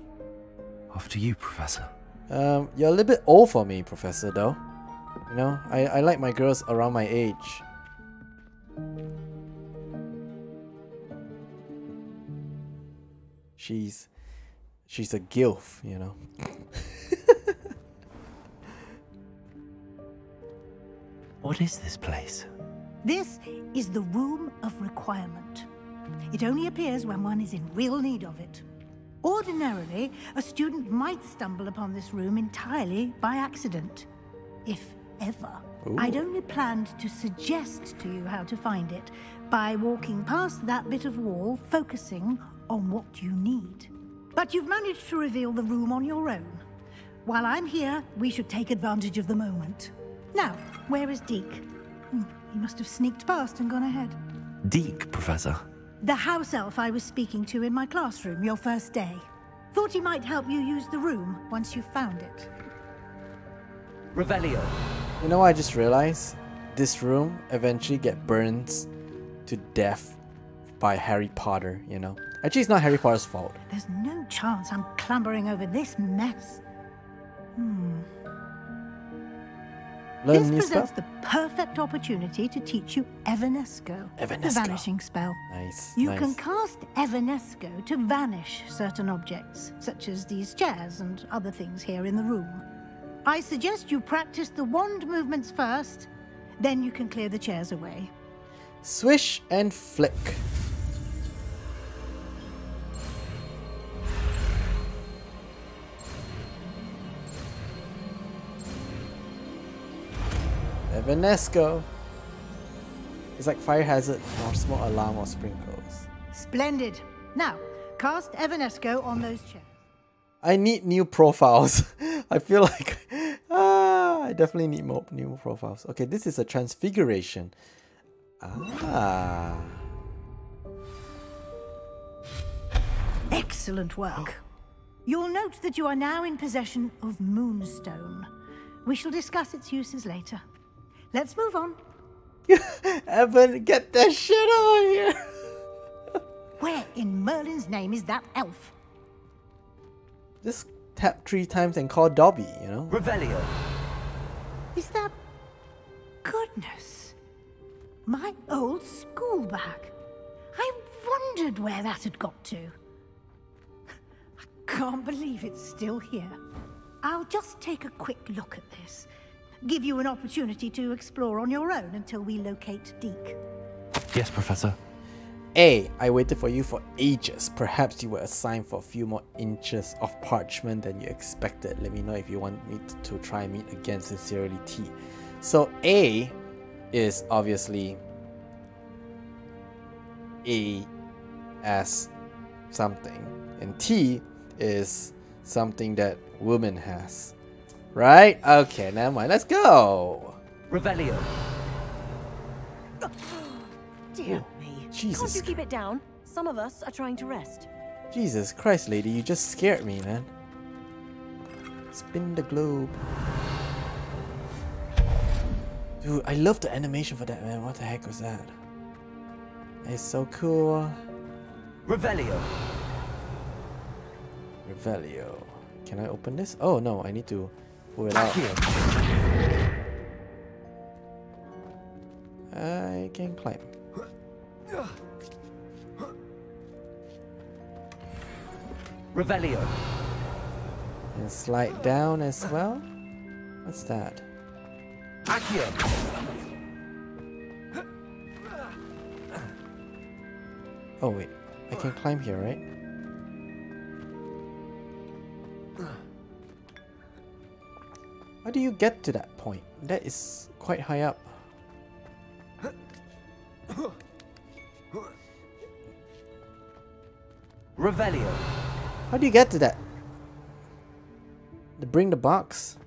After you, Professor. Um, you're a little bit old for me, Professor, though. You know, I, I like my girls around my age. She's she's a gilf, you know. What is this place? This is the Room of Requirement. It only appears when one is in real need of it. Ordinarily, a student might stumble upon this room entirely by accident. If ever. I'd only planned to suggest to you how to find it by walking past that bit of wall, focusing on what you need. But you've managed to reveal the room on your own. While I'm here, we should take advantage of the moment. Now, where is Deke? Hmm, he must have sneaked past and gone ahead. Deke, Professor. The house elf I was speaking to in my classroom your first day. Thought he might help you use the room once you found it. Revelio. You know what I just realized? this room eventually get burned to death by Harry Potter, you know? Actually, it's not Harry Potter's fault. There's no chance I'm clambering over this mess. Hmm. This presents the perfect opportunity to teach you Evanesco, Evanesco. the vanishing spell. Nice. You nice. can cast Evanesco to vanish certain objects, such as these chairs and other things here in the room. I suggest you practice the wand movements first, then you can clear the chairs away. Swish and flick. Evanesco. It's like fire hazard or smoke alarm or sprinkles. Splendid. Now, cast Evanesco on those chairs. I need new profiles. I feel like ah, I definitely need more new profiles. Okay, this is a transfiguration. Ah. Excellent work. You'll note that you are now in possession of Moonstone. We shall discuss its uses later. Let's move on. Evan, get that shit out of here. Where in Merlin's name is that elf? Just tap three times and call Dobby, you know? Revelio. Is that. Goodness. My old school bag. I wondered where that had got to. I can't believe it's still here. I'll just take a quick look at this. Give you an opportunity to explore on your own until we locate Deke. Yes, Professor. A. I waited for you for ages. Perhaps you were assigned for a few more inches of parchment than you expected. Let me know if you want me to, to try and meet again. Sincerely, T. So A is obviously A as something, and T is something that woman has. Right? Okay, never mind. Let's go. Revelio. Dear me. Jesus. Can't you keep it down? Some of us are trying to rest. Jesus Christ, lady, you just scared me, man. Spin the globe. Dude, I love the animation for that, man. What the heck was that? It's so cool. Revelio. Revelio. Can I open this? Oh no, I need to pull it out. I can climb. Revelio. And slide down as well. What's that? Accio. Oh wait, I can climb here, right? Get to that point? That is quite high up. Revelio. How do you get to that? To bring the box?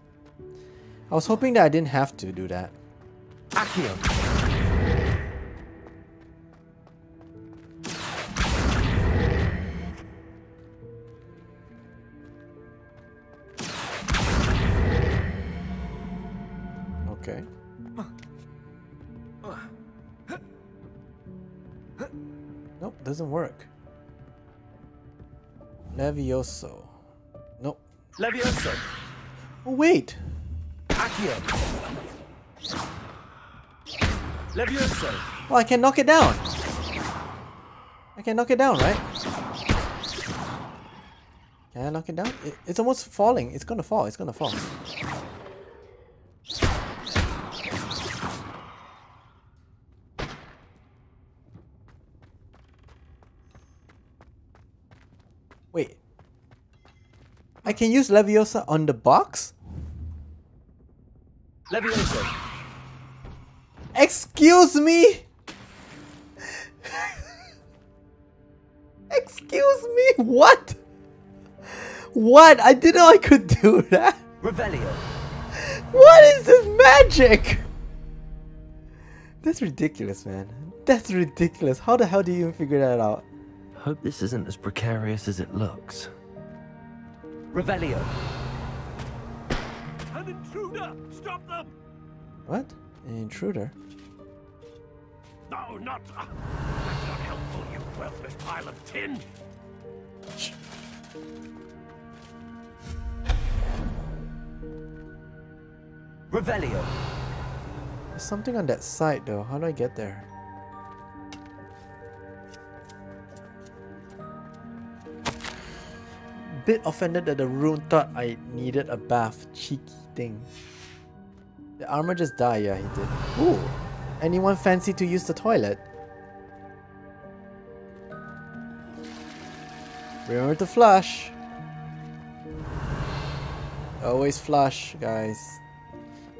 I was hoping that I didn't have to do that. Accio. Levioso. Nope. Levioso. Oh wait. Accio. Levioso. Oh, I can knock it down. I can knock it down, right? Can I knock it down? It, it's almost falling. It's gonna fall. It's gonna fall. Wait. I can use Leviosa on the box? Levioso. Excuse me? Excuse me? What? What? I didn't know I could do that. Revelio. What is this magic? That's ridiculous, man. That's ridiculous. How the hell do you even figure that out? Hope this isn't as precarious as it looks. Revelio. An intruder! Stop them! What? An intruder? No, not. Uh, that's not helpful, you worthless pile of tin. Revelio. There's something on that side though. How do I get there? Bit offended that the rune thought I needed a bath. Cheeky thing. The armor just died, yeah, he did. Ooh. Anyone fancy to use the toilet? Remember to flush. Always flush, guys.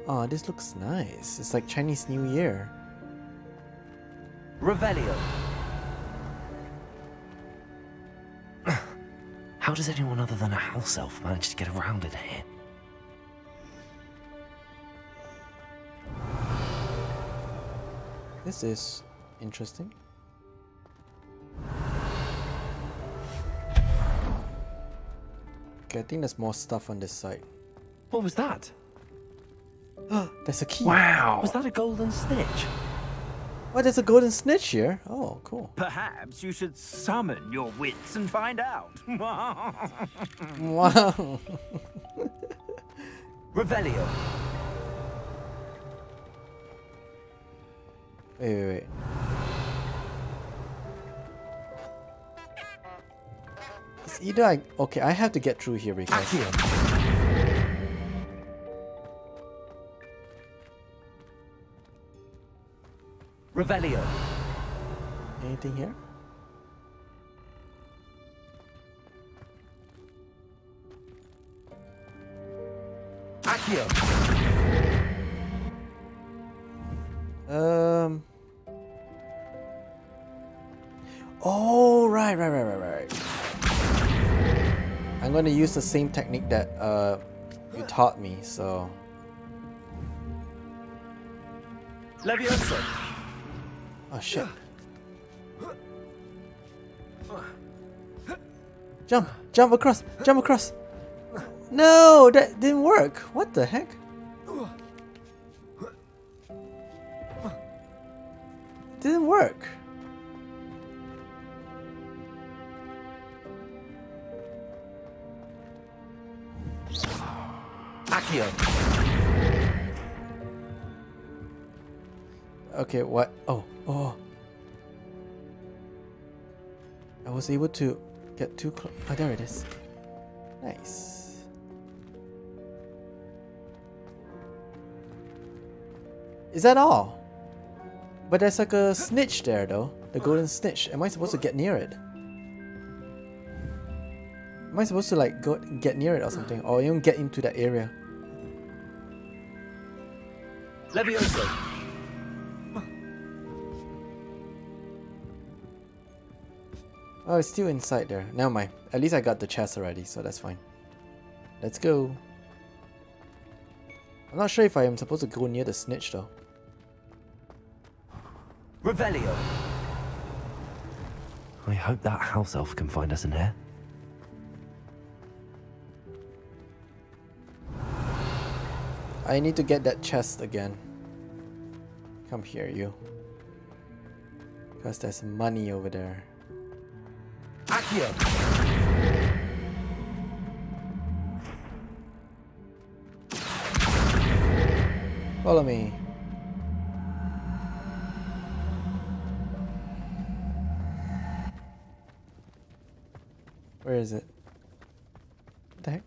Oh, this looks nice. It's like Chinese New Year. Revelio. How does anyone other than a house elf manage to get around in here? This is interesting. Okay, I think there's more stuff on this side. What was that? there's a key. Wow. Was that a golden snitch? Oh, there's a golden snitch here. Oh, cool. Perhaps you should summon your wits and find out. wow. Revelio. Wait, wait, wait. It's either I... Okay, I have to get through here because... Revelio. Anything here? Accio. Um. Oh, right, right, right, right, right. I'm gonna use the same technique that uh, you taught me, so. Levioso. Oh shit. Jump! Jump across! Jump across! No! That didn't work! What the heck? Didn't work. Accio. Okay, what? Oh, oh. I was able to get too close. Oh, there it is. Nice. Is that all? But there's like a snitch there though. The golden snitch. Am I supposed to get near it? Am I supposed to like go get near it or something? Or even get into that area? Levioso. Oh, it's still inside there. Never mind. At least I got the chest already, so that's fine. Let's go. I'm not sure if I am supposed to go near the snitch though. Revelio. I hope that house elf can find us in here. I need to get that chest again. Come here, you. Because there's money over there. Accio. Follow me. Where is it? What the heck?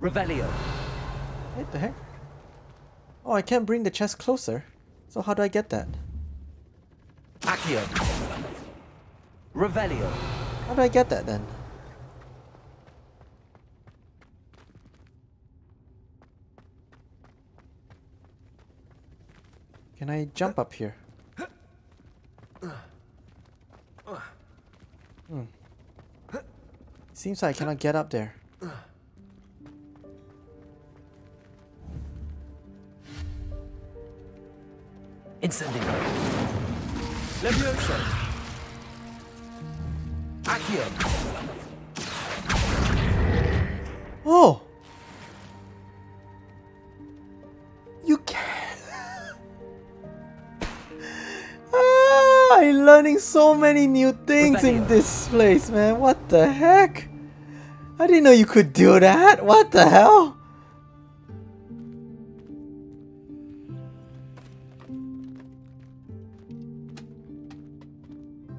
Revelio. What the heck? Oh, I can't bring the chest closer. So how do I get that? Accio. Revelio. How do I get that then? Can I jump up here? Hmm. Seems like I cannot get up there. So many new things in this place, man. What the heck? I didn't know you could do that. What the hell?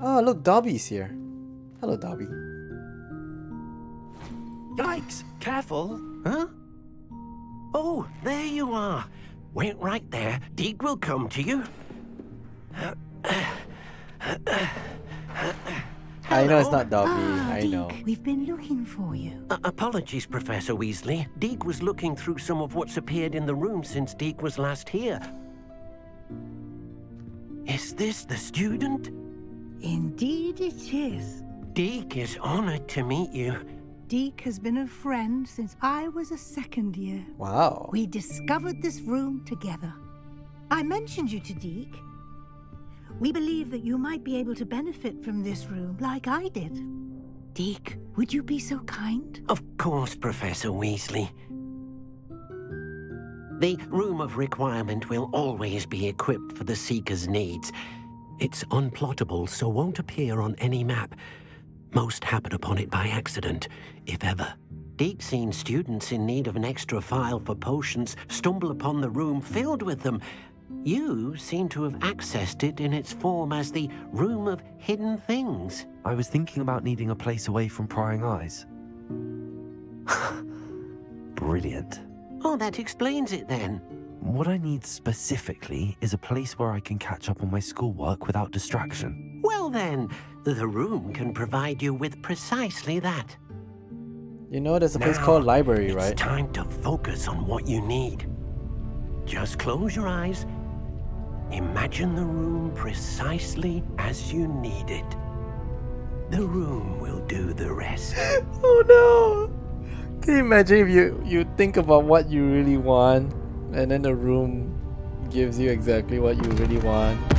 Oh, look, Dobby's here. Hello, Dobby. Yikes! Careful! Huh? Oh, there you are. Wait right there. Deek will come to you. I know it's not Dobby. Ah, I Deek, know. We've been looking for you. Uh, apologies, Professor Weasley. Deek was looking through some of what's appeared in the room since Deek was last here. Is this the student? Indeed it is. Deek is honored to meet you. Deek has been a friend since I was a second year. Wow. We discovered this room together. I mentioned you to Deek. We believe that you might be able to benefit from this room like I did. Deek, would you be so kind? Of course, Professor Weasley. The Room of Requirement will always be equipped for the Seeker's needs. It's unplottable, so won't appear on any map. Most happen upon it by accident, if ever. Deek's seen students in need of an extra file for potions stumble upon the room filled with them. You seem to have accessed it in its form as the Room of Hidden Things. I was thinking about needing a place away from prying eyes. Brilliant. Oh, that explains it then. What I need specifically is a place where I can catch up on my schoolwork without distraction. Well then, the room can provide you with precisely that. You know there's a place called library, it's right? It's time to focus on what you need. Just close your eyes. Imagine the room precisely as you need it. The room will do the rest. oh no! Can you imagine if you you think about what you really want, and then the room gives you exactly what you really want?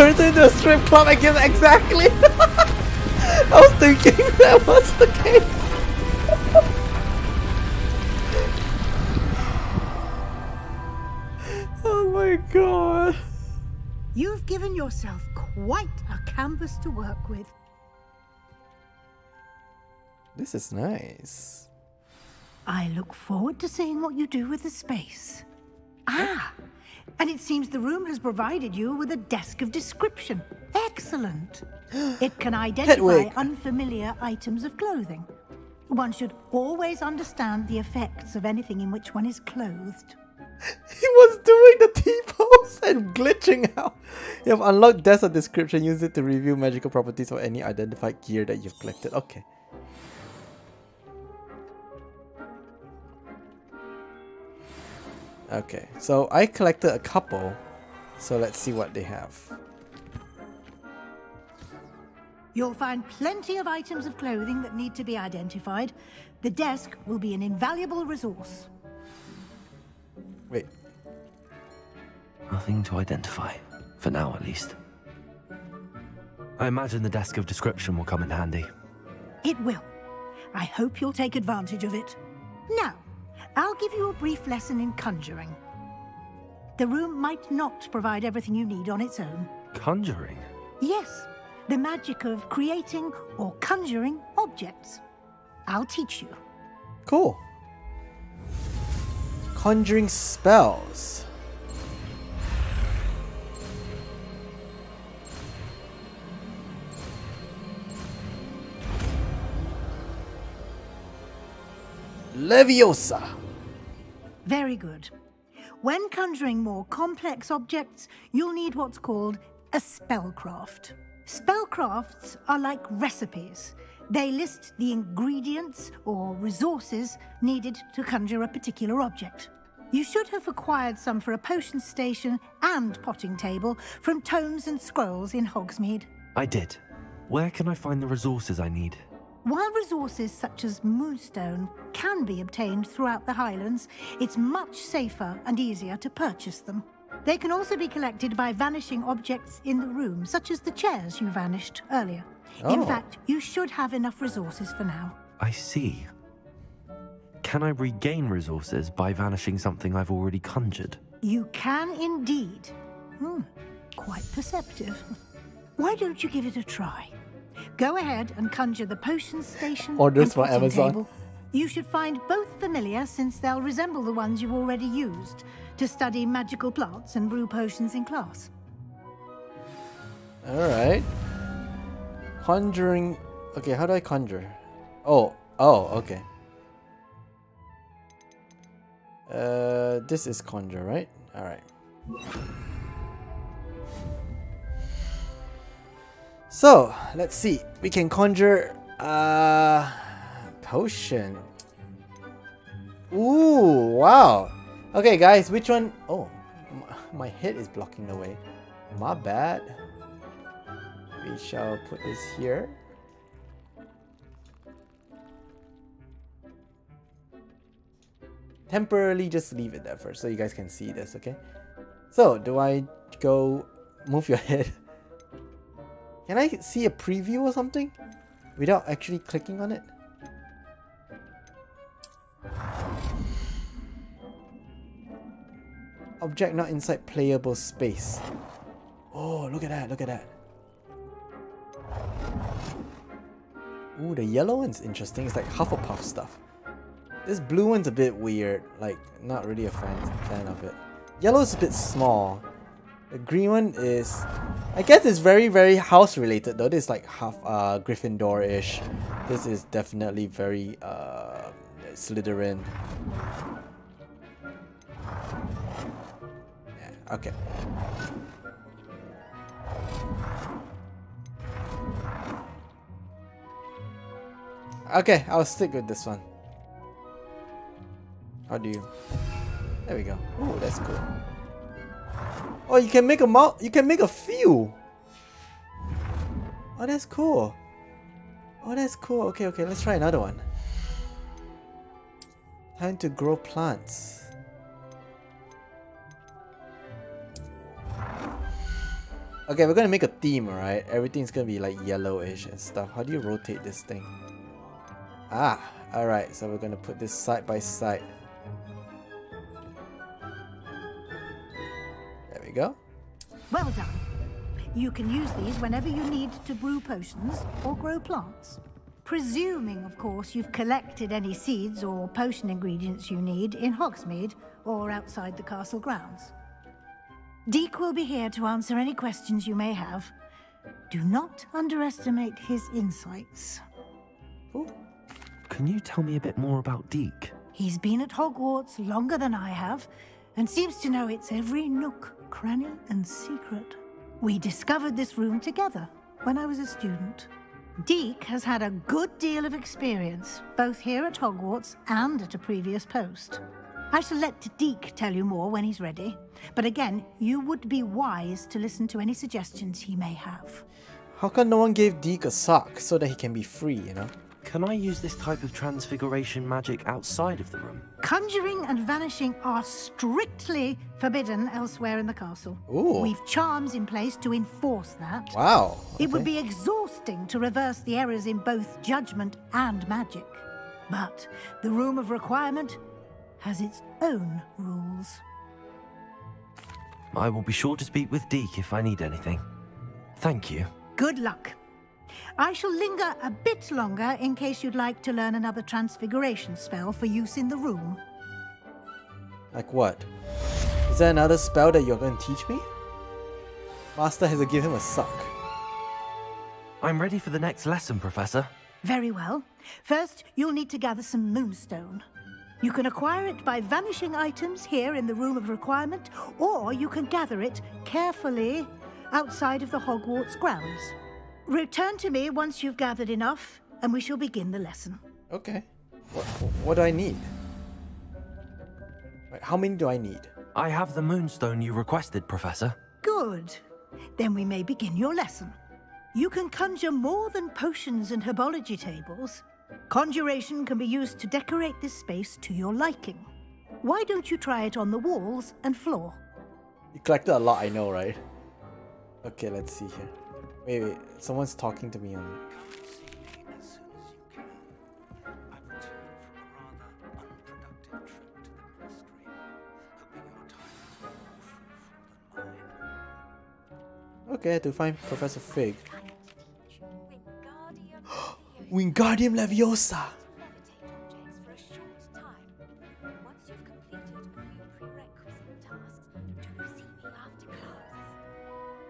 Turns into a strip club again, exactly! I was thinking that was the case. oh my god. You've given yourself quite a canvas to work with. This is nice. I look forward to seeing what you do with the space. Ah, and it seems the room has provided you with a desk of description. Excellent. It can identify Hedwig. unfamiliar items of clothing. One should always understand the effects of anything in which one is clothed. He was doing the T-pose and glitching out. You have unlocked desk of description. Use it to review magical properties of any identified gear that you've collected. Okay. Okay, so I collected a couple. So let's see what they have. You'll find plenty of items of clothing that need to be identified. The desk will be an invaluable resource. Wait. Nothing to identify. For now, at least. I imagine the desk of description will come in handy. It will. I hope you'll take advantage of it. Now, I'll give you a brief lesson in conjuring. The room might not provide everything you need on its own. Conjuring? Yes, the magic of creating or conjuring objects. I'll teach you. Cool. Conjuring spells. Leviosa. Very good. When conjuring more complex objects, you'll need what's called a spellcraft. Spellcrafts are like recipes. They list the ingredients or resources needed to conjure a particular object. You should have acquired some for a potion station and potting table from tomes and scrolls in Hogsmeade. I did. Where can I find the resources I need? While resources such as Moonstone can be obtained throughout the Highlands, it's much safer and easier to purchase them. They can also be collected by vanishing objects in the room, such as the chairs you vanished earlier. In Oh. fact, you should have enough resources for now. I see. Can I regain resources by vanishing something I've already conjured? You can indeed. Hmm, quite perceptive. Why don't you give it a try? Go ahead and conjure the potion station Orders for Amazon. table. You should find both familiar since they'll resemble the ones you've already used to study magical plants and brew potions in class. Alright. Conjuring. Okay, how do I conjure? Oh, oh, okay. Uh, this is conjure, right? Alright. So, let's see. We can conjure uh potion. Ooh, wow. Okay, guys, which one? Oh, my head is blocking the way. My bad. We shall put this here. Temporarily just leave it there first so you guys can see this, okay? So, do I go move your head? Can I see a preview or something? Without actually clicking on it? Object not inside playable space. Oh, look at that, look at that. Ooh, the yellow one's interesting. It's like Hufflepuff stuff. This blue one's a bit weird. Like, not really a fan, fan of it. Yellow's a bit small. The green one is... I guess it's very, very house related though. This is like half uh, Gryffindor-ish. This is definitely very uh, Slytherin. Yeah, okay. Okay, I'll stick with this one. How do you? There we go. Ooh, that's cool. Oh, you can make a mou- You can make a few. Oh, that's cool. Oh, that's cool. Okay, okay. Let's try another one. Time to grow plants. Okay, we're gonna make a theme, alright? Everything's gonna be like yellowish and stuff. How do you rotate this thing? Ah, alright. So we're gonna put this side by side. There we go. Well done. You can use these whenever you need to brew potions or grow plants. Presuming, of course, you've collected any seeds or potion ingredients you need in Hogsmeade or outside the castle grounds. Deek will be here to answer any questions you may have. Do not underestimate his insights. Can you tell me a bit more about Deek? He's been at Hogwarts longer than I have, and seems to know its every nook, cranny, and secret. We discovered this room together when I was a student. Deek has had a good deal of experience, both here at Hogwarts and at a previous post. I shall let Deek tell you more when he's ready, but again, you would be wise to listen to any suggestions he may have. How come no one gave Deek a sock so that he can be free, you know? Can I use this type of transfiguration magic outside of the room? Conjuring and vanishing are strictly forbidden elsewhere in the castle. Ooh. We've charms in place to enforce that. Wow. It would be exhausting to reverse the errors in both judgment and magic. But the Room of Requirement has its own rules. I will be sure to speak with Deek if I need anything. Thank you. Good luck. I shall linger a bit longer in case you'd like to learn another transfiguration spell for use in the room. Like what? Is there another spell that you're going to teach me? Master has to give him a suck. I'm ready for the next lesson, Professor. Very well. First, you'll need to gather some moonstone. You can acquire it by vanishing items here in the Room of Requirement, or you can gather it carefully outside of the Hogwarts grounds. Return to me once you've gathered enough, and we shall begin the lesson. Okay. What, what do I need? Wait, how many do I need? I have the moonstone you requested, Professor. Good. Then we may begin your lesson. You can conjure more than potions and herbology tables. Conjuration can be used to decorate this space to your liking. Why don't you try it on the walls and floor? You collected a lot, I know, right? Okay, let's see here. Wait, wait. Someone's talking to me on. Okay, to find Professor Fig. Wingardium Leviosa!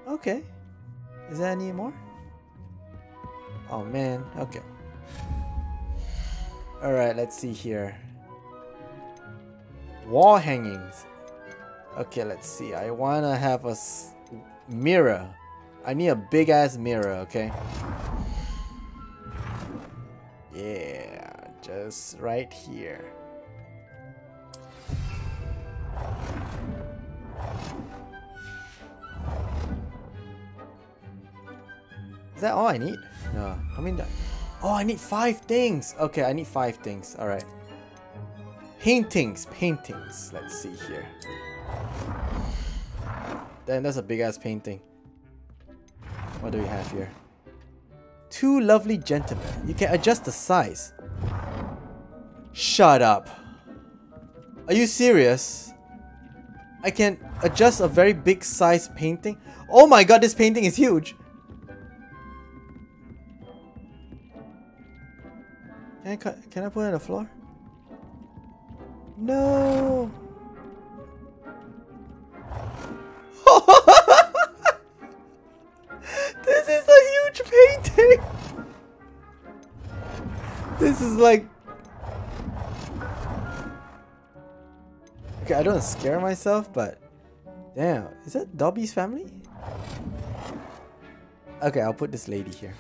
Okay. Is there any more? Oh man, okay. Alright, let's see here. Wall hangings. Okay, let's see. I wanna have a mirror. I need a big ass mirror, okay? Yeah, just right here. Is that all I need? No. How many? Oh, I need five things. Okay, I need five things. All right. Paintings, paintings. Let's see here. Then that's a big ass painting. What do we have here? Two lovely gentlemen. You can adjust the size. Shut up. Are you serious? I can adjust a very big size painting? Oh my god, this painting is huge. Can I, can I put it on the floor? No! this is a huge painting! This is like... Okay, I don't scare myself, but... Damn, is that Dobby's family? Okay, I'll put this lady here.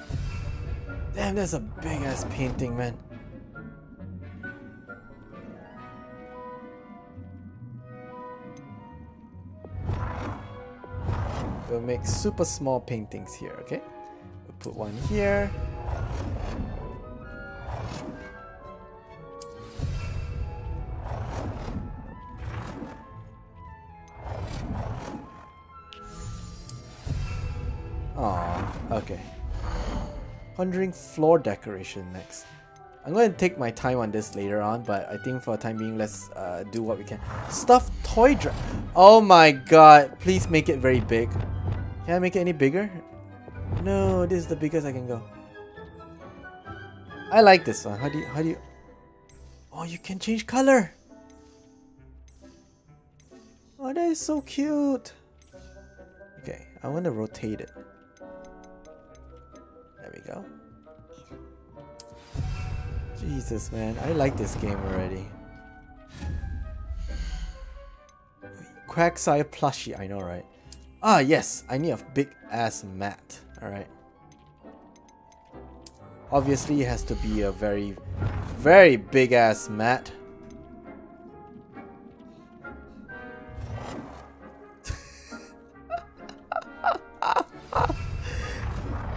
Damn, that's a big ass painting, man. We'll make super small paintings here, okay? We'll put one here. Oh, okay. Pondering floor decoration next. I'm going to take my time on this later on, but I think for the time being, let's uh, do what we can. Stuffed toy dra- Oh my god, please make it very big. Can I make it any bigger? No, this is the biggest I can go. I like this one. How do you, how do you... Oh, you can change color. Oh, that is so cute. Okay, I want to rotate it. There we go. Jesus, man. I like this game already. Quagsire plushie. I know, right? Ah, yes. I need a big ass mat. Alright. Obviously, it has to be a very, very big ass mat.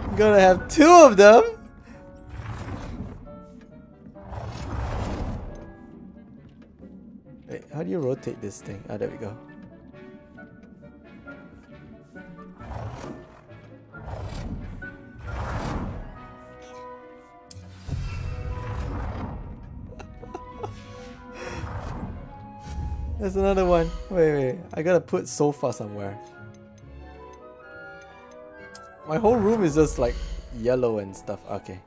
I'm gonna have two of them. Wait, how do you rotate this thing? Ah, there we go. There's another one. Wait, wait. I gotta put sofa somewhere. My whole room is just like yellow and stuff. Okay.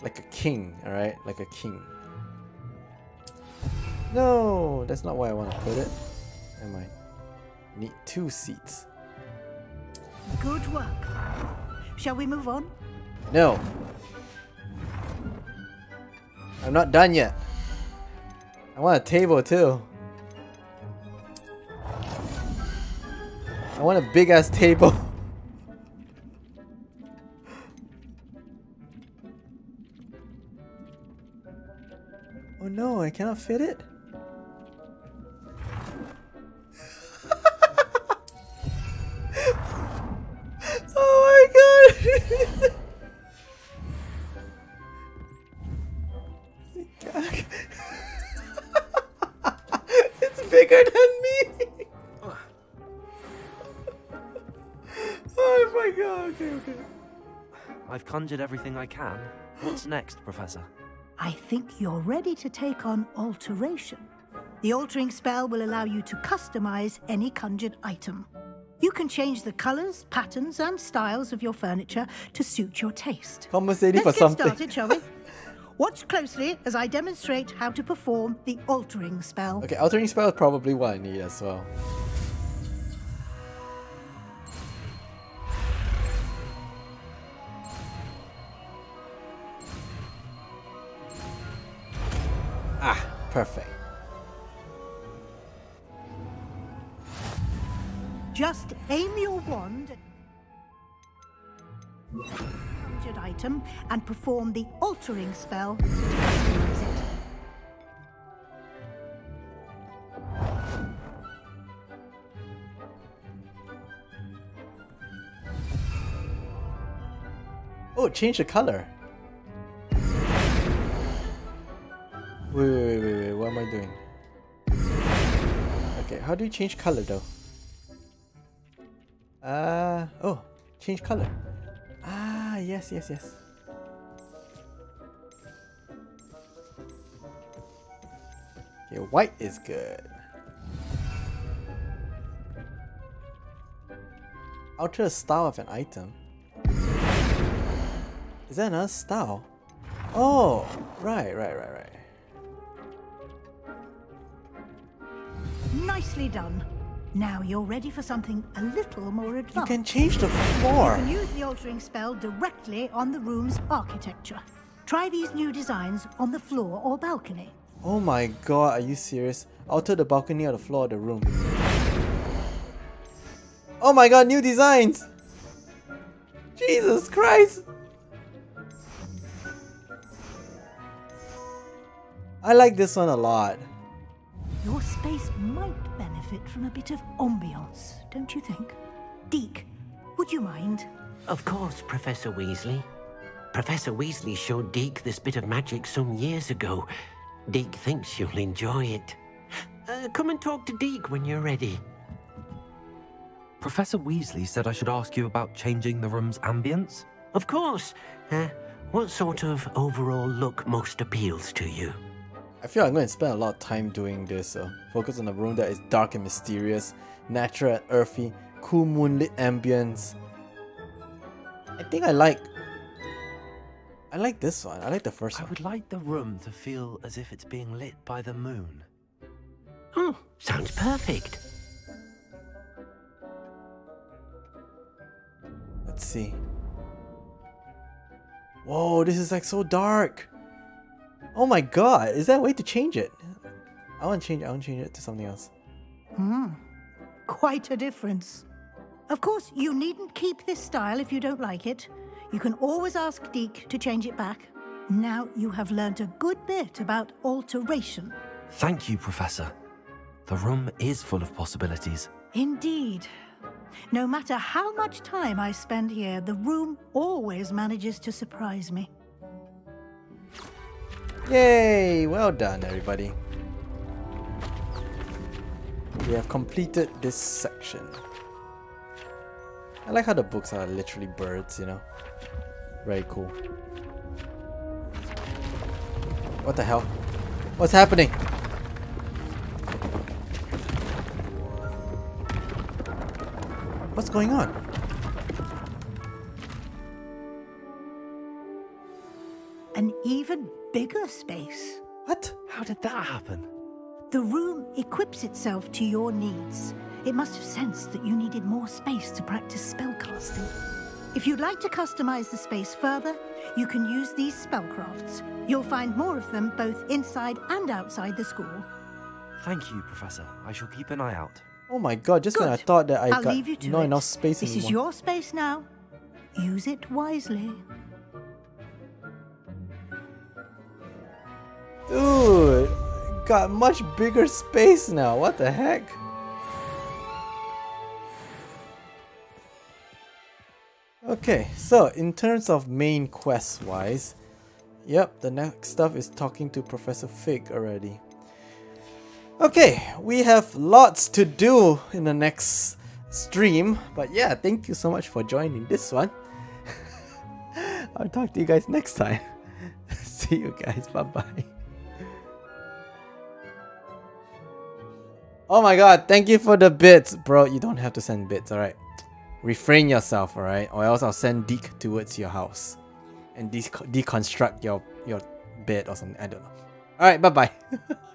Like a king, alright? Like a king. No, that's not where I want to put it. Never mind. Need two seats. Good work. Shall we move on? No. I'm not done yet. I want a table too. I want a big ass table. oh no, I cannot fit it? oh my god! bigger than me. oh my god, okay, okay. I've conjured everything I can. What's next, Professor? I think you're ready to take on alteration. The altering spell will allow you to customize any conjured item. You can change the colors, patterns, and styles of your furniture to suit your taste. Let's get something. started, shall we? Watch closely as I demonstrate how to perform the altering spell. Okay, altering spell is probably what I need as well. Ah, perfect. Just aim your wand item and perform the altering spell. Oh, change the color. Wait, wait, wait, wait, wait. What am I doing? Okay, how do you change color though? Uh, oh, change color. Ah, Ah, yes, yes, yes. Okay, white is good. Alter the style of an item. Is that another style? Oh, right, right, right, right. Nicely done. Now you're ready for something a little more advanced. You can change the floor. You can use the altering spell directly on the room's architecture. Try these new designs on the floor or balcony. Oh my god, are you serious? Alter the balcony or the floor of the room. Oh my god, new designs! Jesus Christ! I like this one a lot. Your space might benefit from a bit of ambiance, don't you think? Deek, would you mind? Of course, Professor Weasley. Professor Weasley showed Deek this bit of magic some years ago. Deek thinks you'll enjoy it. Uh, come and talk to Deek when you're ready. Professor Weasley said I should ask you about changing the room's ambience? Of course. Uh, what sort of overall look most appeals to you? I feel I'm going to spend a lot of time doing this. Uh, focus on a room that is dark and mysterious, natural and earthy, cool moonlit ambience. I think I like. I like this one. I like the first I one. I would like the room to feel as if it's being lit by the moon. Oh, sounds perfect. Let's see. Whoa, this is like so dark. Oh my god, is that a way to change it? I want to change. I want to change it to something else. Hmm, quite a difference. Of course, you needn't keep this style if you don't like it. You can always ask Deek to change it back. Now you have learnt a good bit about alteration. Thank you, Professor. The room is full of possibilities. Indeed. No matter how much time I spend here, the room always manages to surprise me. Yay! Well done, everybody. We have completed this section. I like how the books are literally birds, you know? Very cool. What the hell? What's happening? What's going on? An even bigger space. What? How did that happen? The room equips itself to your needs. It must have sensed that you needed more space to practice spellcasting. If you'd like to customize the space further, you can use these spellcrafts. You'll find more of them both inside and outside the school. Thank you, Professor. I shall keep an eye out. Oh my god, just when I thought that I I'll got leave you to not it. enough space This anymore. is your space now. Use it wisely. Dude, got much bigger space now. What the heck? Okay, so in terms of main quest wise, yep, the next stuff is talking to Professor Fig already. Okay, we have lots to do in the next stream, but yeah, thank you so much for joining this one. I'll talk to you guys next time. See you guys. Bye bye. Oh my god, thank you for the bits. Bro, you don't have to send bits, alright? Refrain yourself, alright? Or else I'll send Deek towards your house. And de deconstruct your, your bed or something. I don't know. Alright, bye bye.